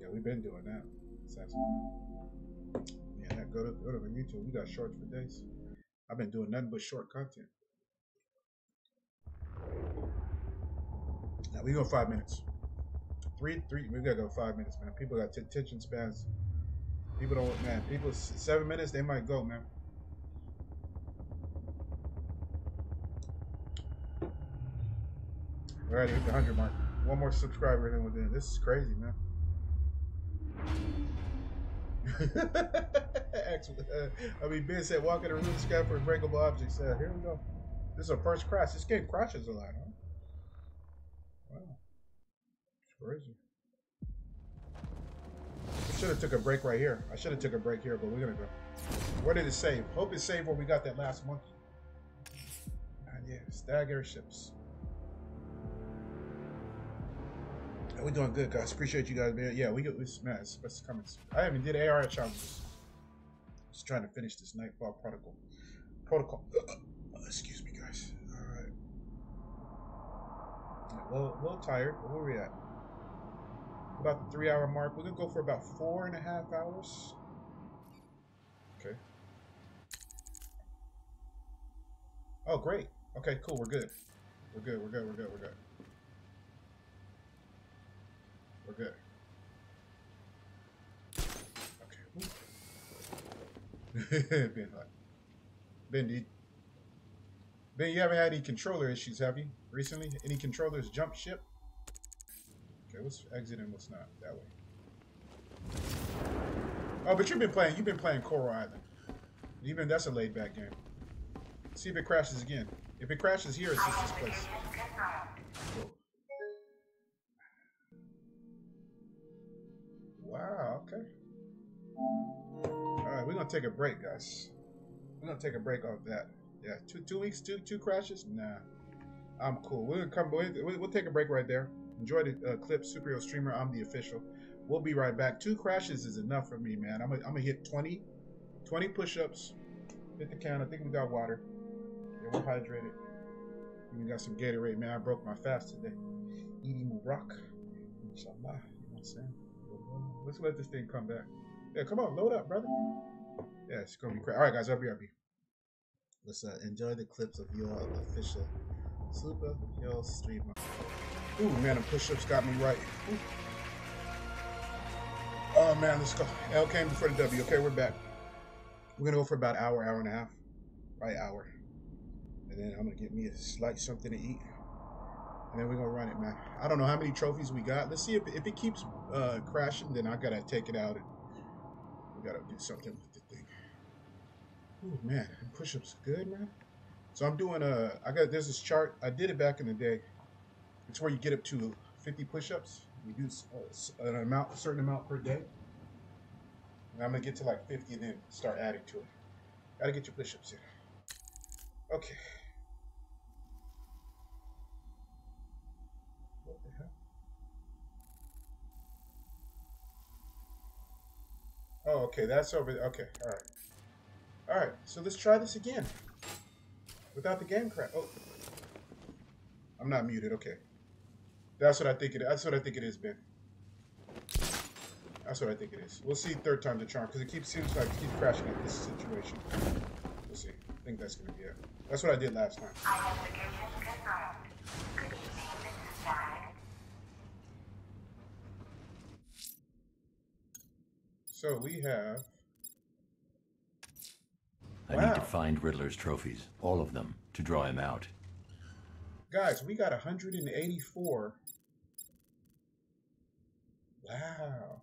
Yeah, been doing that. Yeah, that- go to go to YouTube. We got shorts for days. I've been doing nothing but short content. Now we go five minutes. Three, three. We gotta go five minutes, man. People got attention spans. People don't, man. People seven minutes, they might go, man. All right, hit the hundred mark. One more subscriber, and within. This is crazy, man. (laughs) Actually, uh, I mean, Ben said, walk in the room, scan for breakable objects. Uh, here we go. This is our first crash. This game crashes a lot, huh? Wow. It's crazy. I should have took a break right here. I should have took a break here, but we're gonna go. Where did it save? Hope it saved where we got that last monkey. And yeah, Stagg airships. We're doing good, guys. Appreciate you guys, man. Yeah, we got this, man. It's, it's coming. I haven't did AR challenges. Just trying to finish this Knightfall protocol. Protocol. (coughs) Excuse me, guys. All right. A little, a little tired, where we at? About the three hour mark. We're gonna go for about four and a half hours. Okay. Oh, great. Okay, cool. We're good. We're good. We're good. We're good. We're good. We're good. Okay. (laughs) ben. Ben, Ben, you haven't had any controller issues, have you? Recently? Any controllers jump ship? Okay, what's exiting? what's not? That way. Oh, but you've been playing. You've been playing Coral Island. Even that's a laid back game. See if it crashes again. If it crashes here, it's just this place. Wow. Okay. All right, we're gonna take a break, guys. We're gonna take a break off that. Yeah, two two weeks, two two crashes. Nah, I'm cool. We're gonna come. We'll, we'll take a break right there. Enjoy the uh, clip, Superhero Streamer. I'm the official. We'll be right back. Two crashes is enough for me, man. I'm gonna, I'm hit 20, 20 push-ups. Hit the can. I think we got water. Yeah, we're hydrated. We got some Gatorade, man. I broke my fast today. Eating rock. Inshallah. You know what I'm saying? Let's let this thing come back. Yeah, come on, load up, brother. Yeah, it's gonna be great. All right, guys, I'll be Let's uh, enjoy the clips of your official Super Hill streamer. Ooh, man, the push-ups got me right. Ooh. Oh man, let's go. L came before the W. Okay, we're back. We're gonna go for about an hour, hour and a half, right hour, and then I'm gonna get me a slight something to eat, and then we're gonna run it, man. I don't know how many trophies we got. Let's see if if it keeps uh, crashing, then I gotta take it out and we gotta do something with the thing. Oh man, push-ups good, man. So I'm doing a. I got there's this chart. I did it back in the day. It's where you get up to 50 push-ups. You do uh, an amount, a certain amount per day. And I'm gonna get to like 50 and then start adding to it. Gotta get your push-ups in. Okay. What the hell? Oh, okay, that's over there. Okay, all right. All right, so let's try this again. Without the game crash. Oh. I'm not muted, okay. That's what I think it that's what I think it is, Ben. That's what I think it is. We'll see third time's a charm, because it keeps seems like it keeps crashing at this situation. We'll see. I think that's gonna be it. That's what I did last time. Good evening, Mrs. So we have I Wow. need to find Riddler's trophies, all of them, to draw him out. guys, we got 184. Wow.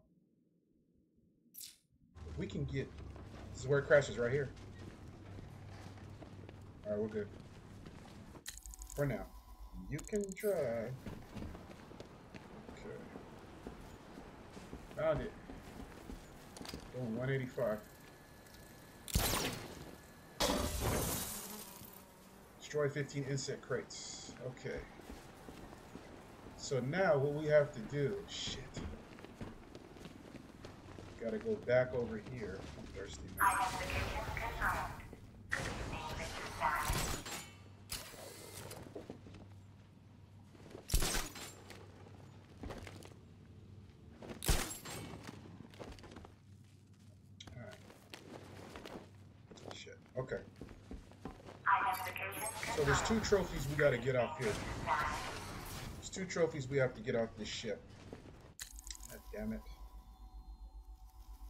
We can get this is where it crashes right here. Alright, we're good. For now. You can try. Okay. Found it. Boom, 185. Destroy 15 insect crates. Okay. So now what we have to do, shit. Gotta go back over here. I'm thirsty, man. Alright. Shit. Okay. So there's two trophies we gotta get off here. There's two trophies we have to get off this ship. God damn it.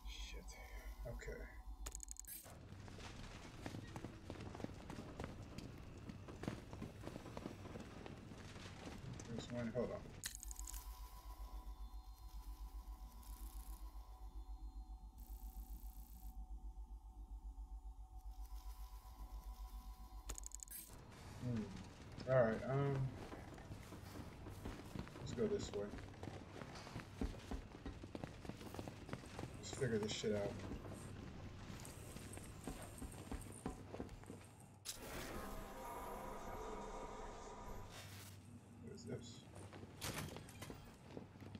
Shit. Okay. There's one. Hold on. Hmm. All right. Um. Let's go this way. Let's figure this shit out.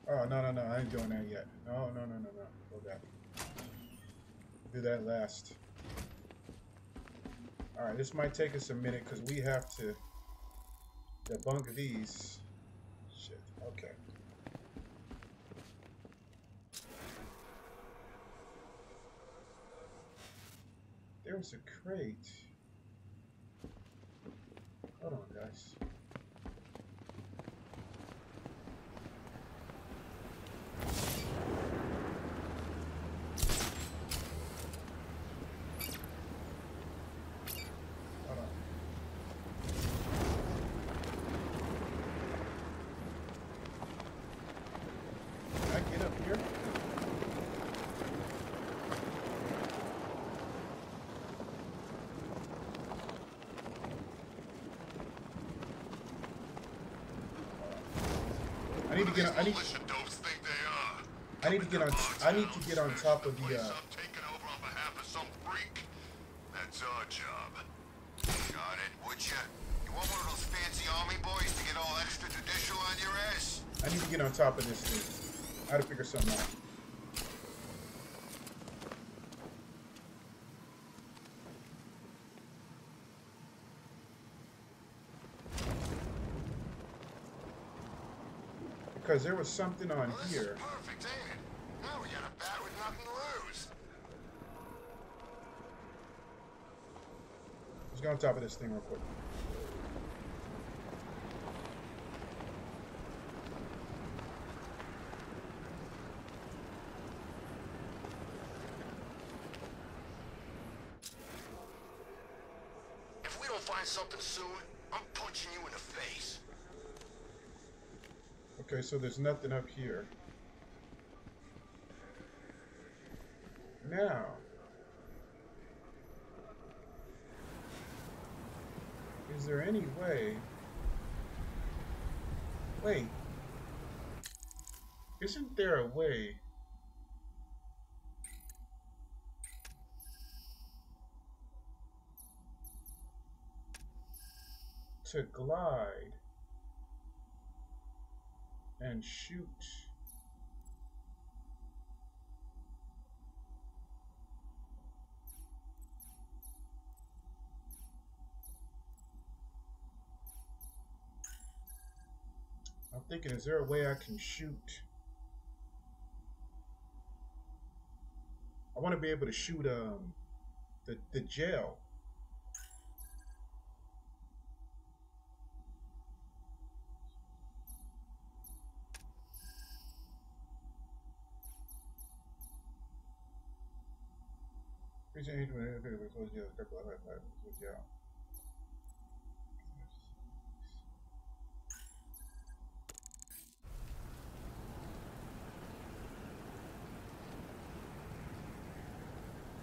Oh no no no! I ain't doing that yet. No no no no no. Go back. Do that last. Alright, this might take us a minute because we have to debunk these. Shit, okay. There a crate. Hold on, guys. Hold on. Can I get up here? I need to get on, I need Militia dopes think they are. I need to get on I need to get on top of the uh I'm over on behalf of some freak. That's our job. Got it, would you? You want one of those fancy army boys to get all extrajudicial on your ass? I need to get on top of this thing. I gotta figure something out. Because there was something on Well, here. perfect? Now we got a bat with nothing to lose. Let's go on top of this thing real quick. If we don't find something soon, I'm punching you in the face. Okay, so there's nothing up here. Now. Is there any way... Wait. Isn't there a way... to glide and shoot. I'm thinking, is there a way I can shoot? I want to be able to shoot um the the gel. Recent age when it close jail, couple of high five, close jail.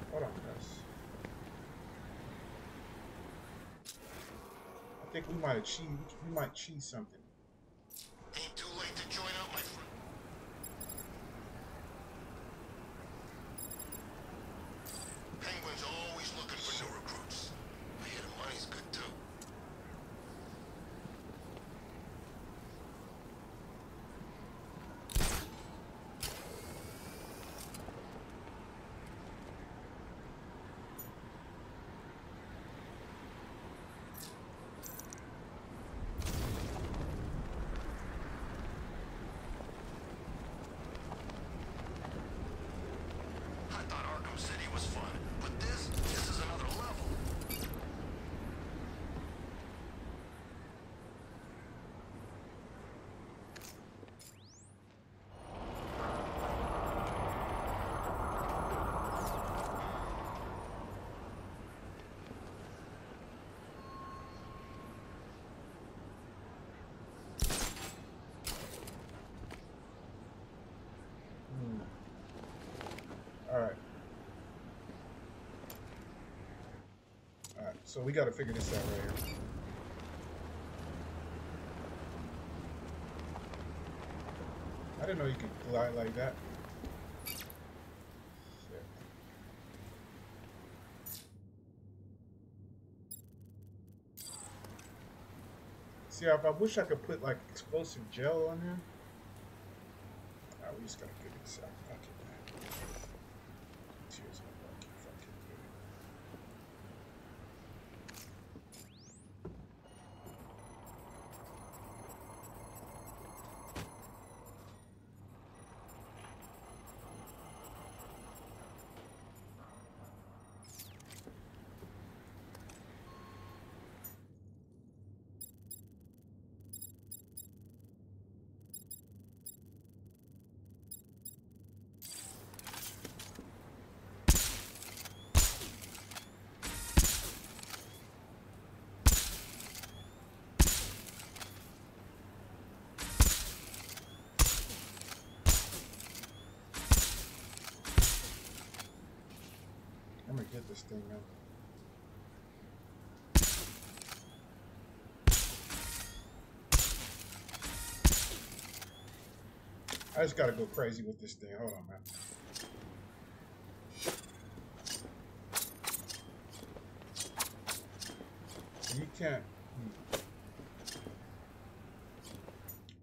Hold on, guys. I think we might achieve. We might cheese something. Ain't too late to join up, my friend. So we got to figure this out right here. I didn't know you could glide like that. See, I, I wish I could put like explosive gel on there. Ah, we just gotta figure this out. Fuck it, man. Cheers, my lucky fucking good. I'm gonna get this thing now. I just gotta go crazy with this thing. Hold on, man. You can't. hmm.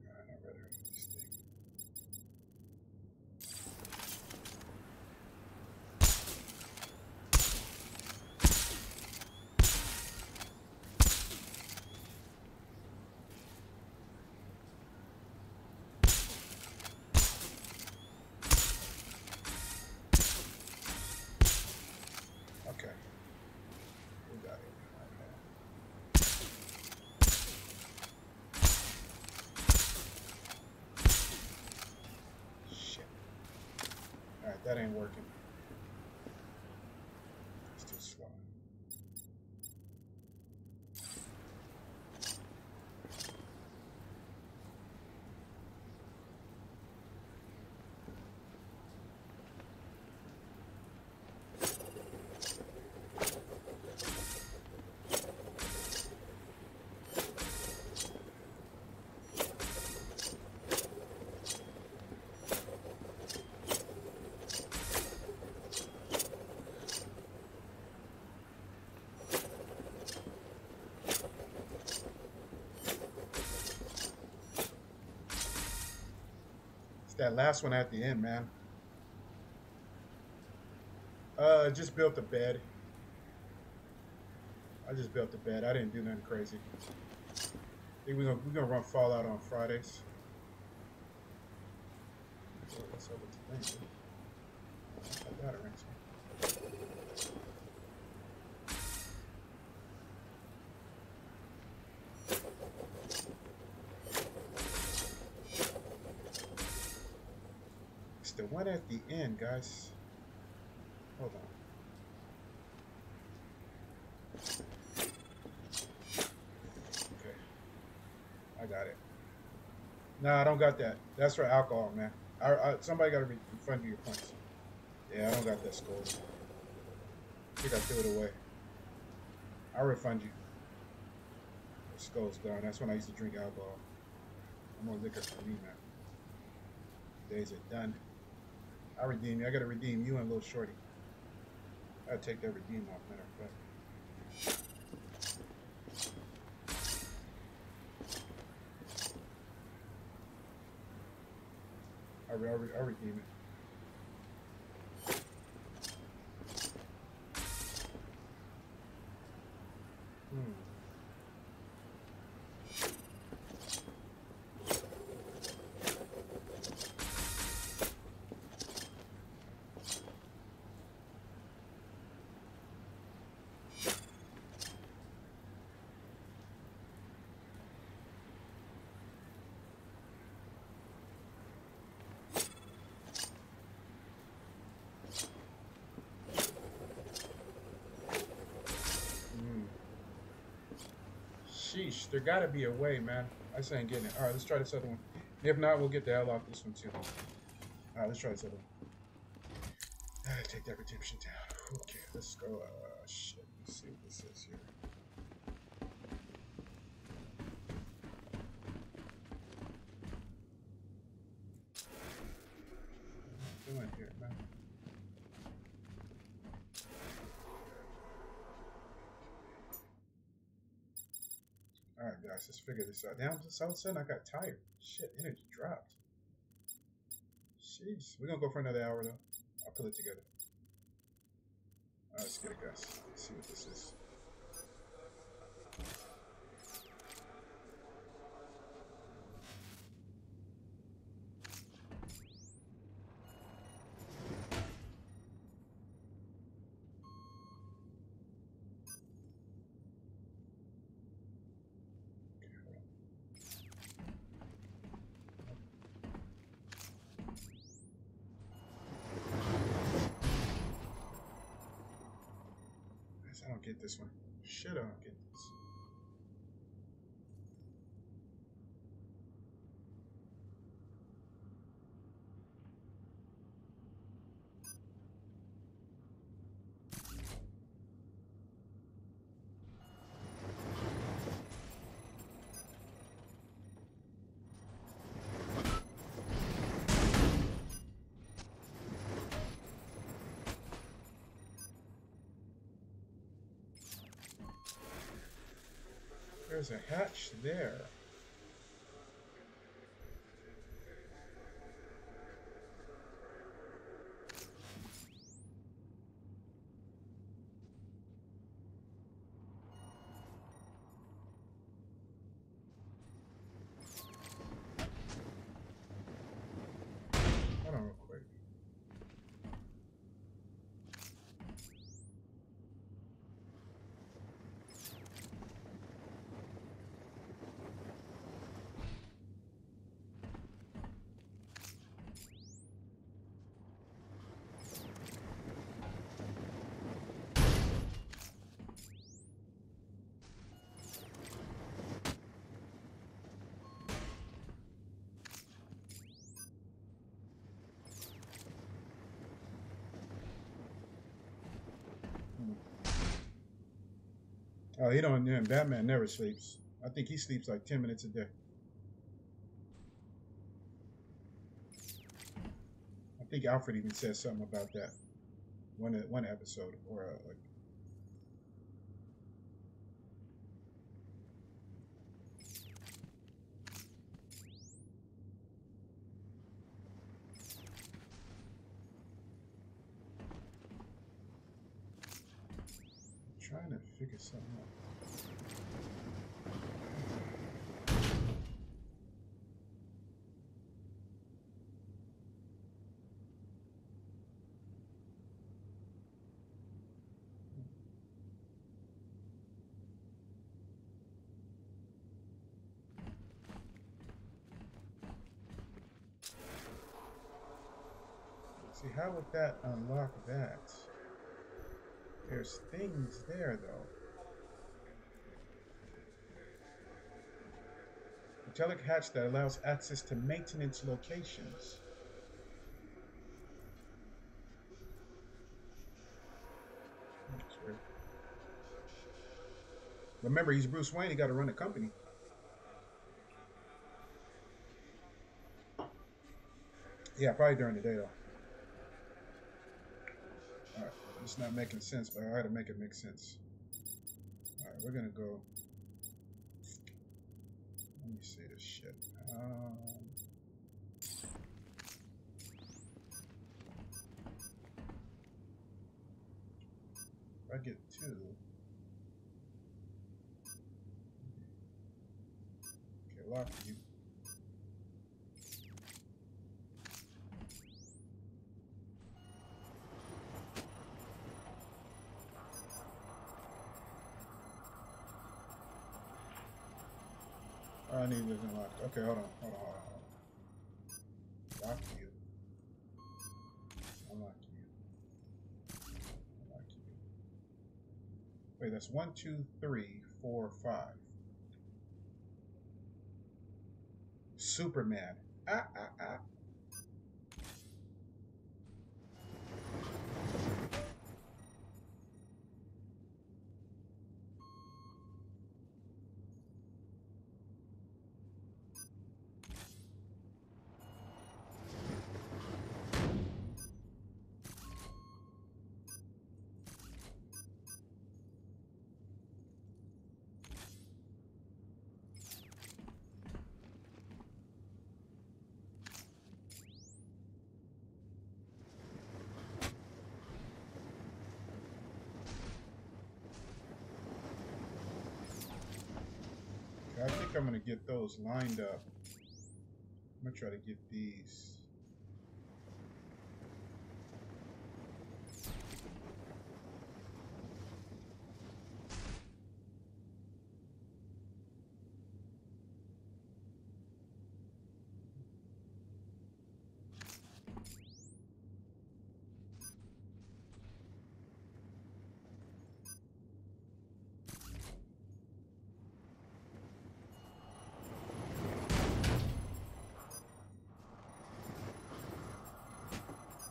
Alright, I'm ready for this thing. Okay. We got it. Okay. Shit. Alright, that ain't working. It's too slow. It's that last one at the end, man. Uh, just built a bed. I just built a bed. I didn't do nothing crazy. I think we're gonna we're gonna run Fallout on Fridays. So what's up with the thing? I got it, right? It's the one at the end, guys. Hold on. Okay. I got it. No, I don't got that. That's for alcohol, man. I, I, somebody got to refund you your points. Yeah, I don't got that score. I think I threw it away. I'll refund you. The skull's gone. That's when I used to drink alcohol. No more liquor for me, man. Days are done. I redeem you. I gotta redeem you and Little Shorty. I gotta take that redeem off, matter of fact. I, I, I redeem it. Hmm. Mm. Sheesh, there gotta be a way, man. I just ain't getting it. Alright, let's try this other one. If not, we'll get the hell off this one too. Alright, let's try this other one. Take that redemption down. Okay, let's go. Uh, shit. Let's see what this is here. Alright, guys, let's figure this out. Damn, just all of a sudden I got tired. Shit, energy dropped. Jeez. We're gonna go for another hour though. I'll pull it together. Alright, let's get it, guys. Let's see what this is. There's a hatch there. Hold on real quick. Oh, he don't. Yeah, Batman never sleeps. I think he sleeps like ten minutes a day. I think Alfred even said something about that one one episode or uh, like. trying to figure something out. See, how that unlock that? There's things there, though. Metallic hatch that allows access to maintenance locations. Remember, he's Bruce Wayne. He got to run a company. Yeah, probably during the day, though. Alright, it's not making sense, but I had to make it make sense. Alright, we're gonna go. Let me see this shit. Um, I get two. Okay, lock you. I need this unlocked. Okay, hold on, hold on, hold on, hold on. Lock you. Unlock you. Unlock you. Wait, that's one, two, three, four, five. Superman. Ah, ah, ah. I'm gonna get those lined up. I'm gonna try to get these.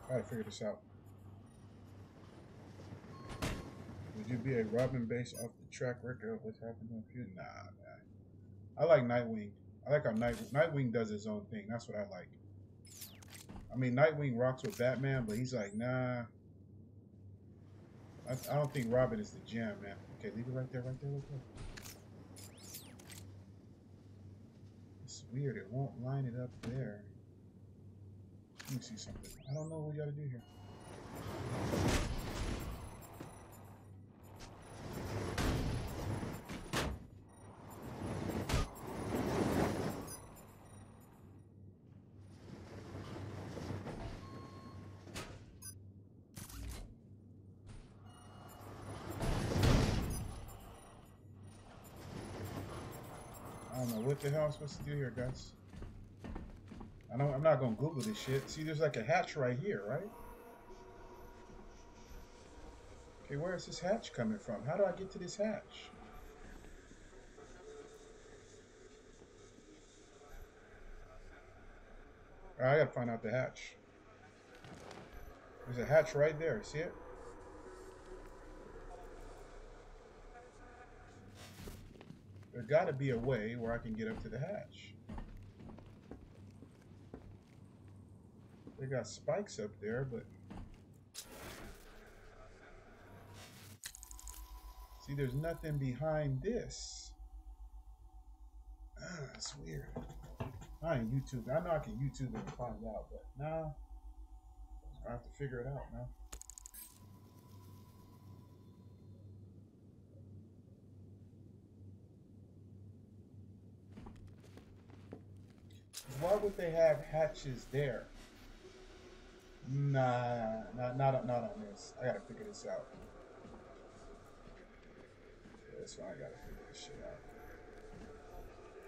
I gotta figure this out. Would you be a Robin based off the track record of what's happened with you? Nah, man. I like Nightwing. I like how Night Nightwing does his own thing. That's what I like. I mean, Nightwing rocks with Batman, but he's like, nah. I, I don't think Robin is the gem, man. Okay, leave it right there, right there, right there. It's weird. It won't line it up there. Let me see something. I don't know what we gotta do here. I don't know what the hell I'm supposed to do here, guys. Don't, I'm not gonna Google this shit. See, there's like a hatch right here, right? Okay, where is this hatch coming from? How do I get to this hatch? I gotta find out the hatch. There's a hatch right there. See it? There gotta be a way where I can get up to the hatch. They got spikes up there, but... See, there's nothing behind this. Ah, that's weird. I ain't YouTube. I know I can YouTube and find out, but nah. I have to figure it out now. Why would they have hatches there? Nah, not not not on this. I gotta figure this out. That's why I gotta figure this shit out.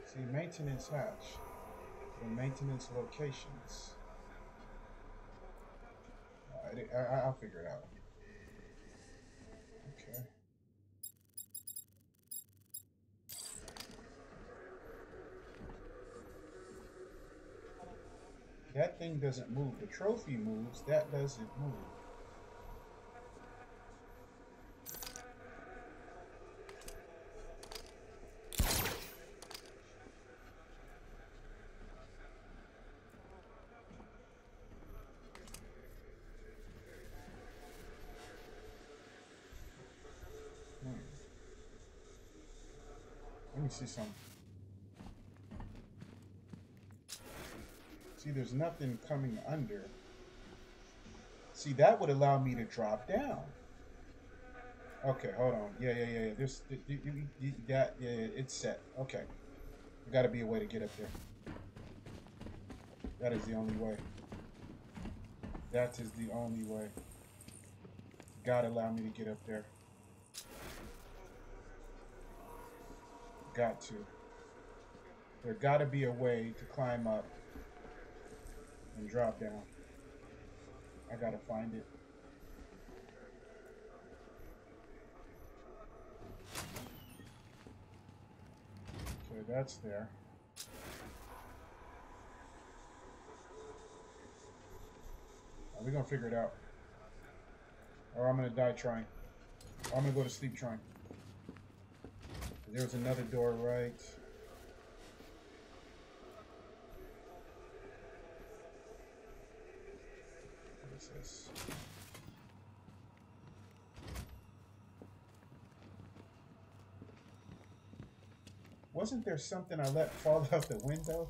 See, maintenance hatch and maintenance locations. I, I, I'll figure it out. That thing doesn't move. The trophy moves. That doesn't move. Hmm. Let me see something. See, there's nothing coming under. See, that would allow me to drop down. Okay, hold on. Yeah, yeah, yeah, yeah. There's that. Yeah, yeah, it's set. Okay, there got to be a way to get up there. That is the only way. That is the only way. God allow me to get up there. Got to. There got to be a way to climb up and drop down. I gotta find it. Okay, that's there. Are we gonna figure it out? Or I'm gonna die trying. Or I'm gonna go to sleep trying. There's another door right. What is this? Wasn't there something I let fall (laughs) out the window?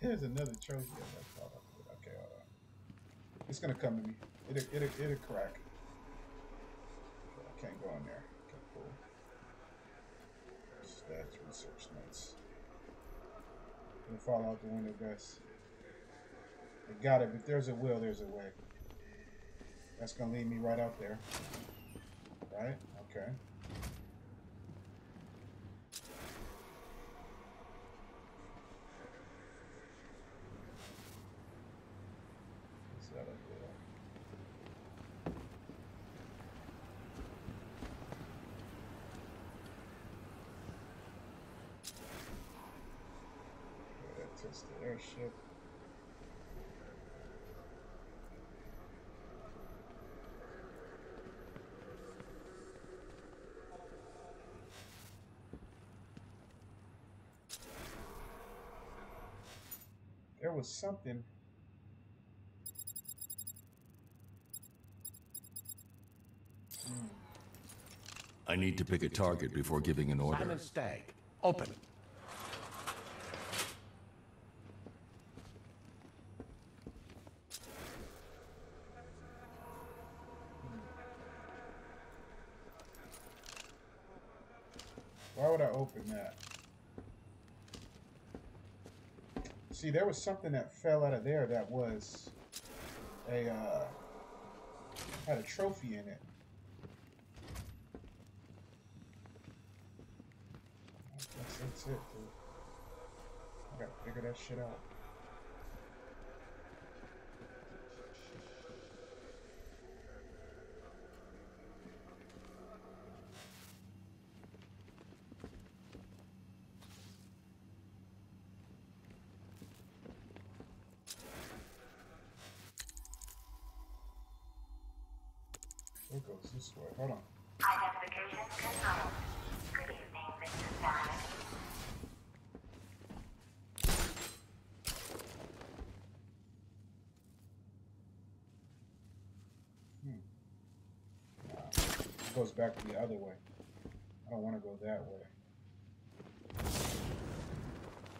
There's another trophy I let fall out the window. Okay, hold on. It's gonna come to me. It'll, it'll, it'll crack. I can't go in there. Okay, cool. That's Research notes. It'll fall out the window, guys. I got it. If there's a will, there's a way. That's gonna lead me right out there. Right? Okay. Is that a will? Yeah, that test the airship. There was something. I need to pick a target before giving an order. Simon Stagg, open. Why would I open that? See, there was something that fell out of there that was a uh, had a trophy in it. That's, that's it, dude. I gotta figure that shit out. It goes this way. Hold on. Identification confirmed. Good evening, Mr. Stagg. Hmm. It goes back the other way. I don't want to go that way.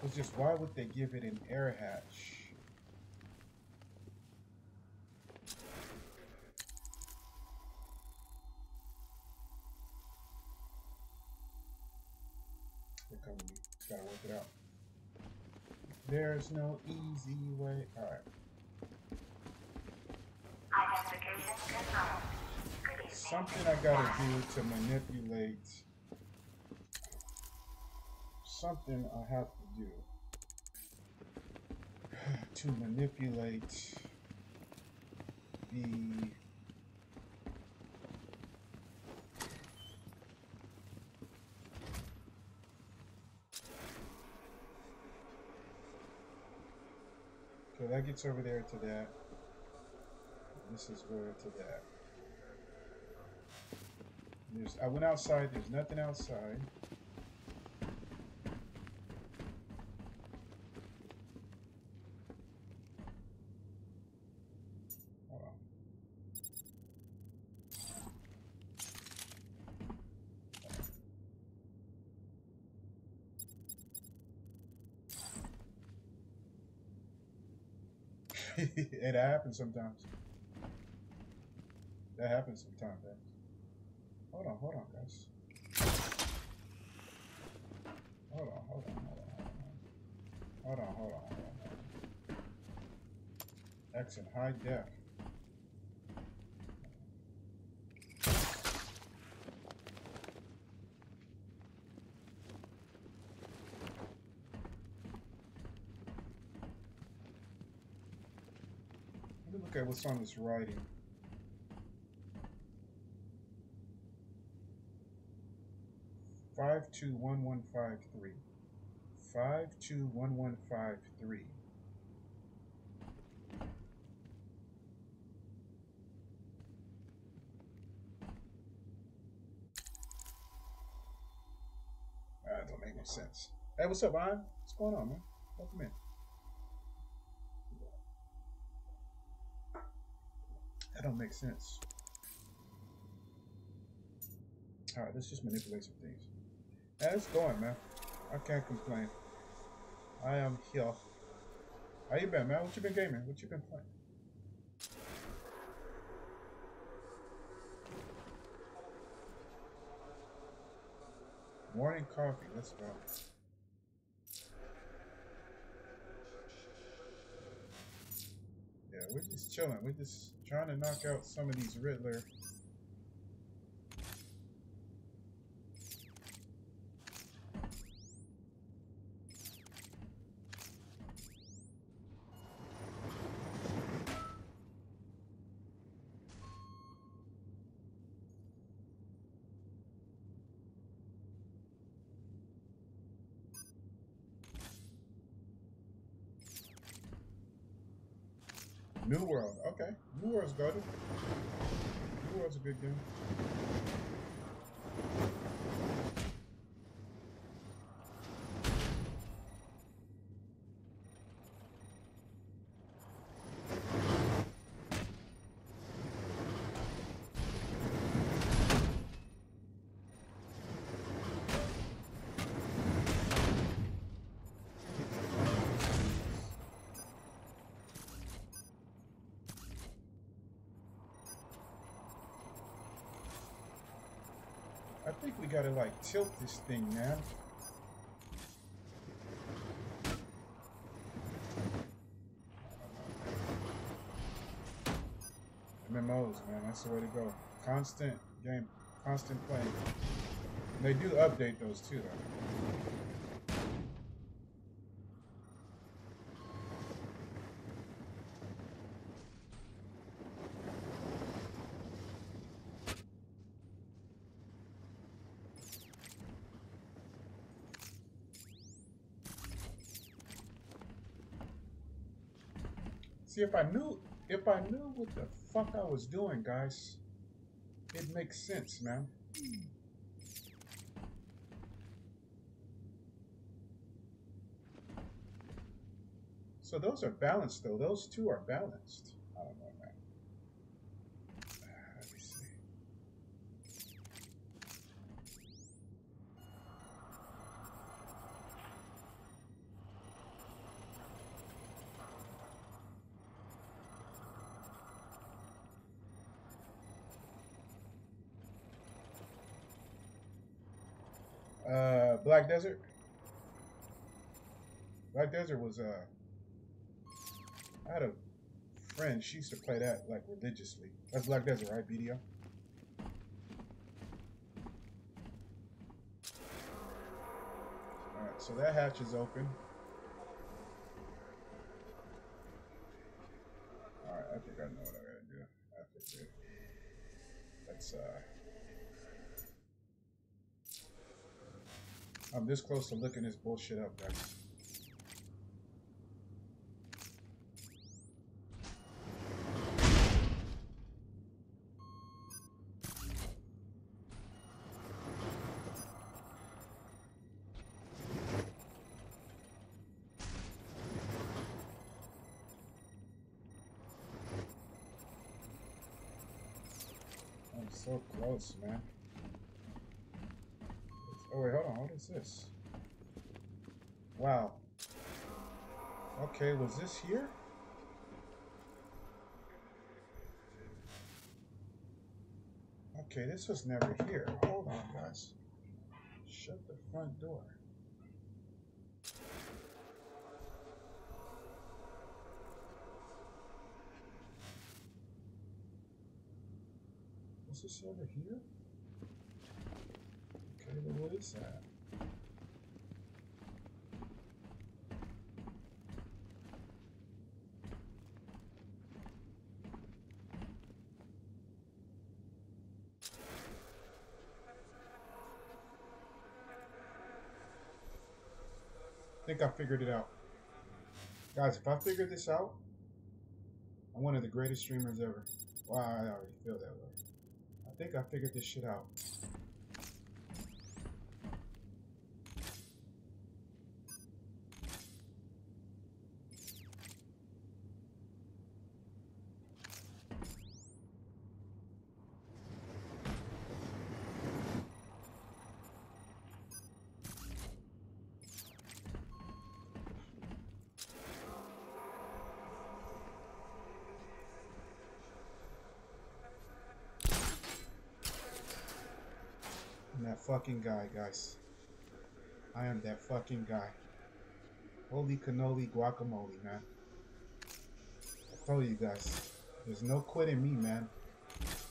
It's just why would they give it an air hatch? Just gotta work it out. There's no easy way. Alright. Something I gotta do to manipulate. Something I have to do (sighs) to manipulate the. Okay, that gets over there to that. This is where to that. There's, I went outside. There's nothing outside. Hold on. it happens sometimes. That happens sometimes, guys. Hold on, hold on, guys. Hold on, hold on, hold on, hold on. Hold on, hold on, hold on. High def. At what's on this writing. Five two one one five three. Five two one one five three. Ah, that don't make no sense. Hey, what's up, Ryan? What's going on, man? Welcome in. That don't make sense. All right, let's just manipulate some things. Yeah, it's going, man. I can't complain. I am here. How you been, man? What you been gaming? What you been playing? Morning coffee. Let's go. Yeah, we're just chilling. We're just trying to knock out some of these Riddler. New World. Okay. World's good. New a good game. I think we gotta like tilt this thing, man. MMOs, man, that's the way to go. Constant game, constant playing. And they do update those too, though. See, if I knew, if I knew what the fuck I was doing, guys, it makes sense, man. So those are balanced, though. Those two are balanced. Desert was uh, I had a friend. She used to play that like religiously. That's Black Desert, right, BDO? All right, so that hatch is open. All right, I think I know what I gotta do. I think let's uh. I'm this close to looking this bullshit up, guys. Man. Oh wait, hold on. What is this? Wow. Okay, was this here? Okay, this was never here. Hold on, guys. Shut the front door. Was this over here? Okay, then what is that? I think I figured it out. Guys, if I figured this out, I'm one of the greatest streamers ever. Wow, I already feel that way. Think I figured this shit out. And that fucking guy, guys. I am that fucking guy. Holy cannoli guacamole, man. I told you guys, there's no quitting me, man.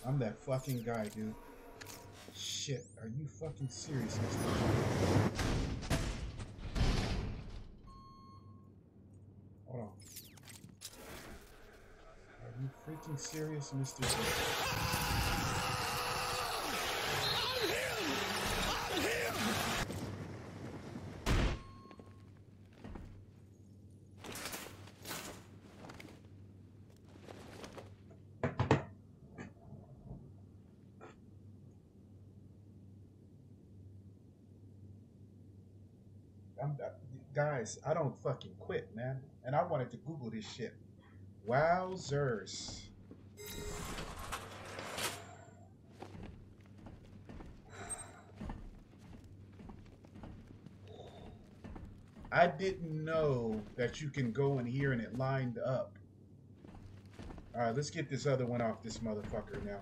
I'm that fucking guy, dude. Shit, are you fucking serious, Mr. Hold on. Are you freaking serious, Mr. I'm guys, I don't fucking quit, man. And I wanted to Google this shit. Wowzers. I didn't know that you can go in here and it lined up. Alright, let's get this other one off this motherfucker now.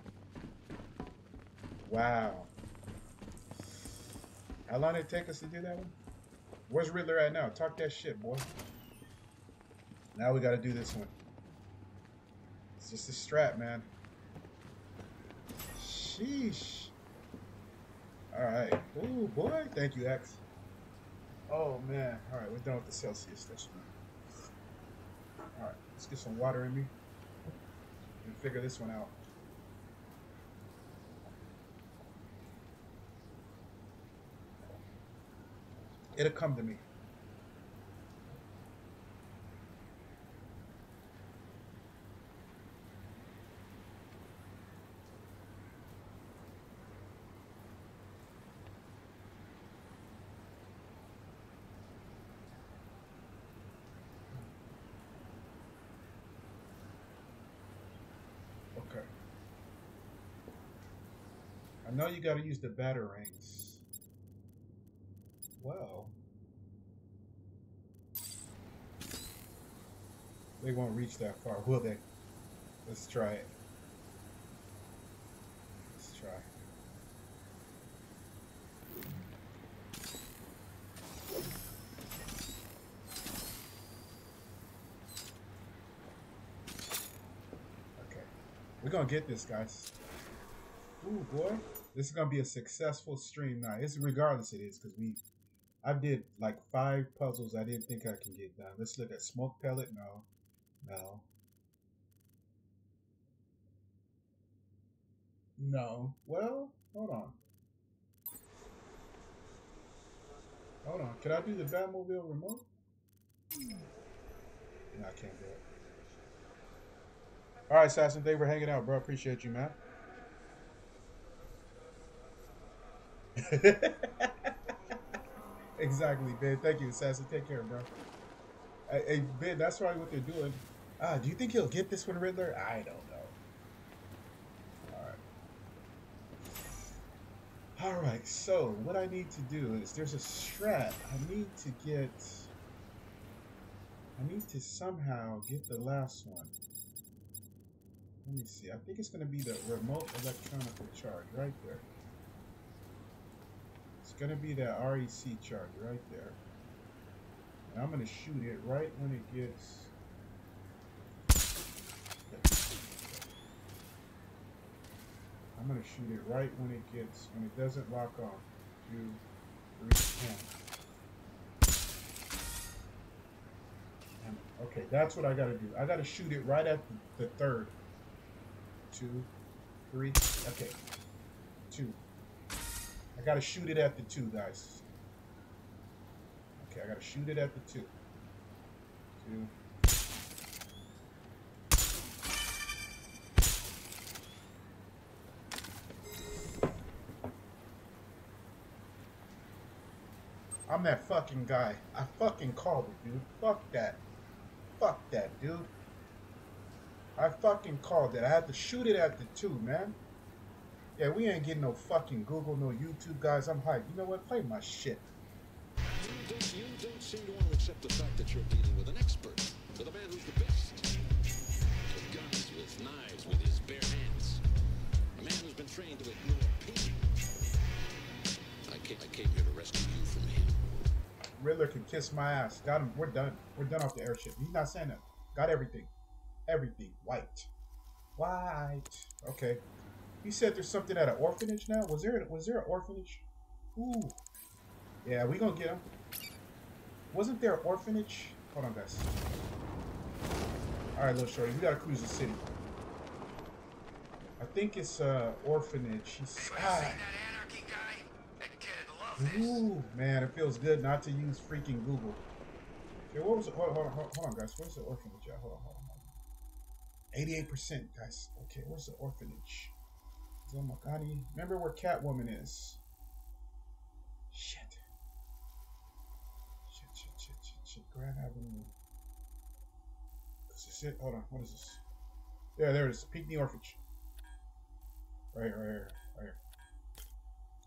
Wow. How long did it take us to do that one? Where's Riddler at now? Talk that shit, boy. Now we gotta do this one. It's just a strap, man. Sheesh. Alright. Ooh, boy. Thank you, X. Oh, man. Alright, we're done with the Celsius station. Alright, let's get some water in me. And figure this one out. It'll come to me. Okay. I know you gotta use the batarangs. Well, they won't reach that far, will they? Let's try it. Let's try. Okay. We're gonna get this, guys. Ooh, boy. This is gonna be a successful stream now. It's regardless it is, because we I did like five puzzles I didn't think I can get done. Let's look at smoke pellet. No. No. No. Well, hold on. Hold on. Can I do the Batmobile remote? No, I can't do it. All right, Assassin. Thank you for hanging out, bro. Appreciate you, man. (laughs) exactly, Ben. Thank you, Assassin. Take care, bro. Hey, Ben, that's probably what they're doing. Ah, do you think he'll get this one, Riddler? I don't know. All right. All right. So what I need to do is there's a strat. I need to get. I need to somehow get the last one. Let me see. I think it's going to be the remote electronic charge right there. It's going to be that REC charge right there. And I'm going to shoot it right when it gets. I'm going to shoot it right when it gets, when it doesn't lock off. Two, three, ten. Okay, that's what I got to do. I got to shoot it right at the, the third. Two, three, okay. Two. I got to shoot it at the two, guys. Okay, I got to shoot it at the two. Two. I'm that fucking guy. I fucking called it, dude. Fuck that. Fuck that, dude. I fucking called it. I had to shoot it at the two, man. Yeah, we ain't getting no fucking Google, no YouTube, guys. I'm hyped. You know what? Play my shit. Don't, you don't seem to want to accept the fact that you're dealing with an expert, with a man who's the best. With guns, with knives, with his bare hands. A man who's been trained to ignore pain. I came, I came here to rescue you from him. Riddler can kiss my ass. Got him. We're done. We're done off the airship. He's not saying that. Got everything. Everything. White. White. Okay. You said there's something at an orphanage now. Was there was there an orphanage? Ooh. Yeah, we gonna get him. Wasn't there an orphanage? Hold on, guys. All right, little shorty, we gotta cruise the city. I think it's uh orphanage. He's ah. Ooh, man, it feels good not to use freaking Google. Okay, what was it? Hold, hold, hold, hold on, guys. Where's the orphanage at? Hold on, hold on, hold on. 88%, guys. Okay, where's the orphanage? Zomakani. Remember where Catwoman is. Shit, shit. Grand Avenue. Is this it? Hold on, what is this? Yeah, there it is. Pinkney Orphanage. Right right here, right here.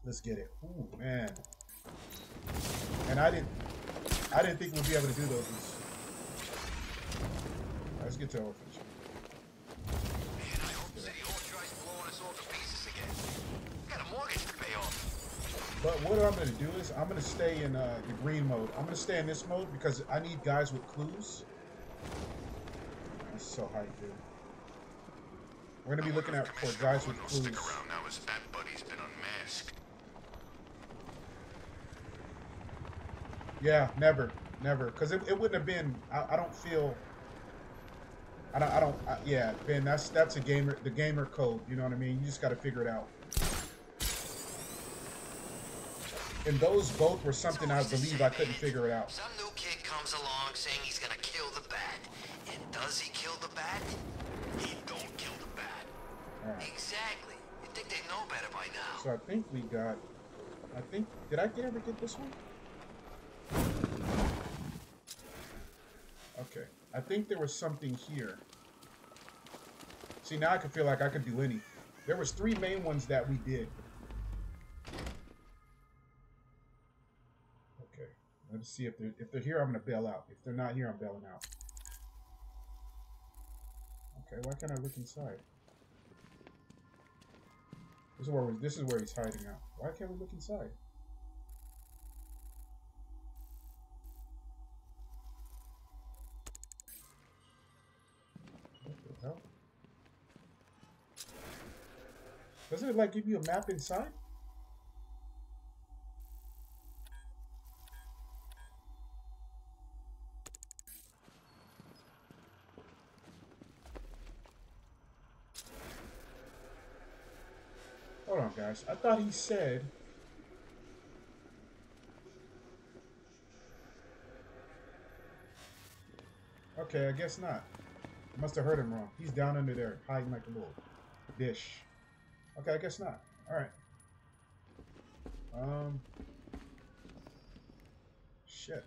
Let's get it. Ooh, man. And I didn't I didn't think we'd be able to do those. Let's get to orphanage. Man, I hope City Hall tries blowing us all to pieces again. Got a mortgage to pay off. But what I'm gonna do is I'm gonna stay in uh, the green mode. I'm gonna stay in this mode because I need guys with clues. That's so hype, dude. We're gonna be looking out for guys with clues. Stick around now his fat buddy's been unmasked. Yeah, never, never, because it, it wouldn't have been. I, I don't feel. I don't. I don't. I, yeah, Ben, that's that's a gamer. The gamer code. You know what I mean? You just got to figure it out. And those both were something I believe I couldn't figure it out. Some new kid comes along saying he's gonna kill the bat. And does he kill the bat? He don't kill the bat. Alright. Exactly. You think they know better by now. So I think we got. I think. Did I ever get this one? Okay. I think there was something here. See, now I can feel like I could do any. There was three main ones that we did. Let's see if they're if they're here. I'm gonna bail out. If they're not here, I'm bailing out. Okay. Why can't I look inside? This is where this is where he's hiding out. Why can't we look inside? What the hell? Doesn't it like give you a map inside? Hold on, guys. I thought he said. Okay, I guess not. Must have heard him wrong. He's down under there, hiding like a little dish. Okay, I guess not. Alright. Um. Shit.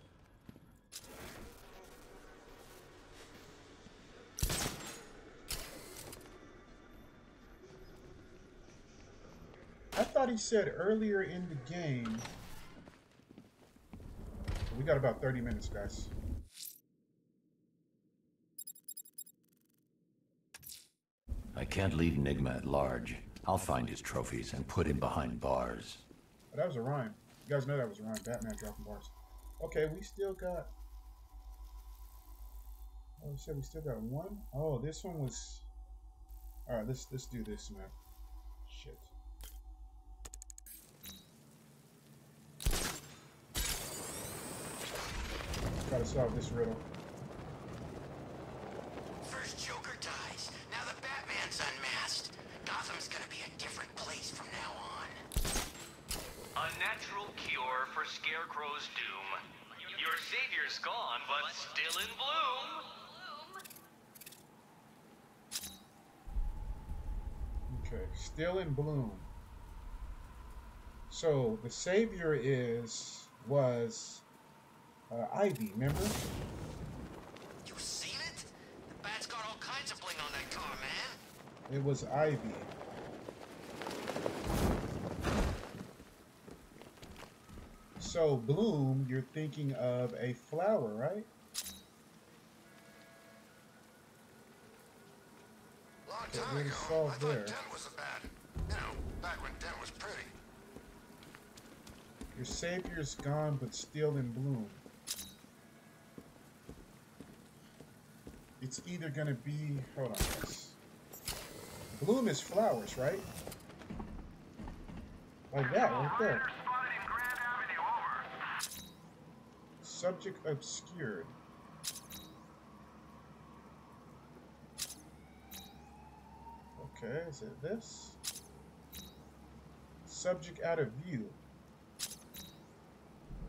Thought he said earlier in the game. We got about 30 minutes, guys. I can't leave Enigma at large. I'll find his trophies and put him behind bars. Oh, that was a rhyme. You guys know that was a rhyme. Batman dropping bars. Okay, we still got. Oh, said we still got one. Oh, this one was. All right, let's let's do this, man. Gotta solve this riddle. First Joker dies. Now the Batman's unmasked. Gotham's gonna be a different place from now on. A natural cure for Scarecrow's doom. Your savior's gone, but still in bloom. Okay, still in bloom. So the savior is was uh, Ivy. Remember? You seen it? The Bat's got all kinds of bling on that car, man. It was Ivy. So bloom, you're thinking of a flower, right? Long time ago, I thought there. Dent was a bat. You know, back when Dent was pretty. Your savior's gone, but still in bloom. It's either gonna be hold on guys. Bloom is flowers, right? Like that right there. Subject obscured. Okay, is it this? Subject out of view.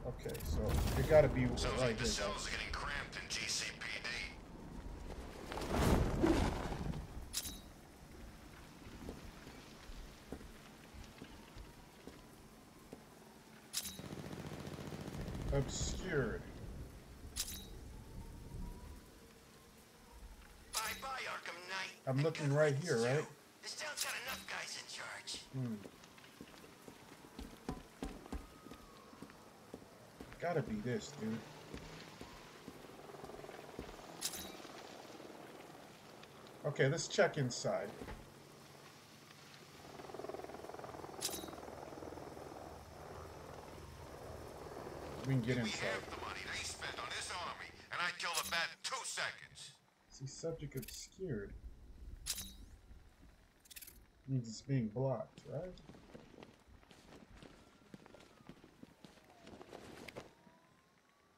Okay, so it gotta be Sounds like here. the guys. cells are getting cramped in GCPD. Obscured. Bye bye, Arkham Knight. I'm looking right here, right? This town's got enough guys in charge. Hmm. Gotta be this, dude. Okay, let's check inside. We can get inside. half the money they spent on this army, and I'd kill the bat in two seconds. See, subject obscured. Means it's being blocked, right?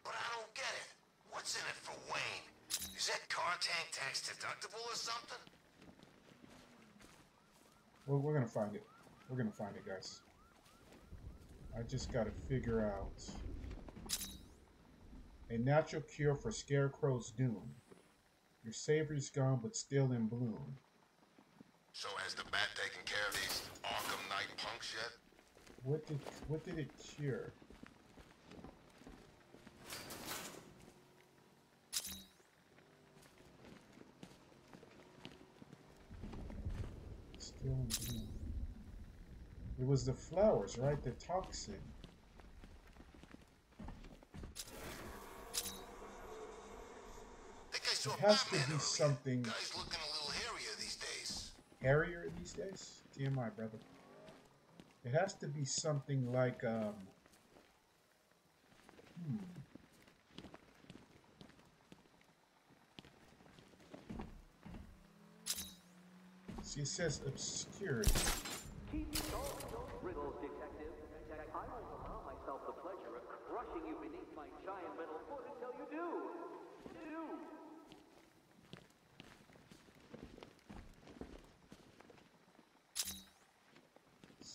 But I don't get it. What's in it for Wayne? Is that car tank tax deductible or something? Well, we're gonna find it. We're gonna find it, guys. I just gotta figure out a natural cure for Scarecrow's doom. Your savory's gone, but still in bloom. So has the bat taken care of these Arkham Knight punks yet? What did what did it cure? Still. It was the flowers, right? The toxin. It has to be something days. these days. TMI, brother. It has to be something like um. Hmm. See, it says obscured. Keep solving those riddles, detective. I won't allow myself the pleasure of crushing you beneath my giant metal foot until you do. Do.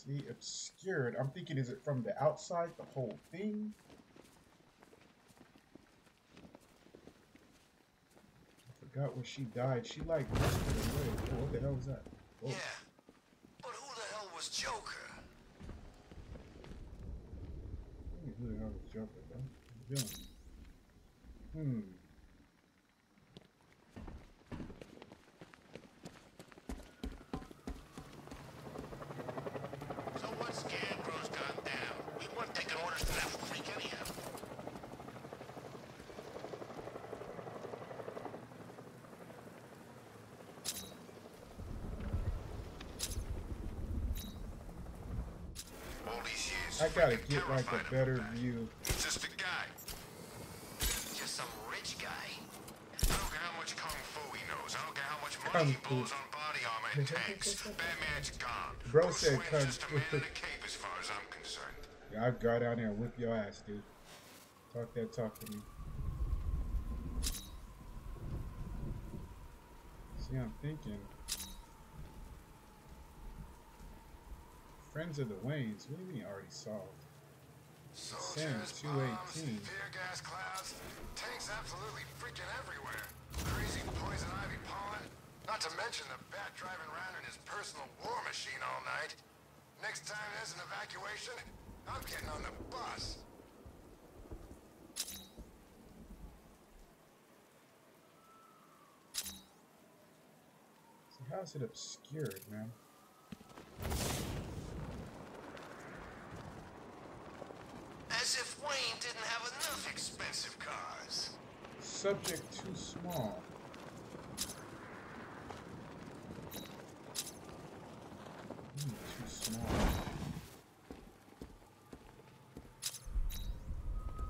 See, obscured. I'm thinking, is it from the outside, the whole thing? I forgot where she died. She like away. Oh, what the hell was that? Oh. Yeah. But who the hell was Joker? Who the hell is Joker, bro? What you doing? Hmm. So what Scarecrow's gone down? We weren't taking orders from that freak anyhow. All these years, I gotta freaking get like a better him. view. He's just a guy. Just some rich guy. I don't care how much kung fu he knows. I don't care how much money Kung blows on body armor and (laughs) tanks. Batman's gone. Bro Bruce said kung just a man in a cape as far as I'm concerned. Yeah, I'd go down there and whip your ass, dude. Talk that talk to me. See, I'm thinking. Friends of the Waynes. What do you mean already solved? Soldiers, bombs, 218. tear gas clouds, tanks absolutely freaking everywhere. Crazy poison ivy pollen. Not to mention the bat driving around in his personal war machine all night. Next time there's an evacuation, I'm getting on the bus. See, how's it obscured, man? As if Wayne didn't have enough expensive cars. Subject too small. Hmm, too small.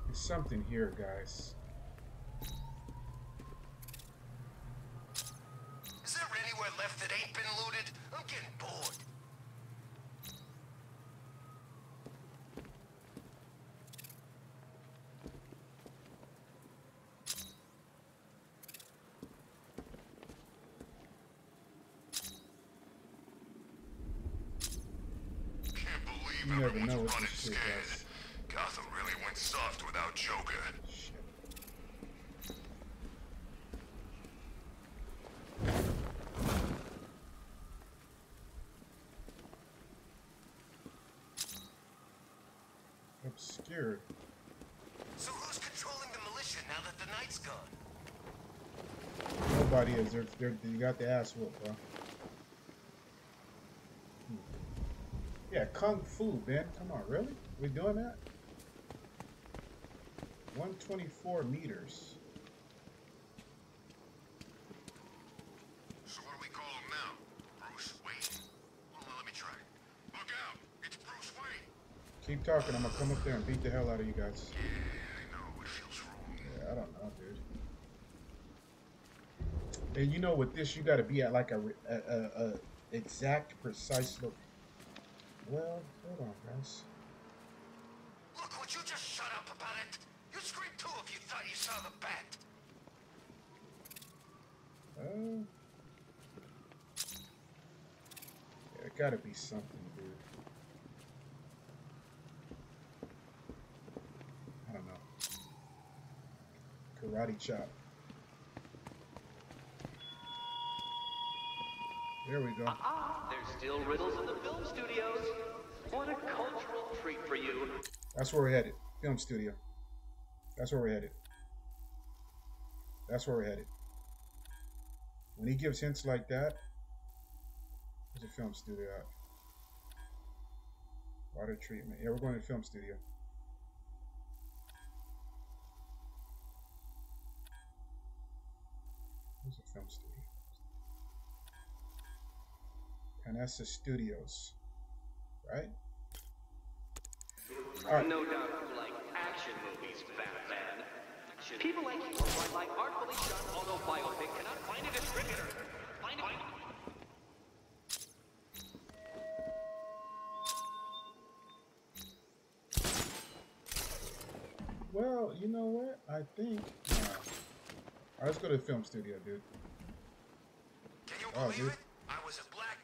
There's something here, guys. You never know what Running this shit scared. does. Gotham really went soft without Joker. Shit. Obscured. So who's controlling the militia now that the night's gone? Nobody is. They're, they're, you got the ass whooped, bro. Hmm. Yeah, Kung Fu, man. Come on, really? We doing that? 124 meters. So what do we call him now? Bruce Wayne? Well, let me try. Look out! It's Bruce Wayne! Keep talking. I'm gonna come up there and beat the hell out of you guys. Yeah, I know. It feels wrong. Yeah, I don't know, dude. And you know, with this, you got to be at like a, a, a, a exact, precise look. Well, hold on, guys. Look, would you just shut up about it? You'd scream too if you thought you saw the bat. Uh, yeah, it got to be something, dude. I don't know. Karate chop. There we go. Ah, there's still riddles in the film studios. What a cultural treat for you. That's where we're headed. Film studio. That's where we're headed. That's where we're headed. When he gives hints like that, there's a film studio out. Water treatment. Yeah, we're going to film studio. Where's the film studio? Panessa Studios. Right? Alright. No doubt you like action movies, Batman. People like you are like artfully done autobiopic cannot find a distributor. Find it. Well, you know what? I think. Nah. Alright, let's go to the film studio, dude. Can you Oh, believe dude. it? I was a black.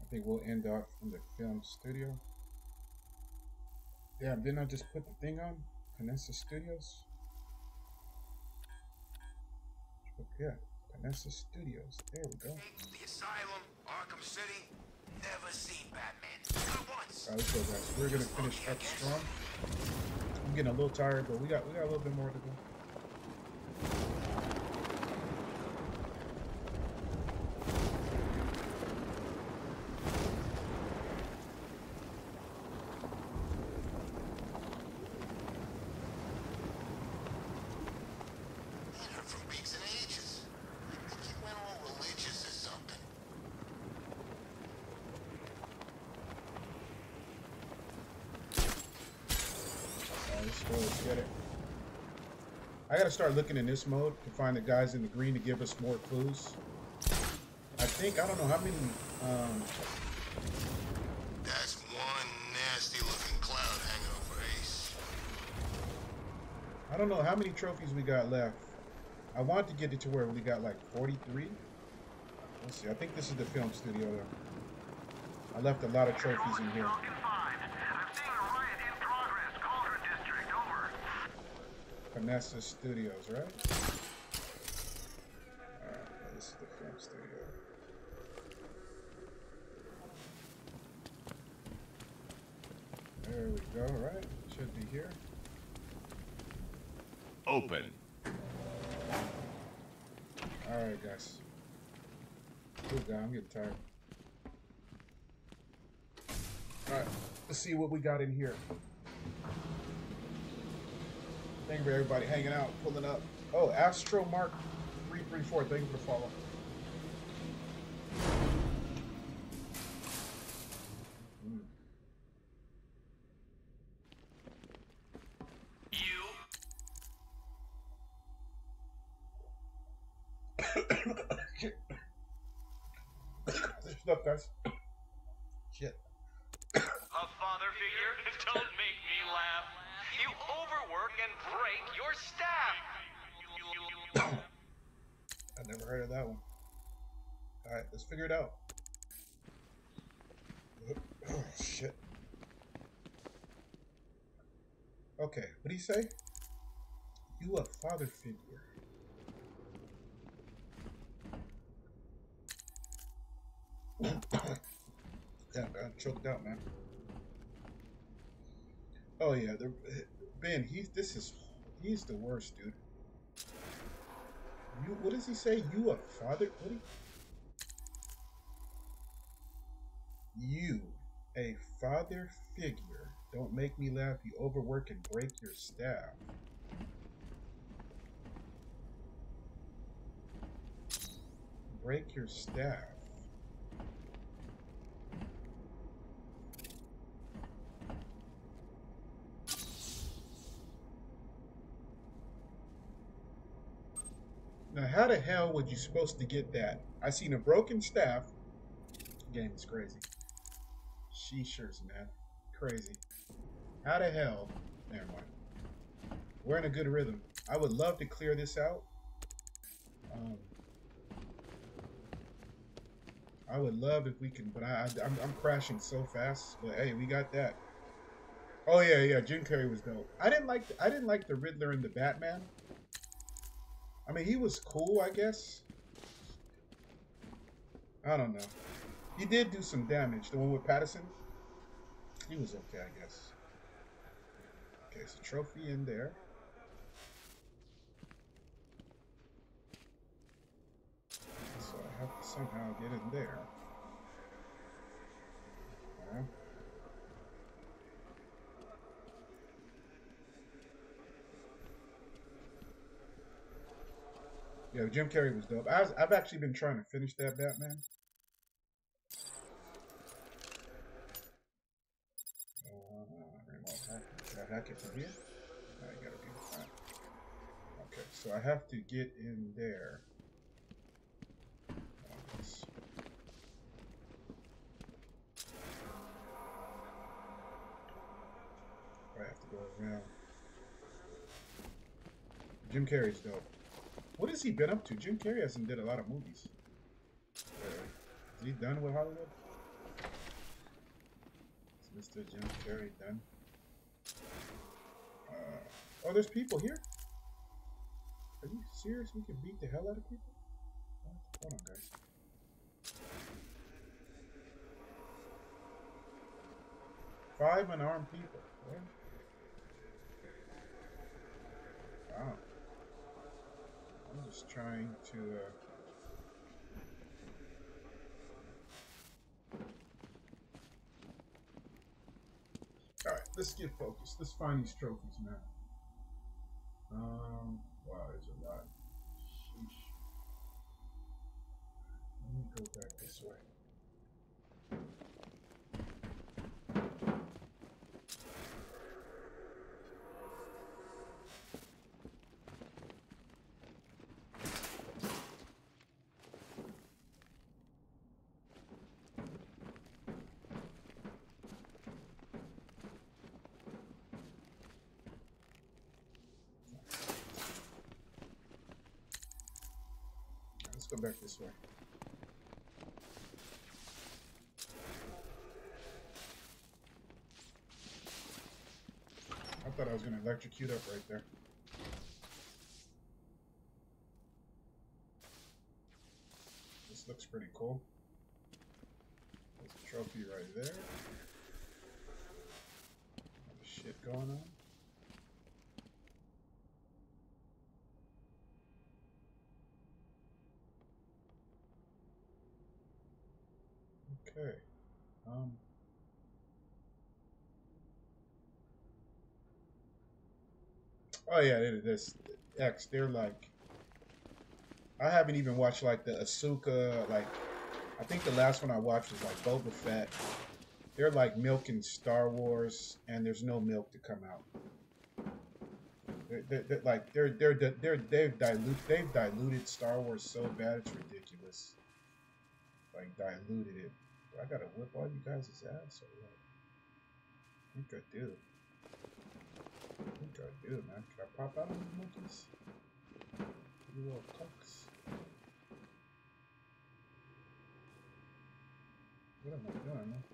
I think we'll end up in the film studio. Yeah, didn't I just put the thing on? Panessa Studios? Yeah, Panessa Studios. There we go. The asylum, Arkham City. Alright, let's go, guys. We're gonna finish up strong. I'm getting a little tired, but we got we got a little bit more to go. Ain't heard from Beaks in ages. I think he went all religious or something. Alright, let's go. Let's get it. I gotta start looking in this mode to find the guys in the green to give us more clues. I think I don't know how many. Um, That's one nasty looking cloud hanging over Ace. I don't know how many trophies we got left. I want to get it to where we got like 43. Let's see. I think this is the film studio though. I left a lot of trophies in here. Panessa Studios, right? Alright, this is the film studio. There we go, right? Should be here. Open. Alright, guys. Good guy, I'm getting tired. Alright, let's see what we got in here. Thank you for everybody hanging out, pulling up. Oh, Astro Mark 334, thank you for the follow. Mm. Shit. There's stuff, guys. Shit. A father figure? (laughs) Don't make me laugh. You overwork and break your staff. I never heard of that one. Alright, let's figure it out. Oh, (clears throat) shit. Okay, what do you say? You a father figure. (clears throat) yeah, I'm choked out, man. Oh yeah, the Ben, he's this is he's the worst, dude. You what does he say? You a father? What? you, you a father figure. Don't make me laugh. You overwork and break your staff. Break your staff. Now, how the hell would you supposed to get that? I seen a broken staff. Game is crazy. Sheeshers, man. Crazy. How the hell? Never mind. We're in a good rhythm. I would love to clear this out. Um, I would love if we can, but I, I I'm, I'm crashing so fast. But hey, we got that. Oh yeah, yeah. Jim Carrey was dope. I didn't like I didn't like the Riddler and the Batman. I mean, he was cool, I guess. I don't know. He did do some damage. The one with Patterson. He was okay, I guess. Okay, so trophy in there. So I have to somehow get in there. Okay. Yeah, Jim Carrey was dope. I was, I've actually been trying to finish that Batman. It from here? I gotta. Okay, so I have to get in there. I have to go around. Jim Carrey's dope. What has he been up to? Jim Carrey hasn't did a lot of movies. Is he done with Hollywood? Is Mr. Jim Carrey done? Uh, oh, there's people here? Are you serious? We can beat the hell out of people? Hold on, guys. Five unarmed people. Wow. Just trying to. Uh... All right, let's get focused. Let's find these trophies, man. Um, wow, there's a lot. Sheesh. Let me go back this way. Back this way. I thought I was going to electrocute up right there. This looks pretty cool. There's a trophy right there. Shit going on. Okay. Um. Oh yeah, this X. They're like. I haven't even watched like the Ahsoka. Like, I think the last one I watched was like Boba Fett. They're like milking Star Wars, and there's no milk to come out. They're, they're, they're like they're they're they're they've they've diluted Star Wars so bad it's ridiculous. Like diluted it. I gotta whip all you guys' ass or what? I think I do. What do I do, man? Can I pop out of the monkeys? You little cocks. What am I doing, man?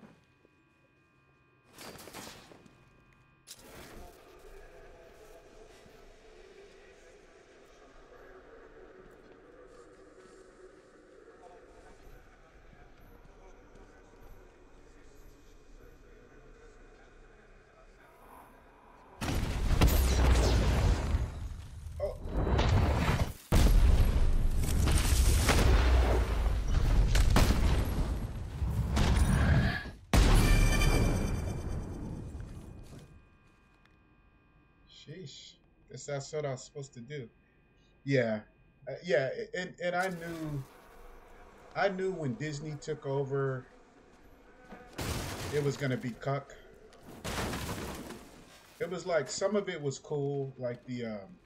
That's what I was supposed to do. Yeah. Uh, yeah, and and I knew I knew when Disney took over it was to be cuck. It was like some of it was cool, like the um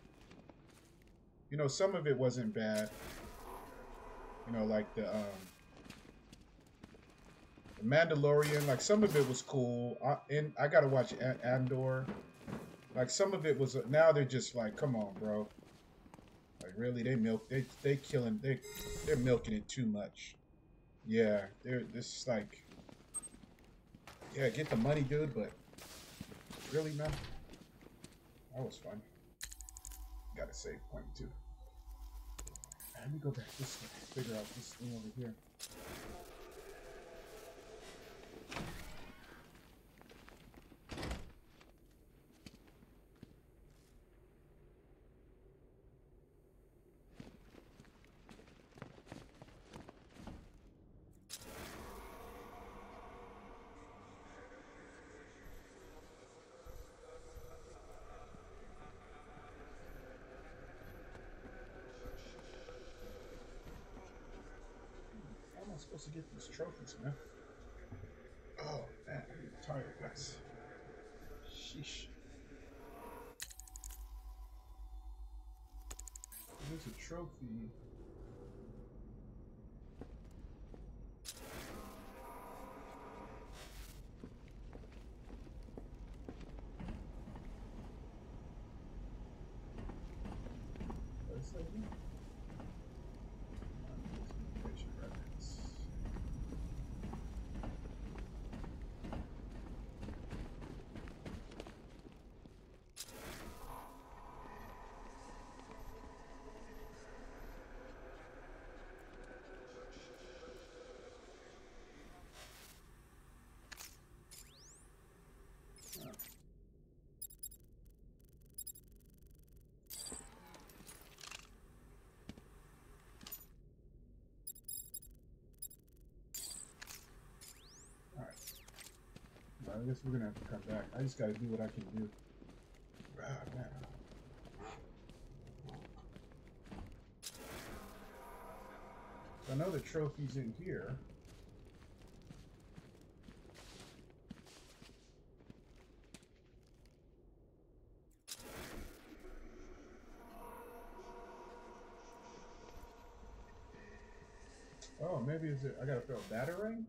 you know, some of it wasn't bad. You know, like the um the Mandalorian, like some of it was cool. I, and I got to watch Andor. Like some of it was now they're just like, come on, bro. Like really, they milk they they killing they they're milking it too much. Yeah, they're this is like, yeah, get the money, dude. But really, man, that was fun. Got a save point too. Let me go back this way. Figure out this thing over here. How am I supposed to get these trophies, man? Oh man, I'm tired, guys. Sheesh. There's a trophy. What is that again? Patient records. Oh. Alright. Well, I guess we're gonna have to come back. I just gotta do what I can do. Ah, man. So I know the trophy's in here. Oh, maybe is it? I gotta throw a batarang.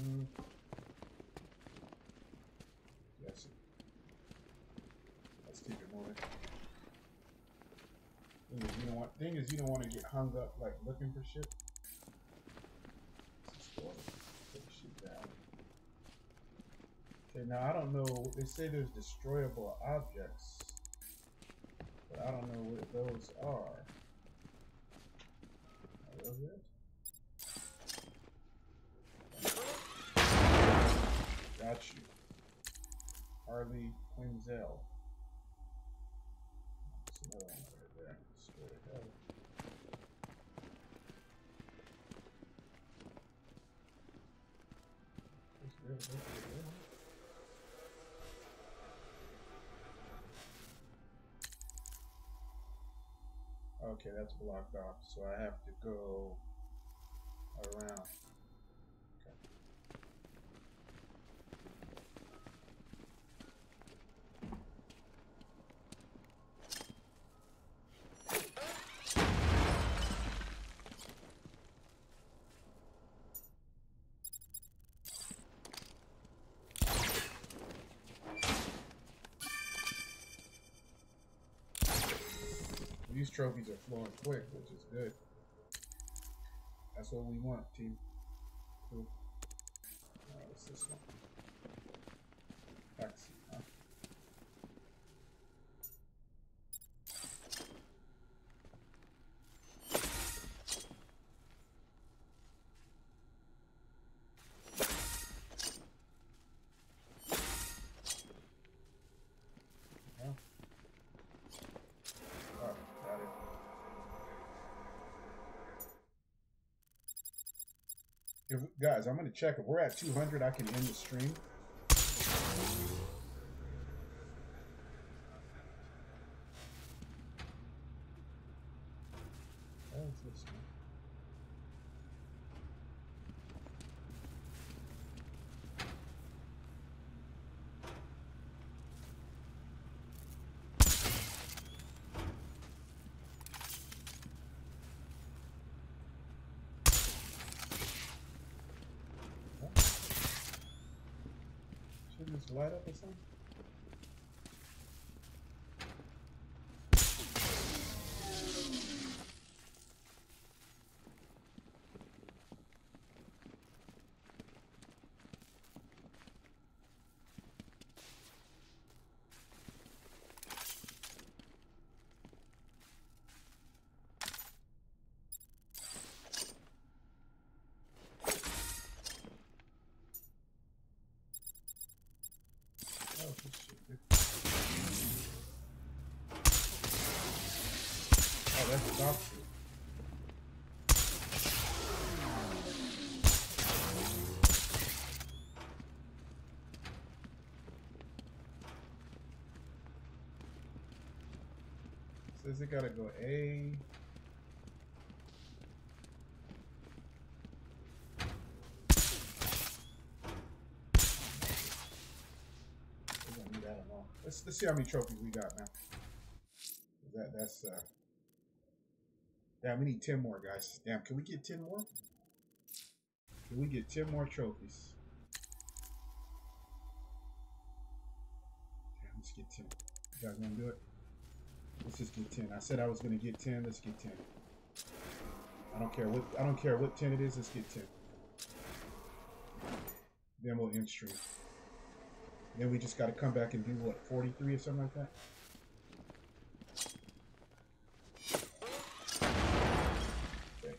Mm. Yes. Let's keep it moving. Thing is, you don't want. Thing is, you don't want to get hung up like looking for shit. Okay, now I don't know. They say there's destroyable objects, but I don't know what those are. It? Got you. Harley Quinzel. There's another one right there. Okay, that's blocked off, so I have to go around. Trophies are flowing quick, which is good. That's what we want, team. Cool. Uh, what's this one? Taxi, huh? Yeah. Oh, got it. If, guys, I'm gonna check. If we're at 200, I can end the stream. What is this, man? Light up or something? Oh, this shit, dude. Oh, that's dog shit. Says it gotta go A. Let's let's see how many trophies we got now. That that's uh. Damn, we need ten more guys. Damn, can we get ten more? Can we get ten more trophies? Damn, let's get ten. You guys wanna do it? Let's just get ten. I said I was gonna get ten. Let's get ten. I don't care what I don't care what ten it is. Let's get ten. Then we'll end stream. Then we just got to come back and do what 43 or something like that.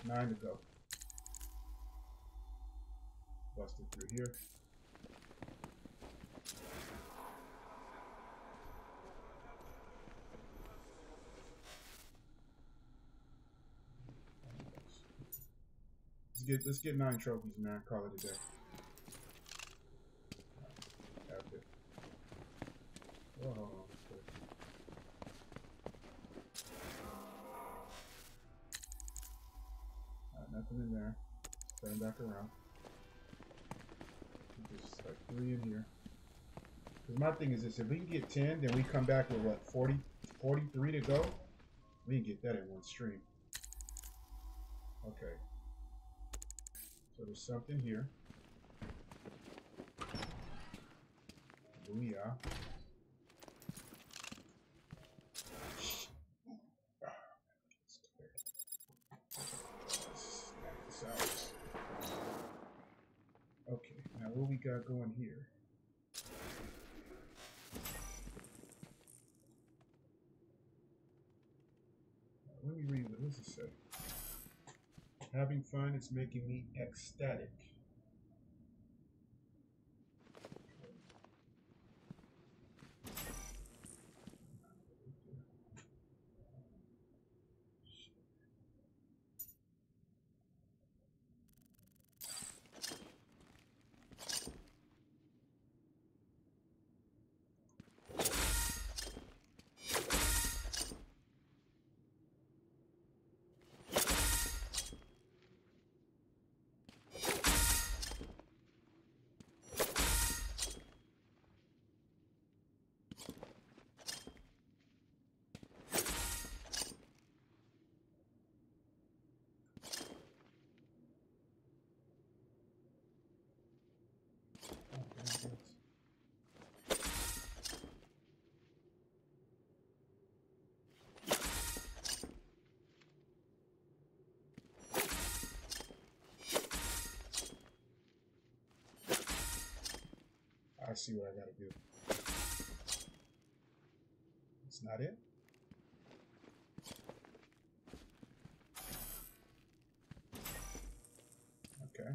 Nine to go. Busted through here. Let's get let's get nine trophies, man. Call it a day. Oh, nothing in there. Turn back around. Just like three in here. 'Cause my thing is this, if we can get 10, then we come back with what, 40, 43 to go? We can get that in one stream. Okay. So there's something here. Booyah. This out. Okay, now what we got going here? Let me read what does it say. Having fun is making me ecstatic. I see what I gotta do. It's not it? Okay.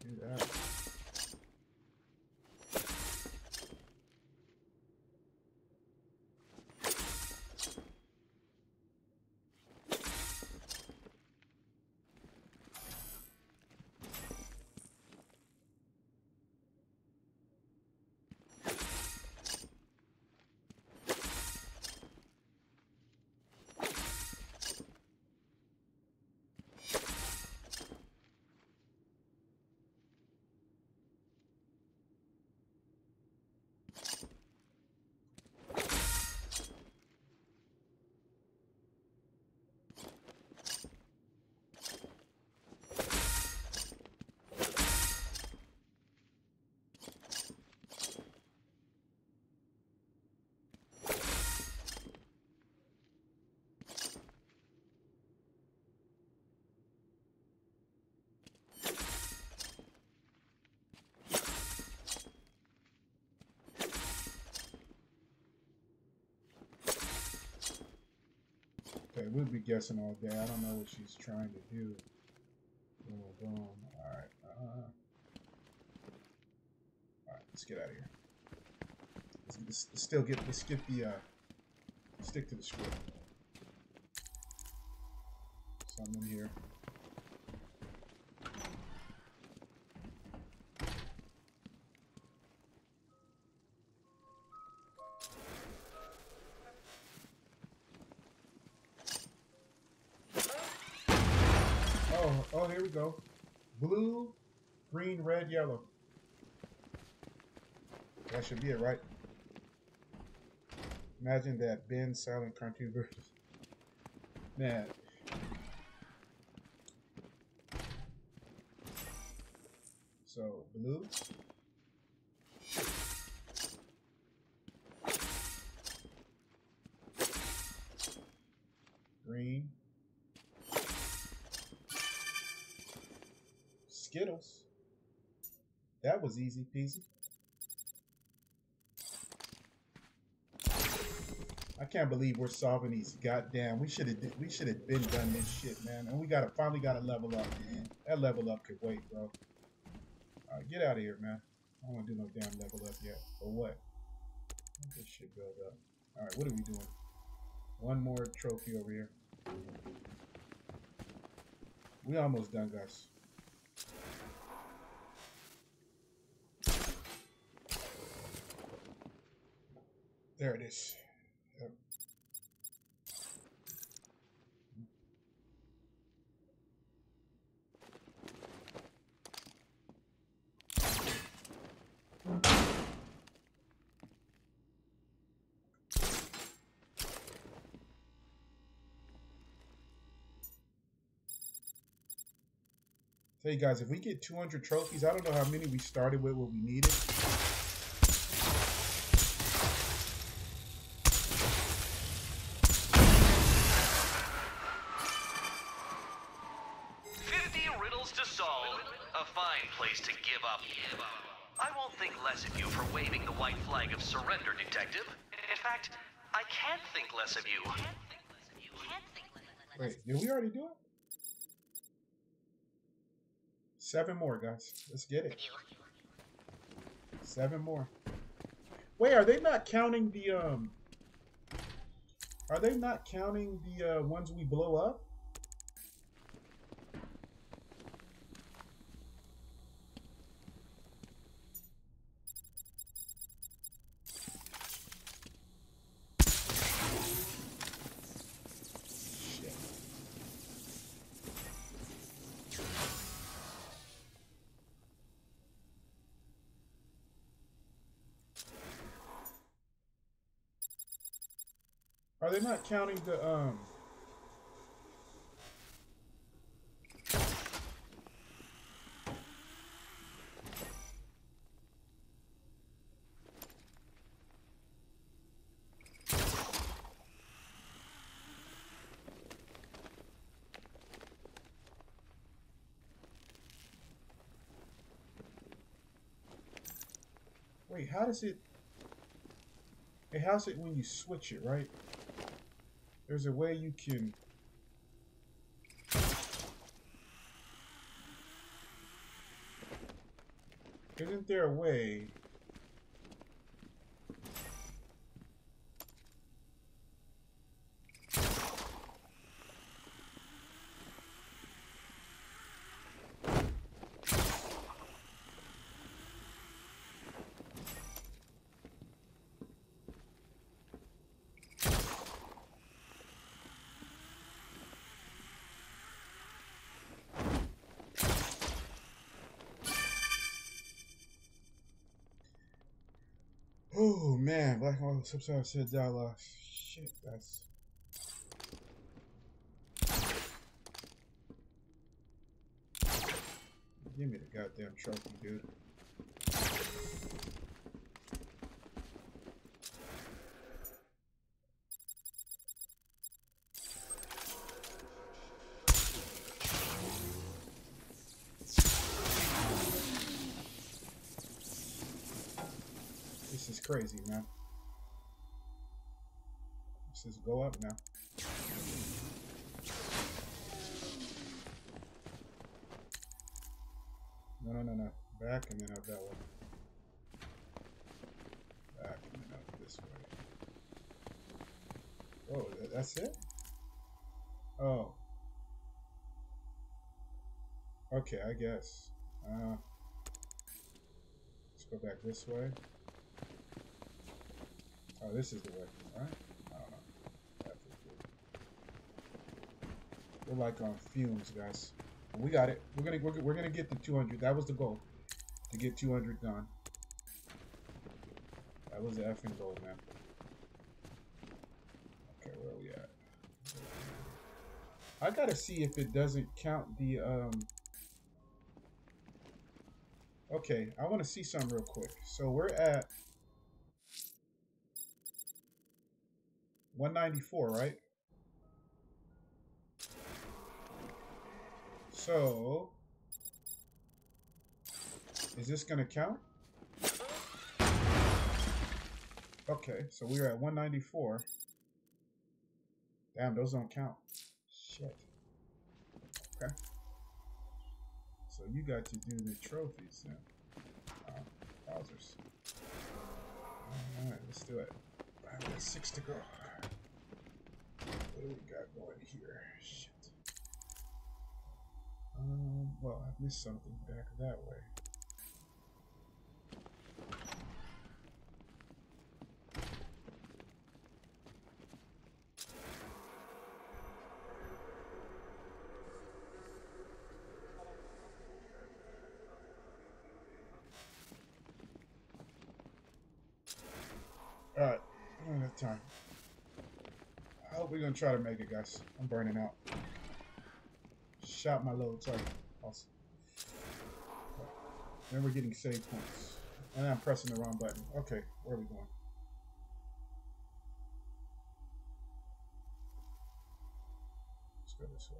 do that. Okay, we'll be guessing all day. I don't know what she's trying to do. Boom, boom. Alright. Uh, Alright, let's get out of here. Let's, let's, let's still get, let's get the, uh, stick to the script. Should be it, right? Imagine that Ben silent cartoon version. (laughs) Man. So, blue. Green. Skittles. That was easy peasy. Can't believe we're solving these goddamn. We should have we should have been done this shit, man. And we gotta finally gotta level up. Man. That level up could wait, bro. All right, get out of here, man. I don't want to do no damn level up yet. For what? Let this shit build up. All right, what are we doing? One more trophy over here. We almost done, guys. There it is. Yep. You guys, if we get 200 trophies, I don't know how many we started with what we needed. Seven more, guys. Let's get it. Seven more. Wait, are they not counting the um? Are they not counting the uh, ones we blow up? not counting the um. Wait, how does it... It has it when you switch it, right? There's a way you can... Isn't there a way... Oh man, Black Hole sometimes said dialogue. Uh, shit, that's. Give me the goddamn trophy, dude. Up now. No, no, no, no. Back and then up that way. Back and then up this way. Oh, that's it? Oh. Okay, I guess. Uh, let's go back this way. Oh, this is the way, right? I don't know. That's it, dude. Like on fumes, guys. We got it. We're gonna we're, we're gonna get the 200. That was the goal, to get 200 done. That was the effing goal, man. Okay, where are we at? I gotta see if it doesn't count the um. Okay, I want to see something real quick. So we're at 194, right? So, is this going to count? Okay, so we are at 194. Damn, those don't count. Shit. Okay. So you got to do the trophies then. Uh, Wowzers. Alright, let's do it. We got six to go. What do we got going here? Shit. Um, well, I missed something back that way. Alright, I don't have time. I hope we're gonna try to make it, guys. I'm burning out. Shot my load, sorry. Awesome. Then we're getting save points. And I'm pressing the wrong button. Okay, where are we going? Let's go this way.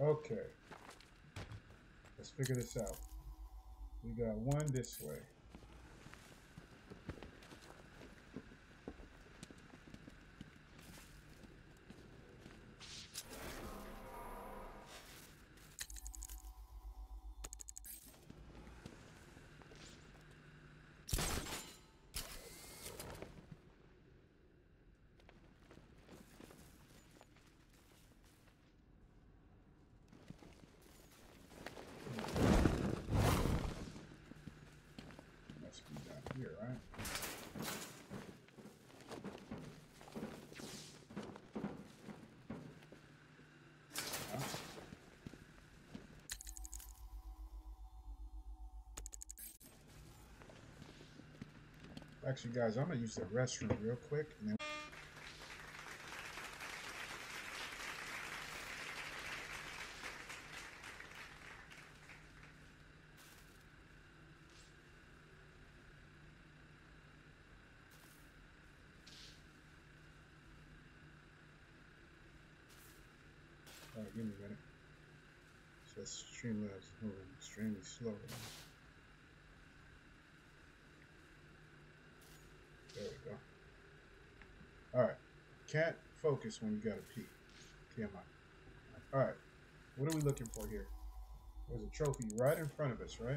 Okay. Let's figure this out. We got one this way. Must be down here, right? Huh? Actually, guys, I'm gonna use the restroom real quick, and then. Give me a minute. So Streamlabs moving extremely slow. Right now. There we go. Alright. Can't focus when you gotta pee. TMI. Alright. What are we looking for here? There's a trophy right in front of us, right?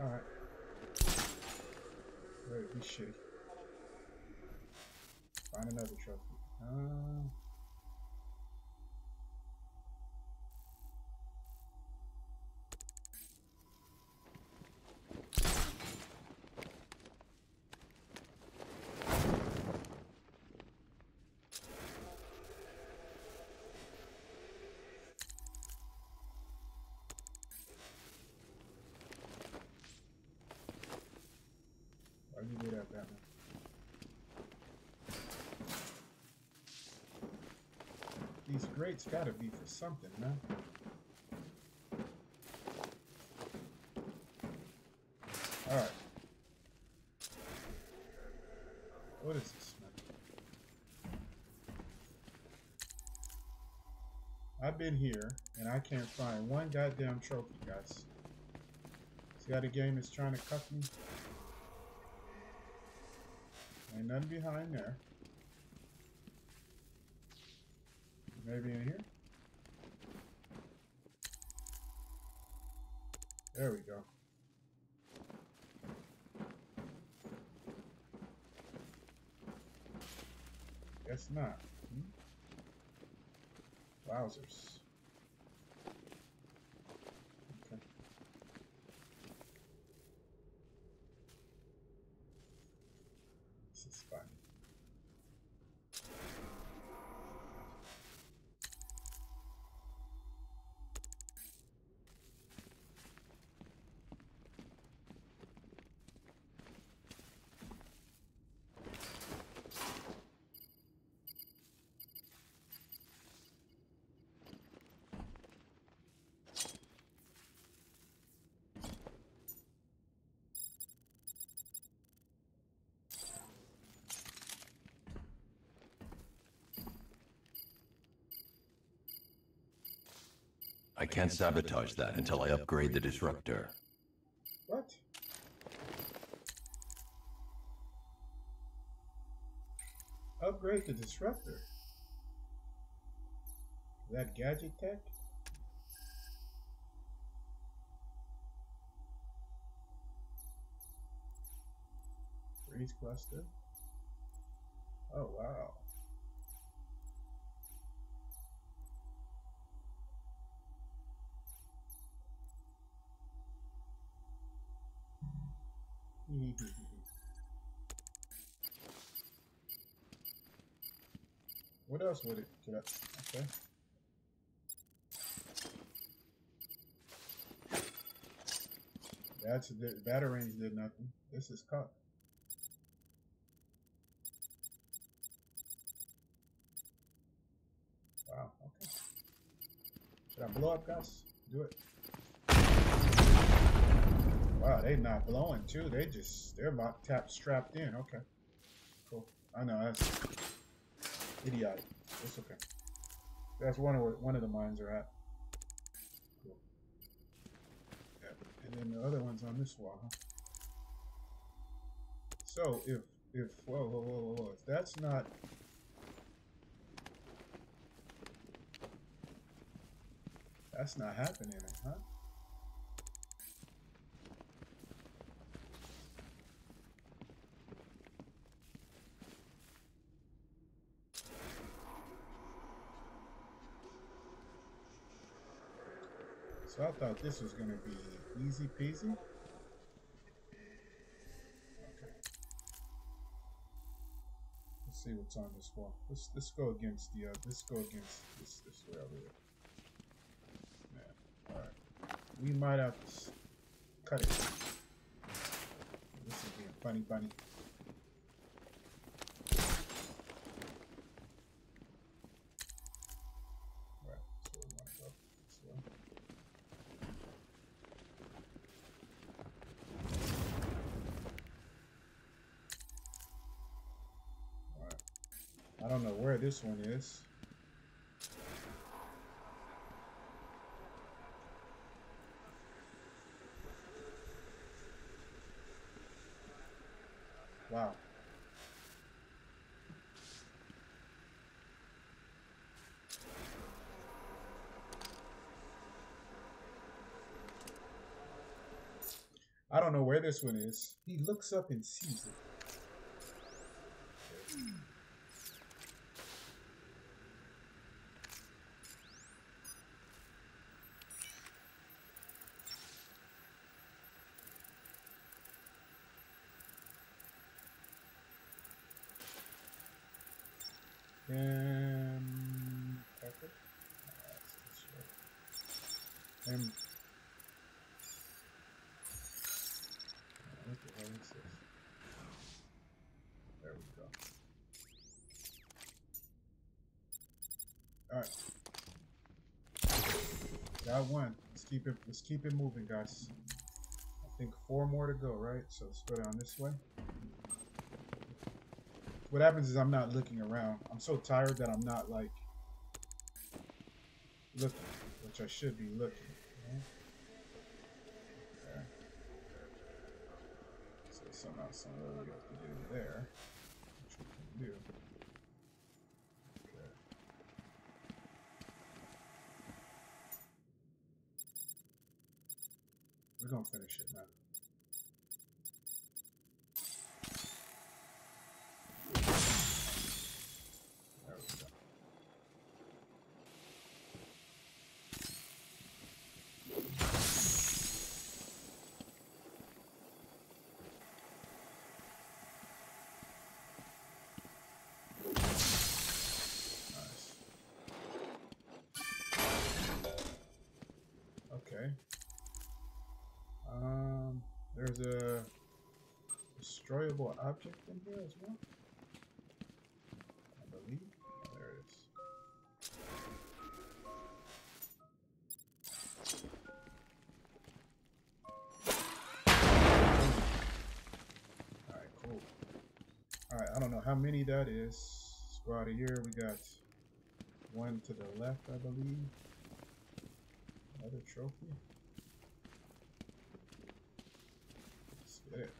Alright. Ready to be shitty. Find another trophy. Uh, you do that, Batman? These grates gotta be for something, man. Alright. What is this? I've been here, and I can't find one goddamn trophy, guys. See how the game is trying to cuff me? Nothing behind there. Maybe in here? There we go. Guess not. Hmm? Wowzers. Okay. This is fun. I can't sabotage that until I upgrade the disruptor. What? Upgrade the disruptor. That gadget tech? Freeze cluster? (laughs) what else would it up? Okay. That's the batarang did nothing. This is cut. Wow, okay. Should I blow up, guys? Do it. Wow, they not blowing too. They just they're about tap strapped in. Okay, cool. I know that's idiotic. It's okay. That's one of where one of the mines are at. Cool. Yeah. And then the other one's on this wall. Huh? So if if whoa whoa whoa whoa, whoa if that's not that's not happening, huh? So I thought this was going to be easy peasy. Okay. Let's see what's on this wall. Let's let's go against the uh, let's go against this this railroad. Man, all right. We might have to cut it. This is being funny, bunny. bunny. This one is. Wow. I don't know where this one is. He looks up and sees it. Um, pepper? Ah, that's this way. Um, what the hell is this? There we go. All right. Got one. Let's keep it. Let's keep it moving, guys. I think four more to go, right? So let's go down this way. What happens is I'm not looking around. I'm so tired that I'm not like looking, which I should be looking. Okay. So somehow, somewhere we have to do there, which we can do. Okay. Gonna finish it, man. There's a destroyable object in here as well. I believe. There it is. Alright, cool. Alright, I don't know how many that is. Out of here. We got one to the left, I believe. Another trophy. Let's get it.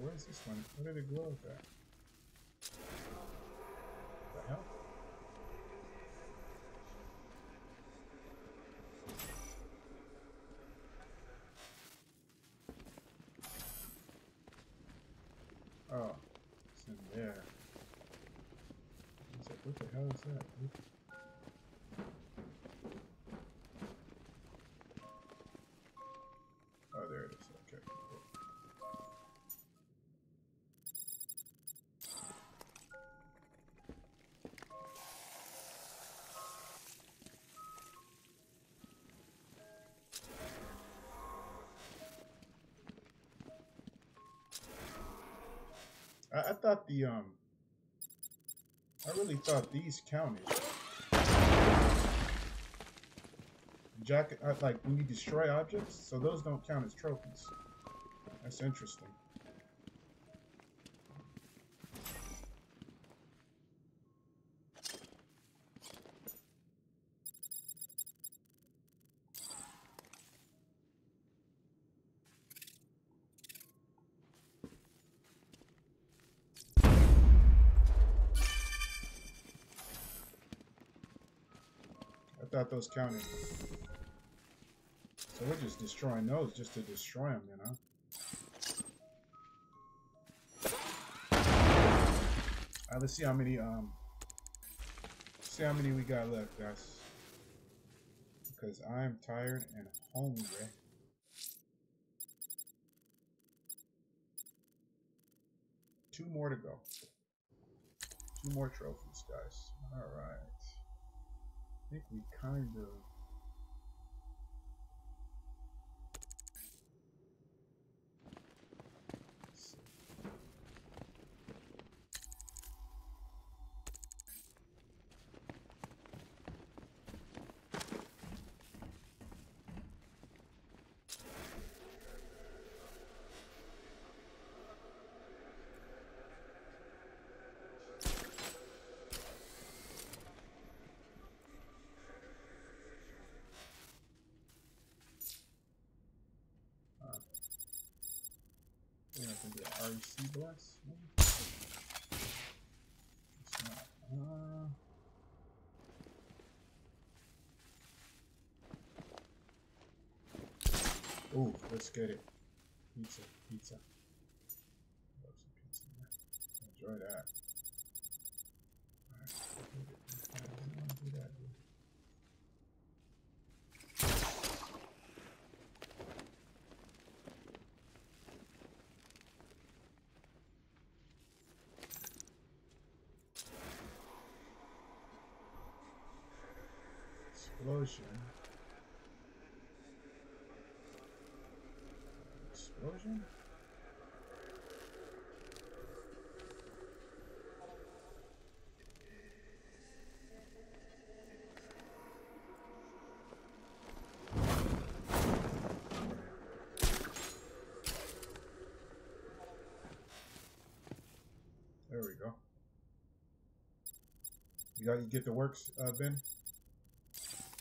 Where is this one? Where did it glow at that? The hell? Oh, it's in there. I was like, what the hell is that? dude? Oh, there it is. Okay. I, I thought the um I really thought these counted. Jacket uh, like when you destroy objects, so those don't count as trophies. That's interesting. those counted. So we're just destroying those just to destroy them, you know? Alright, let's see how many, um... See how many we got left, guys. Because I'm tired and hungry. Two more to go. Two more trophies, guys. Alright. I think we kind of I think I can get REC bless. Uh, Ooh, let's get it. Pizza, pizza. Pizza. Enjoy that. Alright, we'll get it. Alright, we wanna do that, dude. Explosion. Explosion? There we go. You got you get the works, uh, Ben?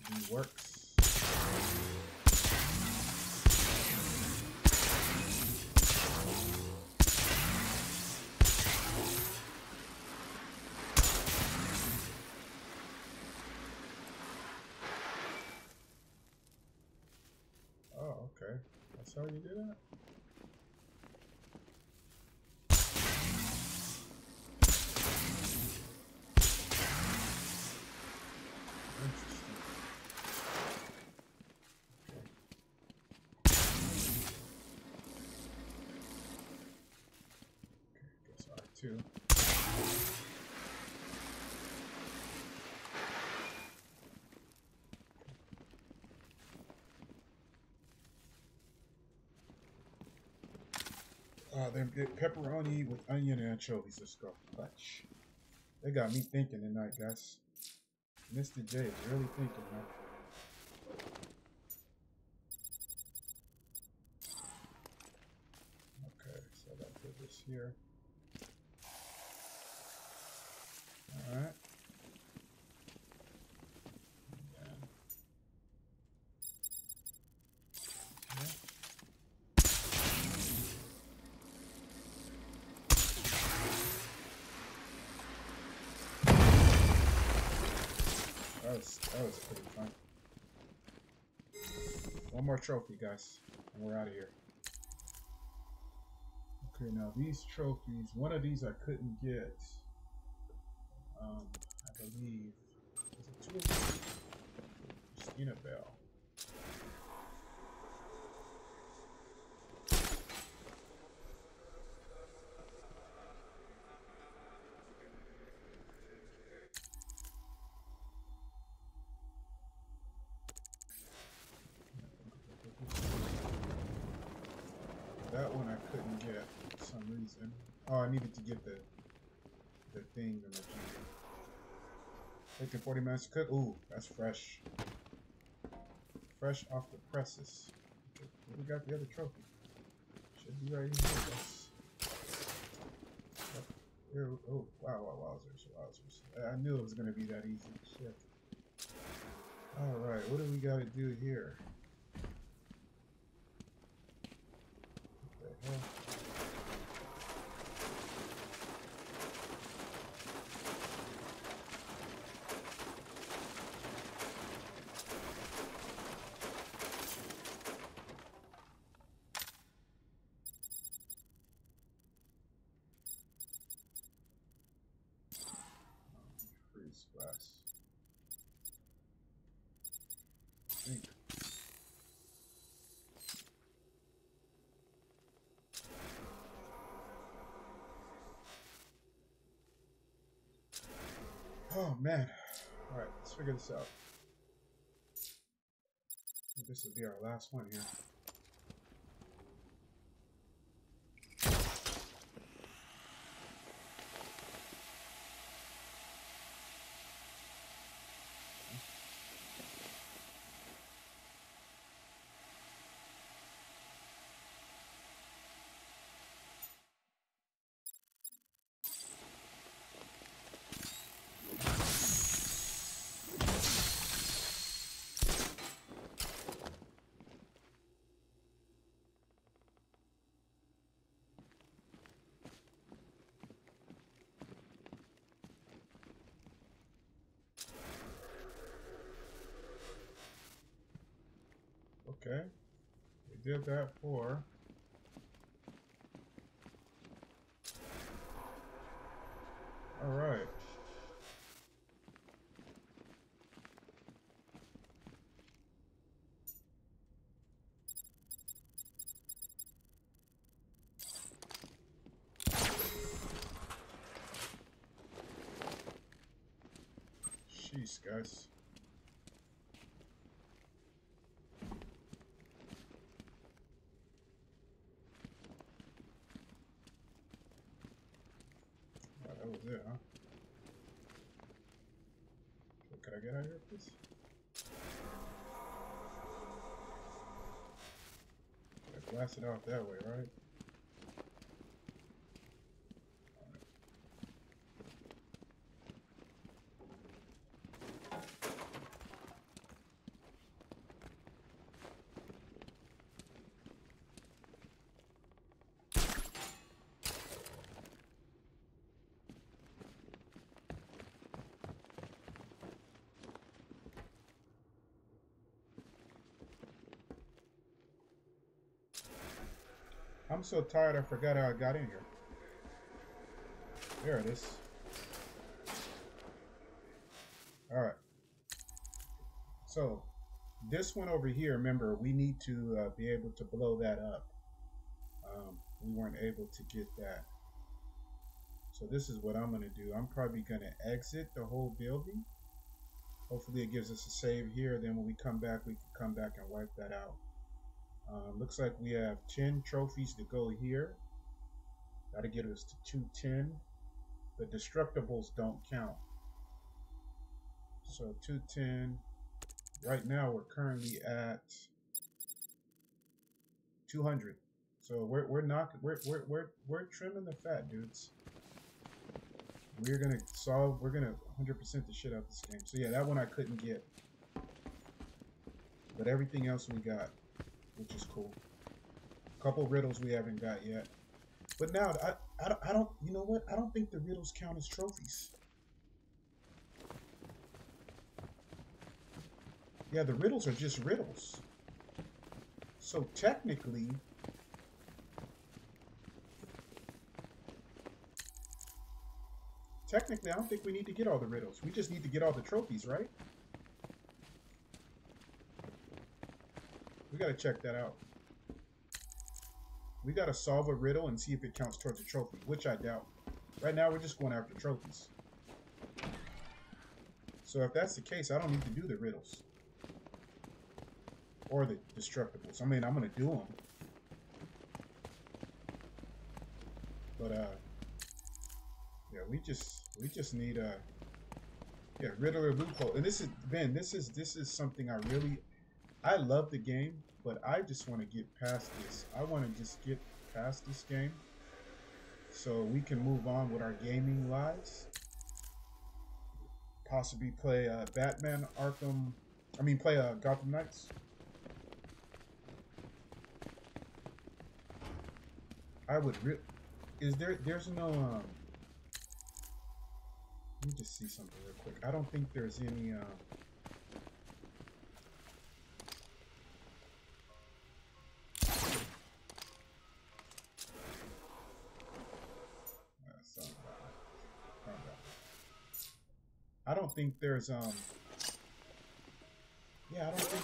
The works. Oh, okay. That's how you do that? Interesting. Okay, guess R2. Uh, them get pepperoni with onion and anchovies. Let's go. Clutch. They got me thinking tonight, guys. Mr. J is really thinking, man. Okay, so I gotta put this here. Alright. And then- Okay. That was that was pretty fun. One more trophy, guys, and we're out of here. Okay, now these trophies, one of these I couldn't get. Um, I believe was it two of them? Christina Bell. That one I couldn't get for some reason. Oh, I needed to get the the thing in the Jeep. Taking 40 minutes to cook. Ooh, that's fresh. Fresh off the presses. We got the other trophy. Should be right in here. Here. Oh, wow, wow, wowzers, wowzers. I- knew it was gonna be that easy. Shit. All right, what do we got to do here? What the hell? glass. I think. Oh man. Alright, let's figure this out. This will be our last one here. Okay. We did that for All right. Jeez, guys. Oh, that was it, huh? Okay, Could I get out of here, please? I blasted out that way, right? So tired I forgot how I got in here. There it is. Alright. So, this one over here, remember, we need to uh, be able to blow that up. Um, we weren't able to get that. So this is what I'm going to do. I'm probably going to exit the whole building. Hopefully it gives us a save here. Then when we come back, we can come back and wipe that out. Uh, looks like we have 10 trophies to go here. Got to get us to 210. The destructibles don't count. So 210. Right now we're currently at 200. So we're we're not we're we're we're, we're trimming the fat, dudes. We're gonna solve. We're gonna 100% the shit out of this game. So yeah, that one I couldn't get, but everything else we got which is cool. A couple riddles we haven't got yet. But now, I, I, I don't, you know what? I don't think the riddles count as trophies. Yeah, the riddles are just riddles. So technically, technically, I don't think we need to get all the riddles. We just need to get all the trophies, right? We gotta check that out. We gotta solve a riddle and see if it counts towards a trophy, which I doubt. Right now, we're just going after trophies. So if that's the case, I don't need to do the riddles. Or the destructibles. I mean, I'm gonna do them. But, uh, yeah, we just, we just need, uh, yeah, Riddler loophole. And this is, Ben, this is, this is something I really, I love the game, but I just want to get past this. I want to just get past this game so we can move on with our gaming lives. Possibly play uh, Batman Arkham, I mean play uh, Gotham Knights. I would is there there's no um let me just see something real quick. I don't think there's any uh don't think there's um. Yeah, I don't think.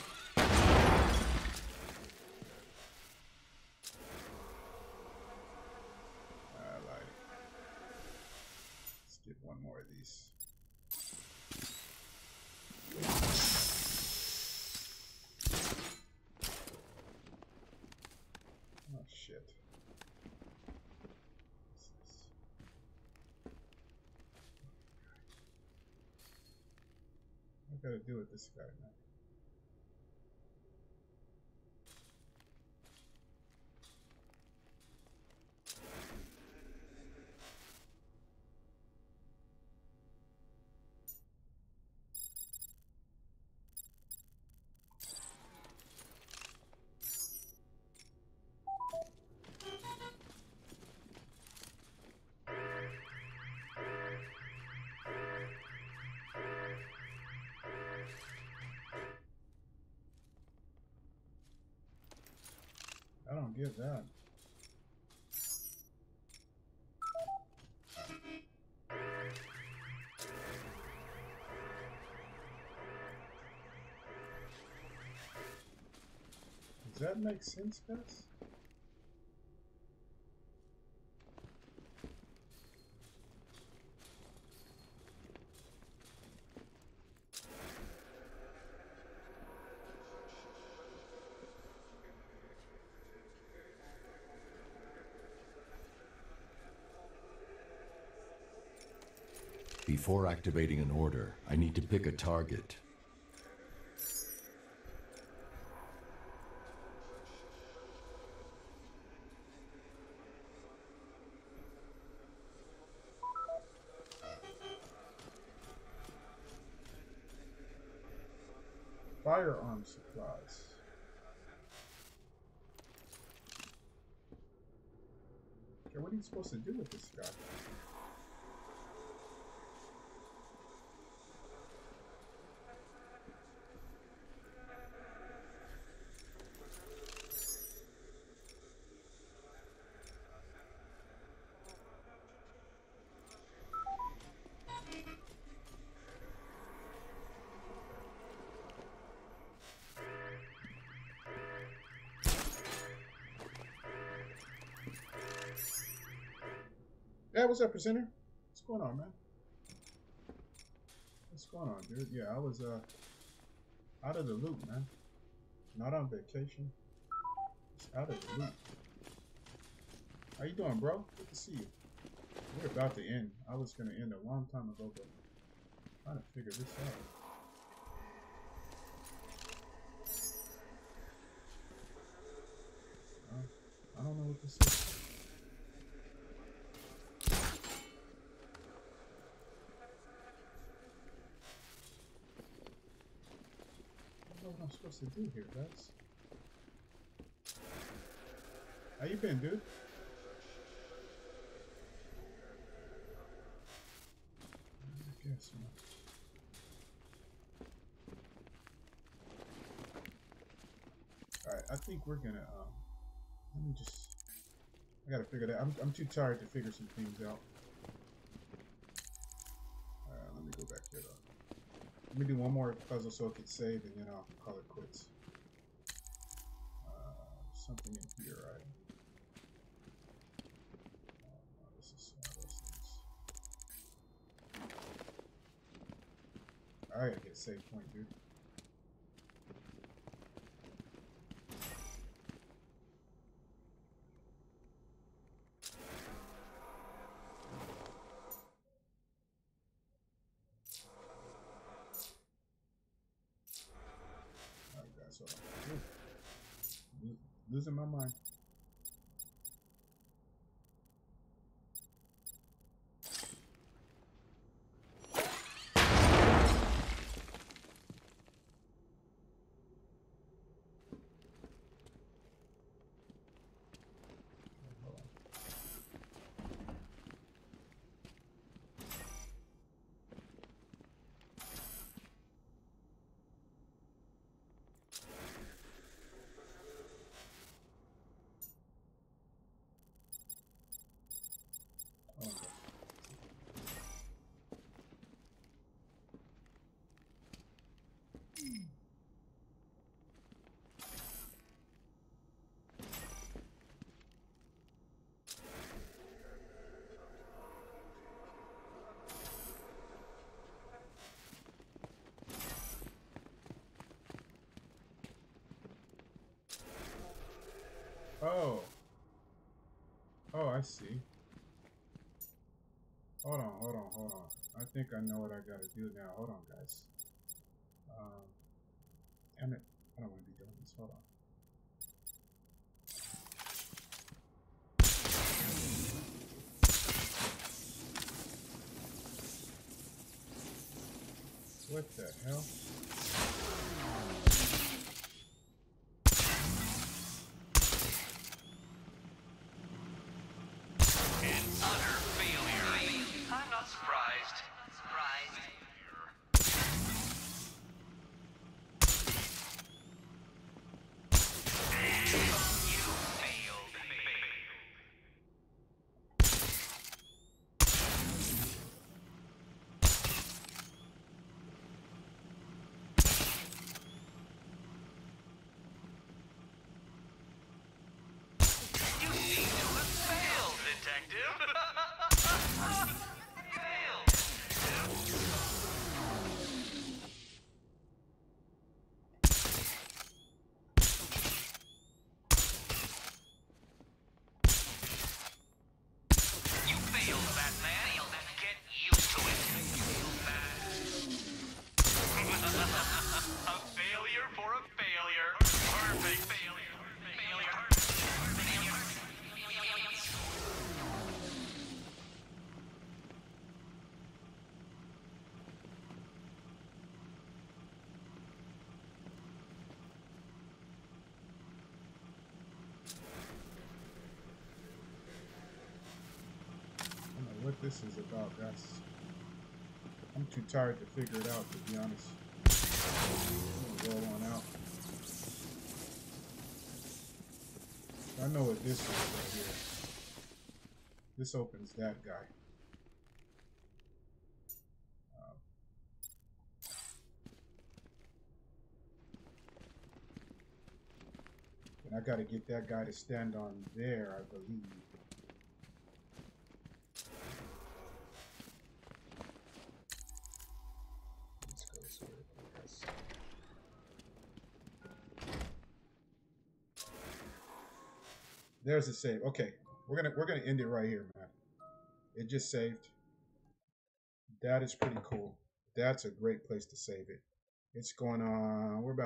I lied. Let's get one more of these. Oh shit. What's this? I gotta don't get that. Does that make sense, guys? Before activating an order, I need to pick a target. Firearm supplies. Okay, what are you supposed to do with this guy? What's up, presenter? What's going on, man? What's going on, dude? Yeah, I was uh out of the loop, man. Not on vacation. Just out of the loop. How you doing, bro? Good to see you. We're about to end. I was gonna end a long time ago, but I'm trying to figure this out. I don't know what this is. I don't know what I'm supposed to do here, guys. How you been, dude? I. Alright, I think we're gonna, um, let me just, I gotta figure that, I'm, I'm too tired to figure some things out. Let me do one more puzzle so it can save, and then I'll call it quits. Uh, something in here, right? Oh. Alright, I get save point, dude. Alright, guys, hold on. Ooh. Lo- Losing my mind. Hold on. Oh. Oh, I see. Hold on, hold on, hold on. I think I know what I gotta do now. Hold on, guys. Um, damn it. I don't want to be doing this. Hold on. What this is about, guys. I'm too tired to figure it out, to be honest. Roll on out. I know what this is right here. This opens that guy. And I gotta get that guy to stand on there, I believe. Let's go this way, guys. There's the save. Okay, we're gonna we're gonna end it right here, man. It just saved. That is pretty cool. That's a great place to save it. It's going on. We're about